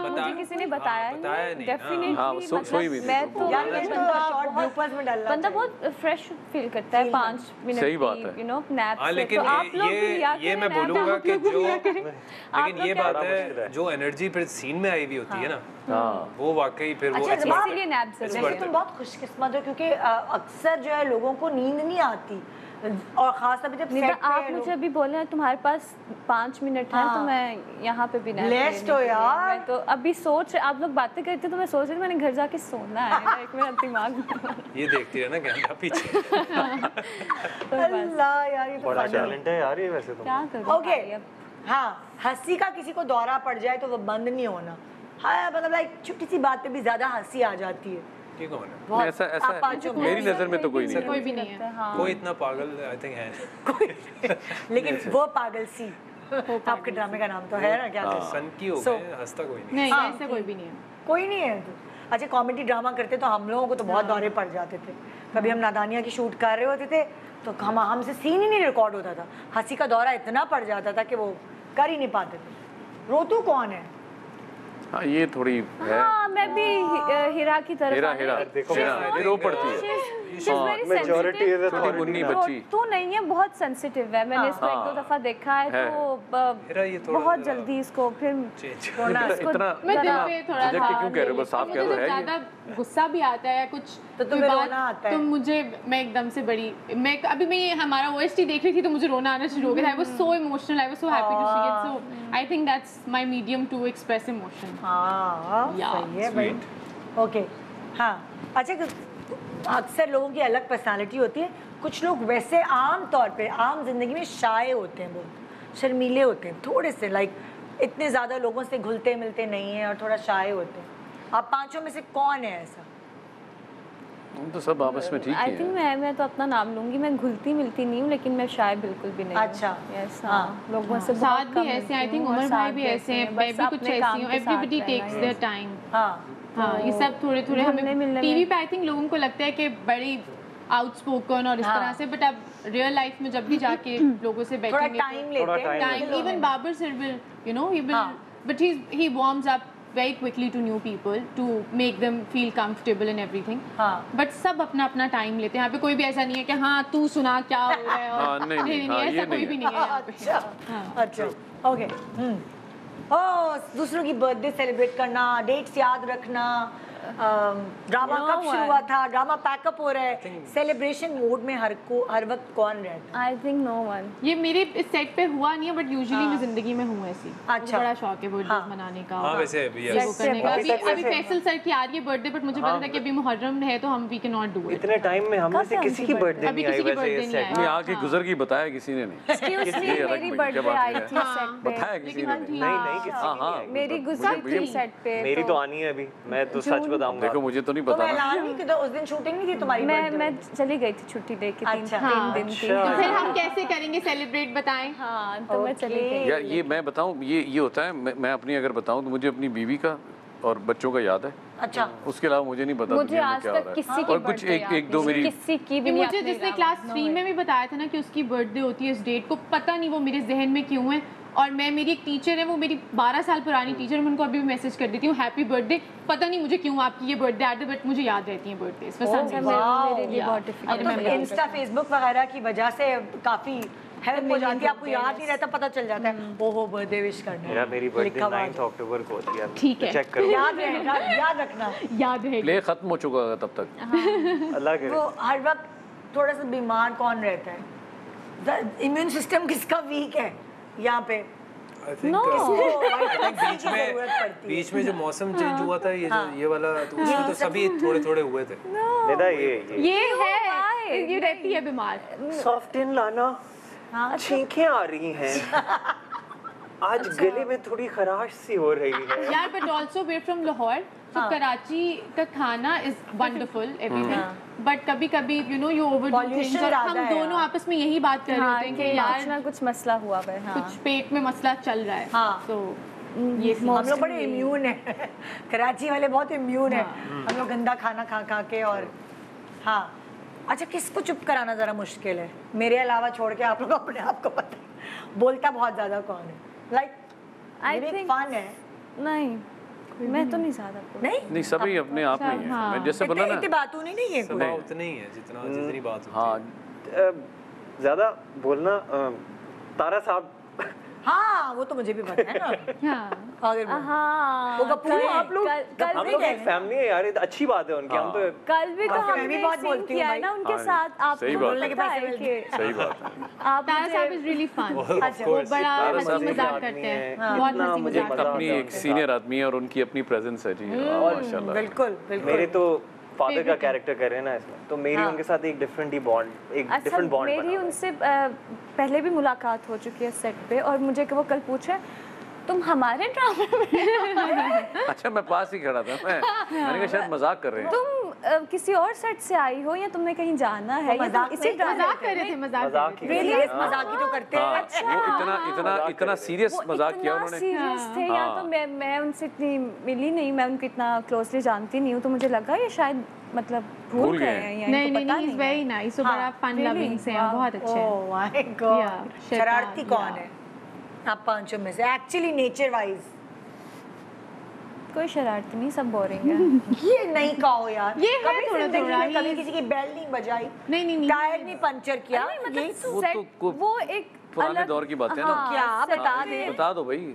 [SPEAKER 9] मुझे किसी ने बताया
[SPEAKER 8] बताया
[SPEAKER 9] डेफिनेटली
[SPEAKER 4] हाँ, वो सो- सोई हुई थी,
[SPEAKER 9] मैं
[SPEAKER 4] तो
[SPEAKER 9] तो
[SPEAKER 2] यार ये तो
[SPEAKER 9] बंदा
[SPEAKER 2] शॉर्ट ब्लूपर्स में डालना
[SPEAKER 9] बंदा बहुत फ्रेश फील करता है पाँच मिनट
[SPEAKER 4] सही बात है।
[SPEAKER 9] यू नो नैप
[SPEAKER 8] हाँ लेकिन
[SPEAKER 9] तो आप लोग भी
[SPEAKER 8] ये मैं बोलूँगा कि जो लेकिन ये बात है
[SPEAKER 15] है।
[SPEAKER 8] जो एनर्जी फिर सीन में आई हुई होती है ना
[SPEAKER 4] हाँ।
[SPEAKER 8] वो वाकई फिर वो
[SPEAKER 2] अच्छा
[SPEAKER 8] अच्छी
[SPEAKER 9] इसीलिए नैप
[SPEAKER 2] वैसे तुम बहुत खुशकिस्मत हो क्योंकि अक्सर जो है लोगों को नींद नहीं आती। और खास तौर पे जब
[SPEAKER 9] निदा,
[SPEAKER 2] सेट
[SPEAKER 9] आप
[SPEAKER 2] है
[SPEAKER 9] मुझे अभी बोले हैं तुम्हारे पास पाँच मिनट है तो
[SPEAKER 2] हाँ।
[SPEAKER 9] मैं यहाँ पे भी nap
[SPEAKER 2] Blessed हो। यार।
[SPEAKER 9] मैं तो अभी सोच आप लोग बातें करते तो मैं सोच रही थी मैंने घर जाके सोना है (laughs) लाइक मेरा दिमाग
[SPEAKER 8] ये देखती है ना कैमरा पीछे। (laughs)
[SPEAKER 2] अल्लाह यार ये तो
[SPEAKER 15] बड़ा टैलेंट है यार ये वैसे तो।
[SPEAKER 9] क्या करूँ?
[SPEAKER 2] ओके हाँ हँसी का किसी को दौरा पड़ जाए तो वो बंद नहीं होना। हाँ मतलब लाइक छोटी सी बात पे भी ज़्यादा हँसी आ जाती है।
[SPEAKER 8] ये कौन है?
[SPEAKER 4] ऐसा ऐसा मेरी नज़र में तो कोई नहीं
[SPEAKER 6] कोई भी नहीं है।
[SPEAKER 9] हाँ।
[SPEAKER 8] कोई इतना पागल आई थिंक है (laughs)
[SPEAKER 2] लेकिन वो पागल सी। आपके ड्रामे का नाम तो है ना क्या
[SPEAKER 4] हाँ।
[SPEAKER 8] सन की हो गए हंसता कोई नहीं।
[SPEAKER 6] नहीं
[SPEAKER 2] हाँ,
[SPEAKER 6] ऐसा कोई भी नहीं है।
[SPEAKER 2] कोई नहीं है। तो अच्छा कॉमेडी ड्रामा करते तो हम लोगों को तो बहुत दौरे पड़ जाते थे। कभी हम नादानिया की शूट कर रहे होते थे तो हम हमसे सीन ही नहीं रिकॉर्ड होता था। हँसी का दौरा इतना पड़ जाता था कि वो कर ही नहीं पाते थे। रोतू कौन है?
[SPEAKER 4] हाँ ये थोड़ी है।
[SPEAKER 9] हाँ मैं भी हीरा की तरफ़
[SPEAKER 4] हीरा हेरा।
[SPEAKER 15] देखो,
[SPEAKER 4] हीरा रो पड़ती है।
[SPEAKER 15] मेजोरिटी इज़
[SPEAKER 4] छोटी मुन्नी
[SPEAKER 9] तो
[SPEAKER 4] बच्ची
[SPEAKER 9] तो नहीं है बहुत सेंसिटिव है। मैंने इसको एक दो
[SPEAKER 4] हाँ।
[SPEAKER 9] दफ़ा देखा है
[SPEAKER 4] है।
[SPEAKER 9] तो
[SPEAKER 8] मेरा ये
[SPEAKER 9] ब-
[SPEAKER 8] थोड़ा
[SPEAKER 9] बहुत जल्दी इसको फिर
[SPEAKER 4] इतना
[SPEAKER 6] मैं दिल पे थोड़ा सा
[SPEAKER 4] क्यों कह रहे हो? बस आप कह दो
[SPEAKER 6] जब ज़्यादा गुस्सा भी आता है कुछ
[SPEAKER 2] तो तुम्हें रोना आता है?
[SPEAKER 6] तो मुझे मैं एकदम से बड़ी मैं अभी मैं ये हमारा ओएसटी देख रही थी तो मुझे रोना आना शुरू हो गया I was so emotional I was so happy to see it so I think that's my medium to express emotion
[SPEAKER 2] हाँ सही है भाई। ओके हाँ। अच्छा अक्सर लोगों की अलग पर्सनालिटी होती है। कुछ लोग वैसे आम तौर पे आम ज़िंदगी में शाये होते हैं बहुत शर्मीले होते हैं थोड़े से लाइक इतने ज़्यादा लोगों से घुलते मिलते नहीं हैं और थोड़ा शाये होते हैं। आप पाँचों में से कौन है ऐसा?
[SPEAKER 4] तो सब आपस में ठीक
[SPEAKER 9] आई थिंक
[SPEAKER 4] है।
[SPEAKER 9] मैं मैं तो अपना नाम लूँगी मैं घुलती मिलती नहीं हूँ लेकिन मैं शायद बिल्कुल भी नहीं
[SPEAKER 2] अच्छा।
[SPEAKER 9] यस
[SPEAKER 2] हाँ।
[SPEAKER 9] हाँ। लोगों से
[SPEAKER 6] साथ
[SPEAKER 9] बहुत
[SPEAKER 6] भी ऐसे आई थिंक
[SPEAKER 9] हूँ
[SPEAKER 6] उमर भाई भी ऐसे हैं मैं भी कुछ ऐसी हूँ एवरीबॉडी टेक्स देयर. टाइम
[SPEAKER 2] हाँ।
[SPEAKER 6] हाँ ये सब थोड़े थोड़े हमें टीवी पे आई थिंक लोगों को लगता है कि बड़ी आउटस्पोकन और इस
[SPEAKER 2] हाँ।
[SPEAKER 6] तरह से बट अब रियल लाइफ में जब भी जाके (clears throat) लोगों से बैठेंगे
[SPEAKER 2] टाइम लेते हैं।
[SPEAKER 6] Time even Babar sir will you know he will
[SPEAKER 2] हाँ।
[SPEAKER 6] But he he warms up very quickly to new people to make them feel comfortable and everything.
[SPEAKER 2] हाँ।
[SPEAKER 6] बट सब अपना अपना टाइम लेते हैं। यहाँ पे कोई भी ऐसा नहीं है कि हाँ तू सुना क्या हो रहा है और
[SPEAKER 4] हाँ, नहीं, नहीं, हाँ,
[SPEAKER 6] ऐसा
[SPEAKER 4] ये
[SPEAKER 6] कोई
[SPEAKER 4] नहीं
[SPEAKER 6] भी
[SPEAKER 4] है।
[SPEAKER 6] नहीं है
[SPEAKER 2] अच्छा अच्छा। ओके हम्म। ओ दूसरों की बर्थडे सेलिब्रेट करना डेट्स याद रखना ड्रामा कब शुरू हुआ था? ड्रामा पैकअप हो रहा है। सेलिब्रेशन मूड में हर को हर वक्त कौन रहता है?
[SPEAKER 9] आई थिंक नो वन
[SPEAKER 6] ये मेरे इस सेट पे हुआ नहीं है बट यूजुअली मैं ज़िंदगी में हूँ ऐसी।
[SPEAKER 2] हाँ। अच्छा।
[SPEAKER 6] बड़ा शौक है बर्थडे
[SPEAKER 2] हाँ।
[SPEAKER 6] मनाने का
[SPEAKER 8] हाँ वैसे अभी
[SPEAKER 6] ये
[SPEAKER 8] yes.
[SPEAKER 6] वो करने का।
[SPEAKER 15] अभी
[SPEAKER 6] फैसल सर की आ रही है बर्थडे बट मुझे पता
[SPEAKER 15] हाँ,
[SPEAKER 6] था कि अभी मुहर्रम है तो हम we can not do it
[SPEAKER 15] इतने टाइम में हमें से किसी की बर्थडे
[SPEAKER 6] अभी
[SPEAKER 15] नहीं आई
[SPEAKER 6] किसी की
[SPEAKER 15] वैसे
[SPEAKER 6] नहीं
[SPEAKER 15] सेट में
[SPEAKER 4] आके गुजर गई बताया किसी ने नहीं।
[SPEAKER 9] एक्सक्यूज मी मेरी बर्थडे आई थी सेट पे।
[SPEAKER 4] बताया किसी ने नहीं।
[SPEAKER 15] नहीं किसी
[SPEAKER 4] हाँ
[SPEAKER 15] की
[SPEAKER 4] हाँ
[SPEAKER 15] आई।
[SPEAKER 9] मेरी
[SPEAKER 4] मुझे-
[SPEAKER 9] गुजर थी सेट पे
[SPEAKER 15] मेरी तो आनी है अभी। मैं तो सच बताऊँगा।
[SPEAKER 4] देखो मुझे तो नहीं
[SPEAKER 2] तो
[SPEAKER 4] पता
[SPEAKER 2] किया उस दिन शूटिंग नहीं थी तुम्हारी
[SPEAKER 9] मैं मैं चली गई थी छुट्टी लेके तीन
[SPEAKER 2] अच्छा।
[SPEAKER 9] तीन
[SPEAKER 6] हाँ।
[SPEAKER 9] दिन थी
[SPEAKER 15] अच्छा।
[SPEAKER 6] तो फिर हम (laughs) कैसे करेंगे? सेलिब्रेट बताएँ।
[SPEAKER 9] हाँ तो मैं चली गई।
[SPEAKER 4] यार ये मैं बताऊँ ये ये होता है मैं, मैं अपनी अगर बताऊँ तो मुझे अपनी बीवी का और बच्चों का याद है।
[SPEAKER 2] अच्छा।
[SPEAKER 4] उसके अलावा मुझे नहीं पता
[SPEAKER 9] मुझे आज तक किसी की
[SPEAKER 4] और कुछ एक एक दो। मेरी
[SPEAKER 9] किसी की भी
[SPEAKER 6] मुझे जिसने क्लास थ्री में भी बताया था ना कि उसकी बर्थडे होती है इस डेट को पता नहीं वो मेरे जहन में क्यों है। और मैं मेरी एक टीचर है वो मेरी 12 साल पुरानी टीचर मैं उनको अभी भी मैसेज कर देती हूँ हैप्पी बर्थडे पता नहीं मुझे क्यों आपकी ये बर्थडे आते बट मुझे याद रहती है बर्थडे
[SPEAKER 2] मतलब इंस्टा फेसबुक वगैरह की वजह से काफ़ी हेल्प हो जाती है आपको याद नहीं रहता पता चल जाता है ओहो बर्थडे विश करना
[SPEAKER 15] मेरा मेरी बर्थडे
[SPEAKER 2] लिखा हुआ
[SPEAKER 15] 9 अक्टूबर को होती है। (laughs)
[SPEAKER 6] ठीक है।
[SPEAKER 15] चेक करो।
[SPEAKER 2] याद रहेगा याद रखना।
[SPEAKER 6] याद रहेगा।
[SPEAKER 4] प्ले खत्म हो चुका होगा तब तक।
[SPEAKER 15] अल्लाह करे।
[SPEAKER 2] वो हर वक्त थोड़ा सा बीमार कौन रहता है? इम्यून सिस्टम किसका वीक है? यहाँ पे।
[SPEAKER 8] Think,
[SPEAKER 2] No.
[SPEAKER 8] uh, बीच (laughs) में
[SPEAKER 2] है?
[SPEAKER 8] बीच जो मौसम चेंज हुआ था ये जो
[SPEAKER 2] हाँ।
[SPEAKER 8] ये वाला तो उसमें तो सभी थोड़े थोड़े हुए थे।
[SPEAKER 15] निदा ये
[SPEAKER 6] ये है ये रहती है बीमार।
[SPEAKER 15] सॉफ्ट इन लाना। छींकें आ रही हैं। (laughs) आज गले में थोड़ी खराश सी हो रही है।
[SPEAKER 6] यार but also where from Lahore तो कराची का खाना इज़ वंडरफुल एवरीथिंग बट कभी कभी यू नो यू ओवर हम दोनों आपस में यही बात कर रहे
[SPEAKER 9] हाँ,
[SPEAKER 6] होते हैं
[SPEAKER 9] कि
[SPEAKER 6] यार
[SPEAKER 9] ना कुछ मसला हुआ है। हाँ।
[SPEAKER 6] कुछ पेट में मसला चल रहा है।
[SPEAKER 2] हाँ।
[SPEAKER 6] तो
[SPEAKER 2] ये हम लोग बड़े इम्यून है। (laughs) कराची वाले बहुत इम्यून है। हम लोग गंदा खाना खा खा के और हाँ। अच्छा किसको चुप कराना ज़रा मुश्किल है? मेरे अलावा छोड़ के आप लोग अपने आप को पता बोलता बहुत ज़्यादा कौन है? लाइक भी फन है।
[SPEAKER 9] नहीं। मैं तो नहीं ज़्यादा
[SPEAKER 2] नहीं?
[SPEAKER 4] नहीं सभी अपने आप में है हाँ। मैं जैसे बोला ना।
[SPEAKER 2] इतनी बात नहीं नहीं है कोई।
[SPEAKER 8] उतना ही है जितना जितनी बात होती
[SPEAKER 4] हाँ
[SPEAKER 15] ज़्यादा बोलना तारा साहब
[SPEAKER 2] हाँ वो तो मुझे भी पता है ना।
[SPEAKER 9] हाँ।
[SPEAKER 2] वो कपूर आप लोग
[SPEAKER 9] कल- कल
[SPEAKER 15] हम
[SPEAKER 9] भी
[SPEAKER 15] लोग
[SPEAKER 9] गए
[SPEAKER 15] एक फैमिली है यार ये तो अच्छी बात है उनकी हम तो
[SPEAKER 9] कल भी तो
[SPEAKER 2] हाँ,
[SPEAKER 9] हमने
[SPEAKER 2] भी बहुत बोलती हूँ
[SPEAKER 9] किया। ना उनके
[SPEAKER 4] हाँ,
[SPEAKER 9] साथ। आप बोलने के
[SPEAKER 4] सही बात है।
[SPEAKER 9] आप
[SPEAKER 6] तारा साहब इज़ रियली फन
[SPEAKER 2] अच्छा,
[SPEAKER 6] वो बड़ा हँसी मज़ाक करते
[SPEAKER 15] हैं।
[SPEAKER 6] बहुत हँसी
[SPEAKER 15] मुझे
[SPEAKER 6] मज़ाक
[SPEAKER 4] अपनी एक सीनियर आदमी है और उनकी अपनी प्रेजेंस है जी। हाँ, माशाल्लाह।
[SPEAKER 2] बिल्कुल बिल्कुल।
[SPEAKER 15] मेरे तो फादर का कैरेक्टर कर रहे हैं ना इसमें। तो मेरी
[SPEAKER 9] हाँ।
[SPEAKER 15] उनके साथ एक डिफरेंट ही बॉन्ड एक
[SPEAKER 9] अच्छा
[SPEAKER 15] डिफरेंट बॉन्ड
[SPEAKER 9] मेरी उनसे पहले भी मुलाकात हो चुकी है सेट पे और मुझे वो कल पूछे तुम हमारे ड्रामे में? (laughs)
[SPEAKER 4] अच्छा मैं पास ही खड़ा था मैं। मैंने कहा शायद मज़ाक कर रहे हैं।
[SPEAKER 9] तुम किसी और सेट से आई हो या तुमने कहीं जाना है?
[SPEAKER 2] मज़ाक
[SPEAKER 9] इसी
[SPEAKER 6] मज़ाक कर रहे थे मज़ाक
[SPEAKER 15] ही।
[SPEAKER 2] मज़ाक ही तो करते हैं।
[SPEAKER 4] हाँ
[SPEAKER 2] अच्छा।
[SPEAKER 4] इतना इतना इतना सीरियस मज़ाक किया उन्होंने।
[SPEAKER 9] सीरियस थे या
[SPEAKER 4] हाँ।
[SPEAKER 9] तो मैं मैं उनसे इतनी मिली नहीं मैं उनको इतना क्लोजली जानती नहीं हूँ तो मुझे लगा ये शायद मतलब भूल गए हैं
[SPEAKER 6] नहीं नहीं नहीं इज़ वेरी नाइस वो
[SPEAKER 2] हाँ,
[SPEAKER 6] बड़ा फन लविंग से हैं बहुत अच्छे हैं।
[SPEAKER 2] ओह माय गॉड शरारती कौन है? आप पाँचों में से। एक्चुअली नेचर वाइज
[SPEAKER 9] कोई शरारत नहीं सब बोरिंग है। (laughs)
[SPEAKER 2] ये नहीं कहो यार।
[SPEAKER 6] ये
[SPEAKER 2] कभी
[SPEAKER 6] थोड़ा थोड़ा,
[SPEAKER 2] कभी किसी की बेल नहीं बजाई।
[SPEAKER 6] नहीं नहीं नहीं।
[SPEAKER 2] टायर नहीं पंचर किया।
[SPEAKER 9] नहीं, मतलब
[SPEAKER 4] वो तो
[SPEAKER 9] वो एक
[SPEAKER 4] पुराने दौर की बातें हैं
[SPEAKER 9] हाँ,
[SPEAKER 4] ना
[SPEAKER 2] क्या
[SPEAKER 9] set
[SPEAKER 2] बता दे।
[SPEAKER 4] बता दो भाई।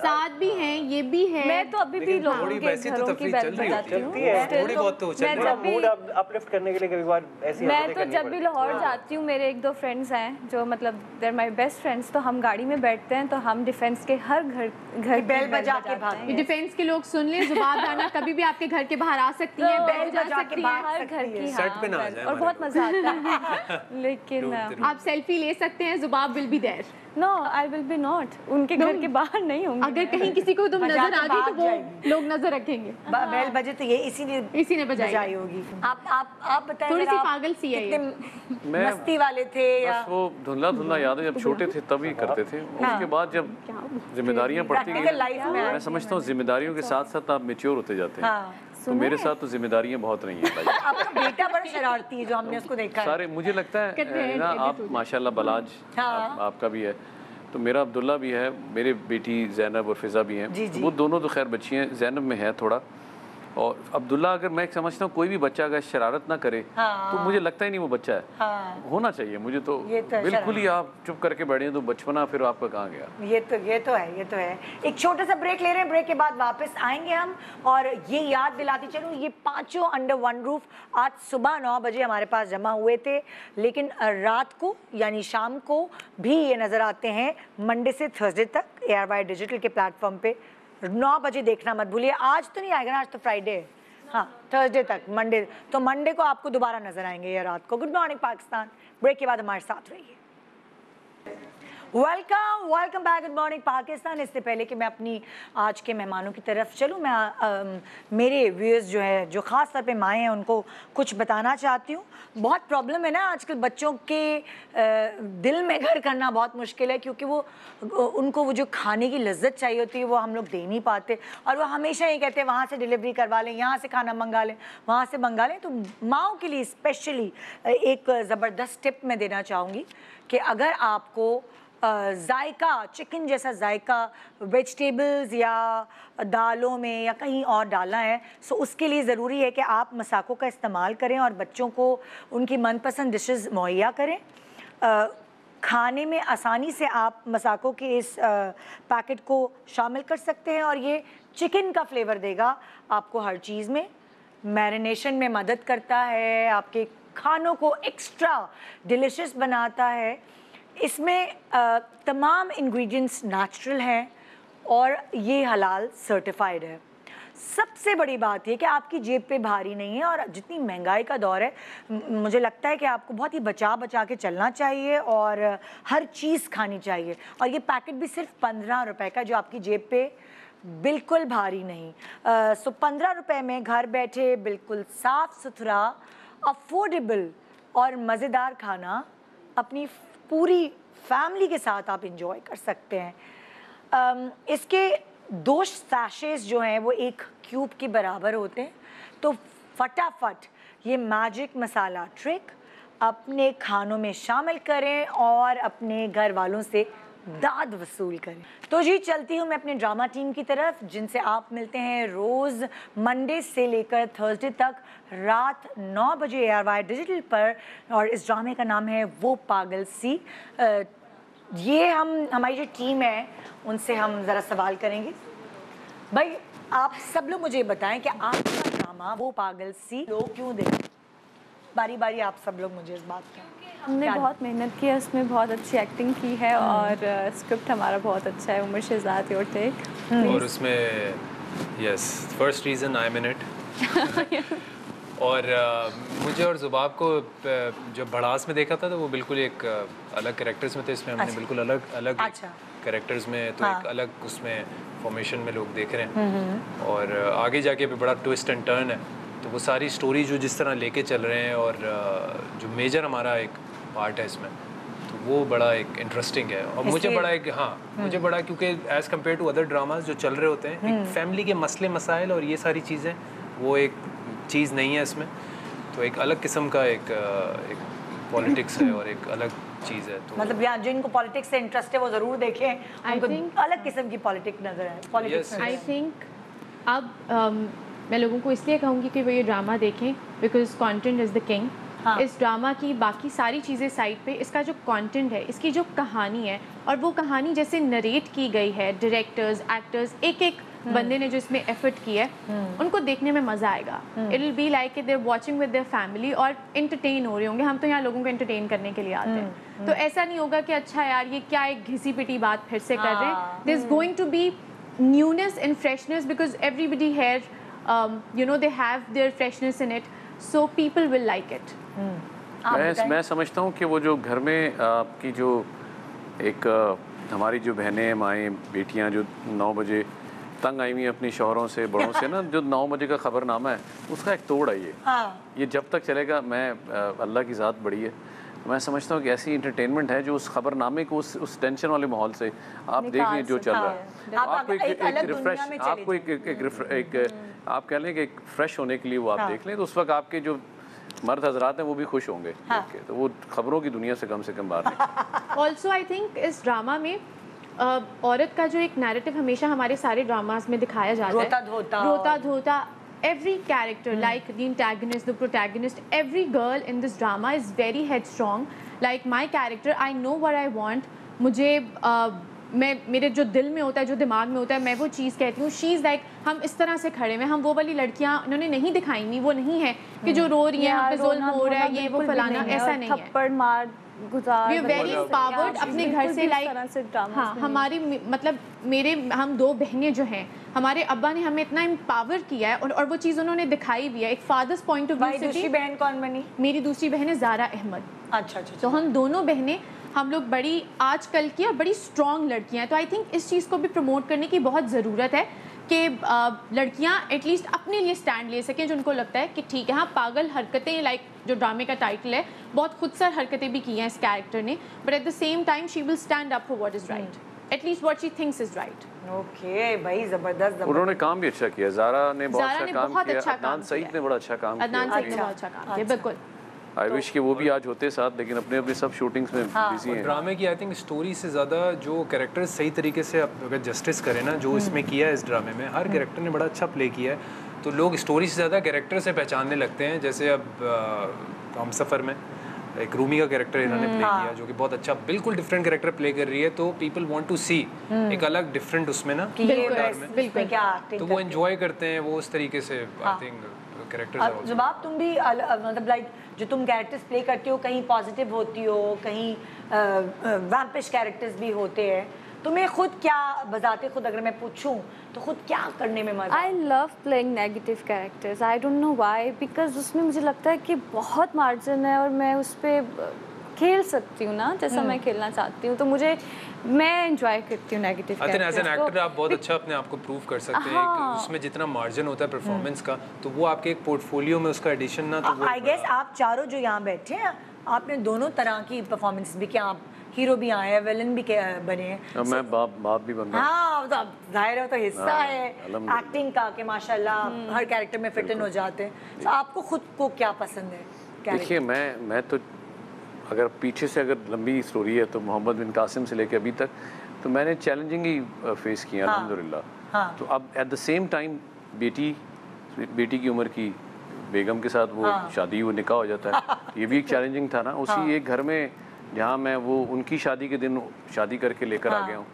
[SPEAKER 6] साथ भी हैं ये भी है।
[SPEAKER 9] मैं तो अभी भी लोगों के
[SPEAKER 8] तो
[SPEAKER 9] घरों की बैल
[SPEAKER 8] रही होती
[SPEAKER 9] हूँ।
[SPEAKER 15] चलती है।
[SPEAKER 8] थोड़ी
[SPEAKER 9] तो
[SPEAKER 8] बहुत तो चल
[SPEAKER 9] मैं
[SPEAKER 8] रही
[SPEAKER 15] थोड़ा
[SPEAKER 9] जब भी
[SPEAKER 15] मूड अपलिफ्ट करने के लिए कभी बार ऐसी
[SPEAKER 9] मैं तो जब भी लाहौर जाती हूँ मेरे एक दो फ्रेंड्स हैं जो मतलब देर माई बेस्ट फ्रेंड्स तो हम गाड़ी में बैठते हैं तो हम डिफेंस के हर घर घर
[SPEAKER 2] बेल बजा के
[SPEAKER 9] बजाते
[SPEAKER 2] भागते
[SPEAKER 9] हैं।
[SPEAKER 6] डिफेंस के लोग सुन ले ज़ुबान (laughs) आना कभी भी आपके घर के बाहर आ सकती है
[SPEAKER 9] तो
[SPEAKER 6] बैल
[SPEAKER 2] बजा के
[SPEAKER 6] सकती है।
[SPEAKER 9] हर घर की
[SPEAKER 8] सेट
[SPEAKER 9] हाँ,
[SPEAKER 8] पे ना आ
[SPEAKER 9] बेल-
[SPEAKER 8] जाए
[SPEAKER 9] और बहुत मज़ा आता है। (laughs) लेकिन
[SPEAKER 6] आप सेल्फी ले सकते हैं Zubab will be there
[SPEAKER 9] no I will be not उनके घर के बाहर नहीं होंगे।
[SPEAKER 6] अगर कहीं किसी को तुम नज़र आ गई तो वो लोग नज़र रखेंगे।
[SPEAKER 2] बेल बजे तो ये इसीलिए
[SPEAKER 6] इसी ने बजाई।
[SPEAKER 2] बजाई होगी। आप आप आप बताएँ
[SPEAKER 6] थोड़ी सी पागल सी है ये। (laughs)
[SPEAKER 4] मैं
[SPEAKER 2] मस्ती वाले थे या
[SPEAKER 4] बस वो धुंधला धुंधला याद है जब छोटे थे तभी करते थे। उसके बाद जब जिम्मेदारियाँ पड़ती गई मैं समझता हूँ। जिम्मेदारियों के साथ साथ आप मेच्योर होते जाते हैं।
[SPEAKER 2] हाँ।
[SPEAKER 4] तो मेरे साथ तो जिम्मेदारियाँ बहुत रही हैं भाई। (laughs)
[SPEAKER 2] आपका बेटा बड़ा शरारती है जो हमने उसको देखा
[SPEAKER 4] सारे मुझे लगता है ना आप माशाल्लाह बलाज
[SPEAKER 2] हाँ।
[SPEAKER 4] आपका भी है। तो मेरा अब्दुल्ला भी है मेरे बेटी जैनब और फिज़ा भी हैं। वो दोनों तो खैर बच्ची हैं जैनब में है थोड़ा। और अब्दुल्ला अगर मैं समझता हूँ कोई भी बच्चा अगर शरारत ना करे
[SPEAKER 2] हाँ।
[SPEAKER 4] तो मुझे लगता ही नहीं वो बच्चा है।
[SPEAKER 2] हाँ।
[SPEAKER 4] होना चाहिए मुझे तो
[SPEAKER 2] तो
[SPEAKER 4] बिल्कुल ही आप चुप करके बैठे हैं, तो बचपना फिर आपका कहाँ गया?
[SPEAKER 2] ये तो ये तो है ये तो है। एक छोटा सा ब्रेक ले रहे हैं ब्रेक के बाद वापस आएँगे हम और ये याद दिलाती चलूँ ये पाँचों अंडर वन रूफ आज सुबह नौ बजे हमारे पास जमा हुए थे लेकिन रात को यानी शाम को भी ये नज़र आते हैं मंडे से थर्सडे तक ए आर वाई डिजिटल के प्लेटफॉर्म पे। नौ बजे देखना मत भूलिए। आज तो नहीं आएगा ना, आज तो फ्राइडे है हाँ थर्सडे तक मंडे तो मंडे को आपको दोबारा नज़र आएँगे ये रात को। Good morning Pakistan. ब्रेक के बाद हमारे साथ रहिए। Welcome welcome back good morning Pakistan इससे पहले कि मैं अपनी आज के मेहमानों की तरफ़ चलूँ मैं अम, मेरे व्यूअर्स जो है जो ख़ास तौर पे माएँ हैं उनको कुछ बताना चाहती हूँ। बहुत प्रॉब्लम है ना आजकल बच्चों के अ, दिल में घर करना बहुत मुश्किल है क्योंकि वो उनको वो जो खाने की लज्जत चाहिए होती है वो हम लोग दे नहीं पाते। और वो हमेशा ये कहते हैं वहाँ से डिलीवरी करवा लें यहाँ से खाना मंगा लें वहाँ से मंगा लें। तो माओ के लिए स्पेशली एक ज़बरदस्त टिप मैं देना चाहूँगी कि अगर आपको जायका चिकन जैसा जायका वेजिटेबल्स या दालों में या कहीं और डालना है सो उसके लिए ज़रूरी है कि आप मसाकों का इस्तेमाल करें और बच्चों को उनकी मनपसंद डिशेस मुहैया करें। अ, खाने में आसानी से आप मसाकों के इस अ, पैकेट को शामिल कर सकते हैं और ये चिकन का फ्लेवर देगा आपको हर चीज़ में। मैरिनेशन में मदद करता है आपके खानों को एक्स्ट्रा डिलिशियस बनाता है। इसमें तमाम इंग्रेडिएंट्स नेचुरल हैं और ये हलाल सर्टिफाइड है। सबसे बड़ी बात ये कि आपकी जेब पे भारी नहीं है और जितनी महँगाई का दौर है मुझे लगता है कि आपको बहुत ही बचा बचा के चलना चाहिए और हर चीज़ खानी चाहिए। और ये पैकेट भी सिर्फ़ पंद्रह रुपए का जो आपकी जेब पे बिल्कुल भारी नहीं। अ, सो पंद्रह रुपए में घर बैठे बिल्कुल साफ़ सुथरा अफोर्डेबल और मज़ेदार खाना अपनी पूरी फैमिली के साथ आप इंजॉय कर सकते हैं। um, इसके दो सैशेज जो हैं वो एक क्यूब के बराबर होते हैं। तो फटाफट ये मैजिक मसाला ट्रिक अपने खानों में शामिल करें और अपने घर वालों से दाद वसूल करें। तो जी, चलती हूँ मैं अपने ड्रामा टीम की तरफ़, जिनसे आप मिलते हैं रोज़ मंडे से लेकर थर्सडे तक रात 9 बजे वाई डिजिटल पर, और इस ड्रामे का नाम है वो पागल सी। ये हम, हमारी जो टीम है, उनसे हम ज़रा सवाल करेंगे। भाई, आप सब लोग मुझे बताएँ कि आपका ड्रामा वो पागल सी लोग क्यों देखें बारी बारी आप सब लोग मुझे इस बात का।
[SPEAKER 9] हमने बहुत मेहनत की है उसमें बहुत अच्छी एक्टिंग की है और स्क्रिप्ट हमारा बहुत अच्छा है उमर शहजाद योर टेक
[SPEAKER 8] और उसमें yes first reason I am in it और अ, मुझे और जुबाब को जब भड़ास में देखा था तो वो बिल्कुल एक अलग करेक्टर्स में थे इसमें हमने
[SPEAKER 2] अच्छा।
[SPEAKER 8] बिल्कुल अलग अलग
[SPEAKER 2] अच्छा।
[SPEAKER 8] कैरेक्टर्स में तो
[SPEAKER 2] हाँ।
[SPEAKER 8] एक अलग उसमें फॉर्मेशन में लोग देख रहे हैं।
[SPEAKER 2] हम्म
[SPEAKER 8] और आगे जाके भी बड़ा ट्विस्ट एंड टर्न है। तो वो सारी स्टोरी जो जिस तरह लेके चल रहे हैं और जो मेजर हमारा एक पार्ट है इसमें। तो वो बड़ा एक इंटरेस्टिंग है। और मुझे बड़ा एक हाँ मुझे बड़ा क्योंकि as compare to other dramas जो चल रहे होते हैं एक
[SPEAKER 2] हम्म।
[SPEAKER 8] फैमिली के मसले मसाइल और ये सारी चीज़ें वो एक चीज़ नहीं है इसमें। तो एक अलग किस्म का एक एक पॉलिटिक्स है और एक अलग चीज़ है तो
[SPEAKER 2] मतलब यहाँ जिनको पॉलिटिक्स से इंटरेस्ट है वो ज़रूर देखें। उनको
[SPEAKER 6] think-
[SPEAKER 2] अलग किस्म की पॉलिटिक्स नज़र है पॉलिटिक्स
[SPEAKER 8] Yes,
[SPEAKER 6] आई थिंक अब um, मैं लोगों को इसलिए कहूँगी कि वो ये ड्रामा देखें because content is the king
[SPEAKER 2] हाँ।
[SPEAKER 6] इस ड्रामा की बाकी सारी चीज़ें साइड पे इसका जो कंटेंट है इसकी जो कहानी है और वो कहानी जैसे नरेट की गई है डायरेक्टर्स एक्टर्स एक एक बंदे ने जो इसमें एफर्ट किया है उनको देखने में मज़ा आएगा। It will be like they're watching with their family और इंटरटेन हो रहे होंगे। हम तो यहाँ लोगों को इंटरटेन करने के लिए आते हैं। तो ऐसा नहीं होगा कि अच्छा यार ये क्या एक घिसी पिटी बात फिर से कर रहे हैं। This going to be newness and freshness because everybody here um, you know they have their freshness in it so people will like it
[SPEAKER 2] आप
[SPEAKER 4] मैं मैं समझता हूँ कि वो जो घर में आपकी जो एक हमारी जो बहनें माएँ बेटियाँ जो नौ बजे तंग आई हुई हैं अपनी शोहरों से बड़ों से ना (laughs) जो नौ बजे का खबरनामा है उसका एक तोड़ है ये
[SPEAKER 2] हाँ।
[SPEAKER 4] ये जब तक चलेगा मैं अल्लाह की ज़ात बड़ी है। मैं समझता हूँ कि ऐसी इंटरटेनमेंट है जो उस खबरनामे को उस उस टेंशन वाले माहौल से आप देख लीजिए जो चल रहा है।
[SPEAKER 2] हैं। आप
[SPEAKER 4] आपको एक
[SPEAKER 2] एक
[SPEAKER 4] रिफ्रेश आपको एक एक एक आप कह लें कि एक फ्रेश होने के लिए वो आप
[SPEAKER 2] हाँ।
[SPEAKER 4] देख लें तो उस वक्त आपके जो मर्द हजरात हैं वो भी खुश होंगे
[SPEAKER 2] हाँ।
[SPEAKER 4] तो वो खबरों की दुनिया से कम से कम बाहर
[SPEAKER 6] also i think इस ड्रामा में अ, औरत का जो एक नैरेटिव हमेशा हमारे सारे ड्रामास में दिखाया जाता है
[SPEAKER 2] रोता धोता
[SPEAKER 6] रोता धोता every character like the antagonist the protagonist every girl in this drama is very headstrong like my character i know what i want मुझे uh, मैं मेरे जो दिल में होता है जो दिमाग में होता है मैं वो चीज़ कहती हूँ शी इज़ लाइक हम इस तरह से खड़े हुए हैं हम वो वाली लड़कियाँ इन्होंने नहीं दिखाई हुई वो नहीं है कि जो रो रही हैं हम पे जुल्म हो रहा है ये वो फलाना ऐसा नहीं है।
[SPEAKER 9] थप्पड़ मार
[SPEAKER 6] वेरी पावर्ड अपने घर से लाइक हाँ हमारी मतलब मेरे हम दो बहनें जो हैं हमारे अब्बा ने हमें इतना एम्पावर किया है और, और वो चीज़ उन्होंने दिखाई भी है एक फादर्स पॉइंट ऑफ़ व्यू
[SPEAKER 2] दूसरी बहन कौन बनी?
[SPEAKER 6] मेरी दूसरी बहन है जारा अहमद।
[SPEAKER 2] अच्छा अच्छा।
[SPEAKER 6] तो हम दोनों बहनें हम लोग बड़ी आजकल की और बड़ी स्ट्रॉन्ग लड़कियाँ हैं। तो आई थिंक इस चीज़ को भी प्रमोट करने की बहुत ज़रूरत है कि लड़कियाँ एटलीस्ट अपने लिए स्टैंड ले सकें जो उनको लगता है कि ठीक है हाँ पागल हरकतें लाइक जो ड्रामे का टाइटल है बहुत खुद सर हरकतें भी की हैं इस कैरेक्टर ने। But at the same time she will stand up for what is right at least what she thinks is right
[SPEAKER 2] okay भाई ज़बरदस्त ज़बरदस्त।
[SPEAKER 4] उन्होंने काम भी अच्छा किया। जारा ने बहुत अच्छा काम किया।
[SPEAKER 6] अच्छा
[SPEAKER 4] अदनान
[SPEAKER 6] काम
[SPEAKER 4] सईद ने बड़ा अच्छा काम
[SPEAKER 6] अदनान
[SPEAKER 4] किया।
[SPEAKER 6] सईद ने बहुत अच्छा काम किया
[SPEAKER 2] अच्छा।
[SPEAKER 6] बिल्कुल।
[SPEAKER 4] आई विश कि वो भी आज होते साथ लेकिन अपने अपने सब शूटिंग्स में
[SPEAKER 2] हाँ।
[SPEAKER 4] बिज़ी हैं।
[SPEAKER 8] ड्रामे की आई थिंक स्टोरी से ज़्यादा जो कैरेक्टर सही तरीके से अगर जस्टिस करें ना जो इसमें किया है इस ड्रामे में हर कैरेक्टर ने बड़ा अच्छा प्ले किया है। तो लोग स्टोरी से ज़्यादा कैरेक्टर से पहचानने लगते हैं जैसे अब हम सफ़र में एक रूमी का कैरेक्टर इन्होंने प्ले
[SPEAKER 2] हाँ।
[SPEAKER 8] किया जो कि बहुत अच्छा बिल्कुल डिफरेंट कैरेक्टर प्ले कर रही है तो पीपल वांट टू सी एक अलग डिफरेंट उसमें ना में।
[SPEAKER 2] क्या
[SPEAKER 8] तो वो एंजॉय करते हैं वो उस तरीके से
[SPEAKER 2] हाँ।
[SPEAKER 8] आई थिंक कैरेक्टर्स
[SPEAKER 2] जवाब तुम भी मतलब लाइक जो तुम कैरेक्टर्स प्ले करते हो कहीं पॉजिटिव होती हो कहीं वैम्पिश कैरेक्टर्स भी होते हैं तुम्हें खुद क्या बजाते खुद अगर मैं पूछूँ तो खुद क्या करने में मज़ा
[SPEAKER 9] I love playing negative characters I don't know why because उसमें मुझे लगता है कि बहुत मार्जिन है और मैं उस पर खेल सकती हूँ ना? जैसा
[SPEAKER 8] हम्म।
[SPEAKER 9] मैं खेलना चाहती हूँ तो मुझे मैं इंजॉय करती हूँ negative
[SPEAKER 8] I think as an actor आप बहुत अच्छा अपने आप को प्रूव कर सकते हैं
[SPEAKER 9] हाँ।
[SPEAKER 8] उसमें जितना मार्जिन होता है परफॉर्मेंस का तो वो आपके एक पोर्टफोलियो में उसका एडिशन ना तो
[SPEAKER 2] आई गेस आप चारों जो यहाँ बैठे हैं आपने दोनों तरह की परफॉर्मेंस भी किया आप हीरो भी आए हैं विलन भी बने हैं।
[SPEAKER 4] अब मैं बाप बाप भी बन रहा हूँ
[SPEAKER 2] हाँ तो ज़ाहिर है तो हिस्सा
[SPEAKER 4] हाँ,
[SPEAKER 2] है एक्टिंग का कि माशाल्लाह हर कैरेक्टर में फिट इन हो जाते हैं। तो आपको खुद को क्या पसंद है
[SPEAKER 4] देखिए मैं मैं तो अगर पीछे से अगर लंबी स्टोरी है तो मोहम्मद बिन कासिम से लेकर अभी तक तो मैंने चैलेंजिंग ही फेस किया
[SPEAKER 2] हाँ।
[SPEAKER 4] अलहमदिल्ला
[SPEAKER 2] हाँ
[SPEAKER 4] तो अब एट द सेम टाइम बेटी बेटी की उम्र की बेगम के साथ वो
[SPEAKER 2] हाँ।
[SPEAKER 4] शादी वो निकाह हो जाता है (laughs) ये भी एक चैलेंजिंग था ना उसी
[SPEAKER 2] हाँ।
[SPEAKER 4] एक घर में जहाँ मैं वो उनकी शादी के दिन शादी करके लेकर हाँ, आ
[SPEAKER 2] हाँ।
[SPEAKER 4] गया हूँ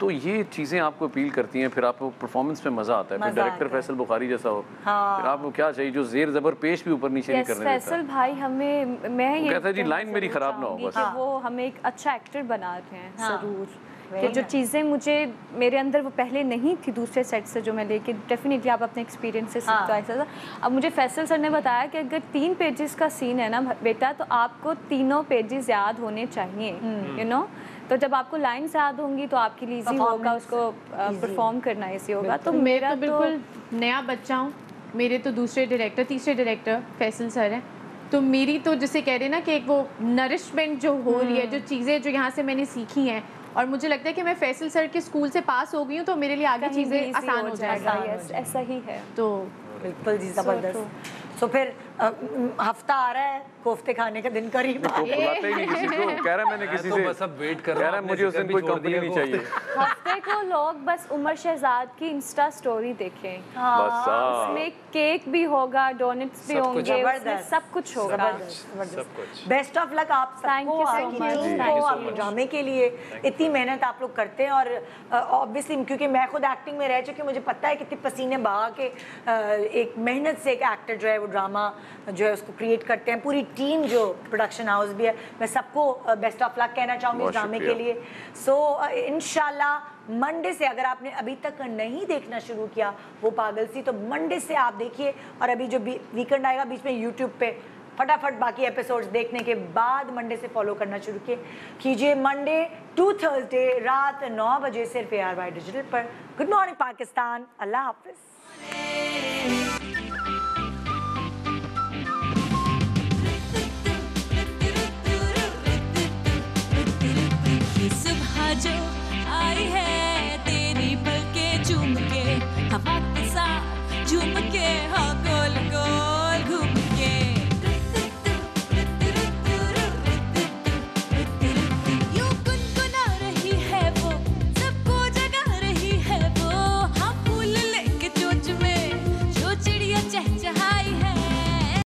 [SPEAKER 4] तो ये चीज़ें आपको अपील करती हैं फिर आपको परफॉर्मेंस में मज़ा आता है फिर डायरेक्टर फैसल बुखारी जैसा हो
[SPEAKER 9] हाँ।
[SPEAKER 4] फिर आपको क्या चाहिए जो जेर जबर पेश भी ऊपर नीचे नहीं करने
[SPEAKER 9] फैसल भाई हमें मैं ये
[SPEAKER 4] कहता जी, लाइन मेरी खराब ना हो बस। हाँ।
[SPEAKER 9] वो हमें एक अच्छा एक्टर बना रहे हैं
[SPEAKER 2] हाँ।
[SPEAKER 9] ज़रूर कि जो चीज़ें मुझे मेरे अंदर वो पहले नहीं थी दूसरे सेट से जो मैं लेके डेफिनेटली आप अपने एक्सपीरियंस से सीखते हाँ। ऐसा था अब मुझे फैसल सर ने बताया कि अगर तीन पेजेस का सीन है ना बेटा तो आपको तीनों पेजेस याद होने चाहिए
[SPEAKER 2] हम्म।
[SPEAKER 9] यू नो तो जब आपको लाइन्स याद होंगी तो आपके लिए इजी होगा उसको परफॉर्म करना इजी होगा। तो मेरा
[SPEAKER 6] तो बिल्कुल नया बच्चा हूँ। मेरे तो दूसरे डायरेक्टर तीसरे डायरेक्टर फैसल सर हैं। तो मेरी तो जैसे कह रहे हैं ना कि एक वो नरिशमेंट जो हो रही है जो चीज़ें जो यहाँ से मैंने सीखी हैं और मुझे लगता है कि मैं फैसल सर के स्कूल से पास हो गई हूँ तो मेरे लिए आगे चीज़ें आसान
[SPEAKER 9] हो जाएगा,
[SPEAKER 6] जाएगा।
[SPEAKER 9] ऐसा ही है।
[SPEAKER 6] तो
[SPEAKER 2] बिल्कुल जी ज़बरदस्त। तो फिर हफ़्ता आ रहा है कोफ्ते खाने का दिन करीब आ
[SPEAKER 4] तो
[SPEAKER 2] रहा है।
[SPEAKER 4] बुलाते ही नहीं किसी को कह रहा मैंने किसी
[SPEAKER 8] तो
[SPEAKER 4] से
[SPEAKER 8] बस अब वेट कर रहा
[SPEAKER 4] रहा
[SPEAKER 8] है
[SPEAKER 4] मुझे उस दिन कोई कंपनी नहीं चाहिए। (laughs)
[SPEAKER 9] हफ़्ते को लोग बस उमर शहजाद की इंस्टा स्टोरी देखें।
[SPEAKER 4] बस, हाँ।
[SPEAKER 9] उसमें केक भी होगा डोनट्स भी
[SPEAKER 2] सब कुछ।
[SPEAKER 9] होंगे उसमें सब कुछ होगा।
[SPEAKER 2] बेस्ट ऑफ़ लक आप सबको आपके ड्रामे के लिए इतनी मेहनत आप लोग करते हैं और ऑब्वियसली क्योंकि मैं खुद एक्टिंग में रह चुकी हूँ मुझे पता है कितने पसीने बहा के एक मेहनत से एक एक्टर जो है वो ड्रामा जो है उसको क्रिएट करते हैं। पूरी टीम जो प्रोडक्शन हाउस भी है मैं सबको बेस्ट ऑफ़ लक कहना चाहूँगी इस ड्रामे के लिए। सो इनशाला मंडे से अगर आपने अभी तक नहीं देखना शुरू किया वो पागल सी तो मंडे से आप देखिए और अभी जो वीकेंड आएगा बीच में यूट्यूब पे फटाफट बाकी एपिसोड्स देखने के बाद मंडे से फॉलो करना शुरू किए। कीजिए मंडे टू थर्सडे रात नौ बजे सिर्फ़ ए आर वाई डिजिटल पर। गुड मॉर्निंग पाकिस्तान अल्लाह हाफिज। I hey.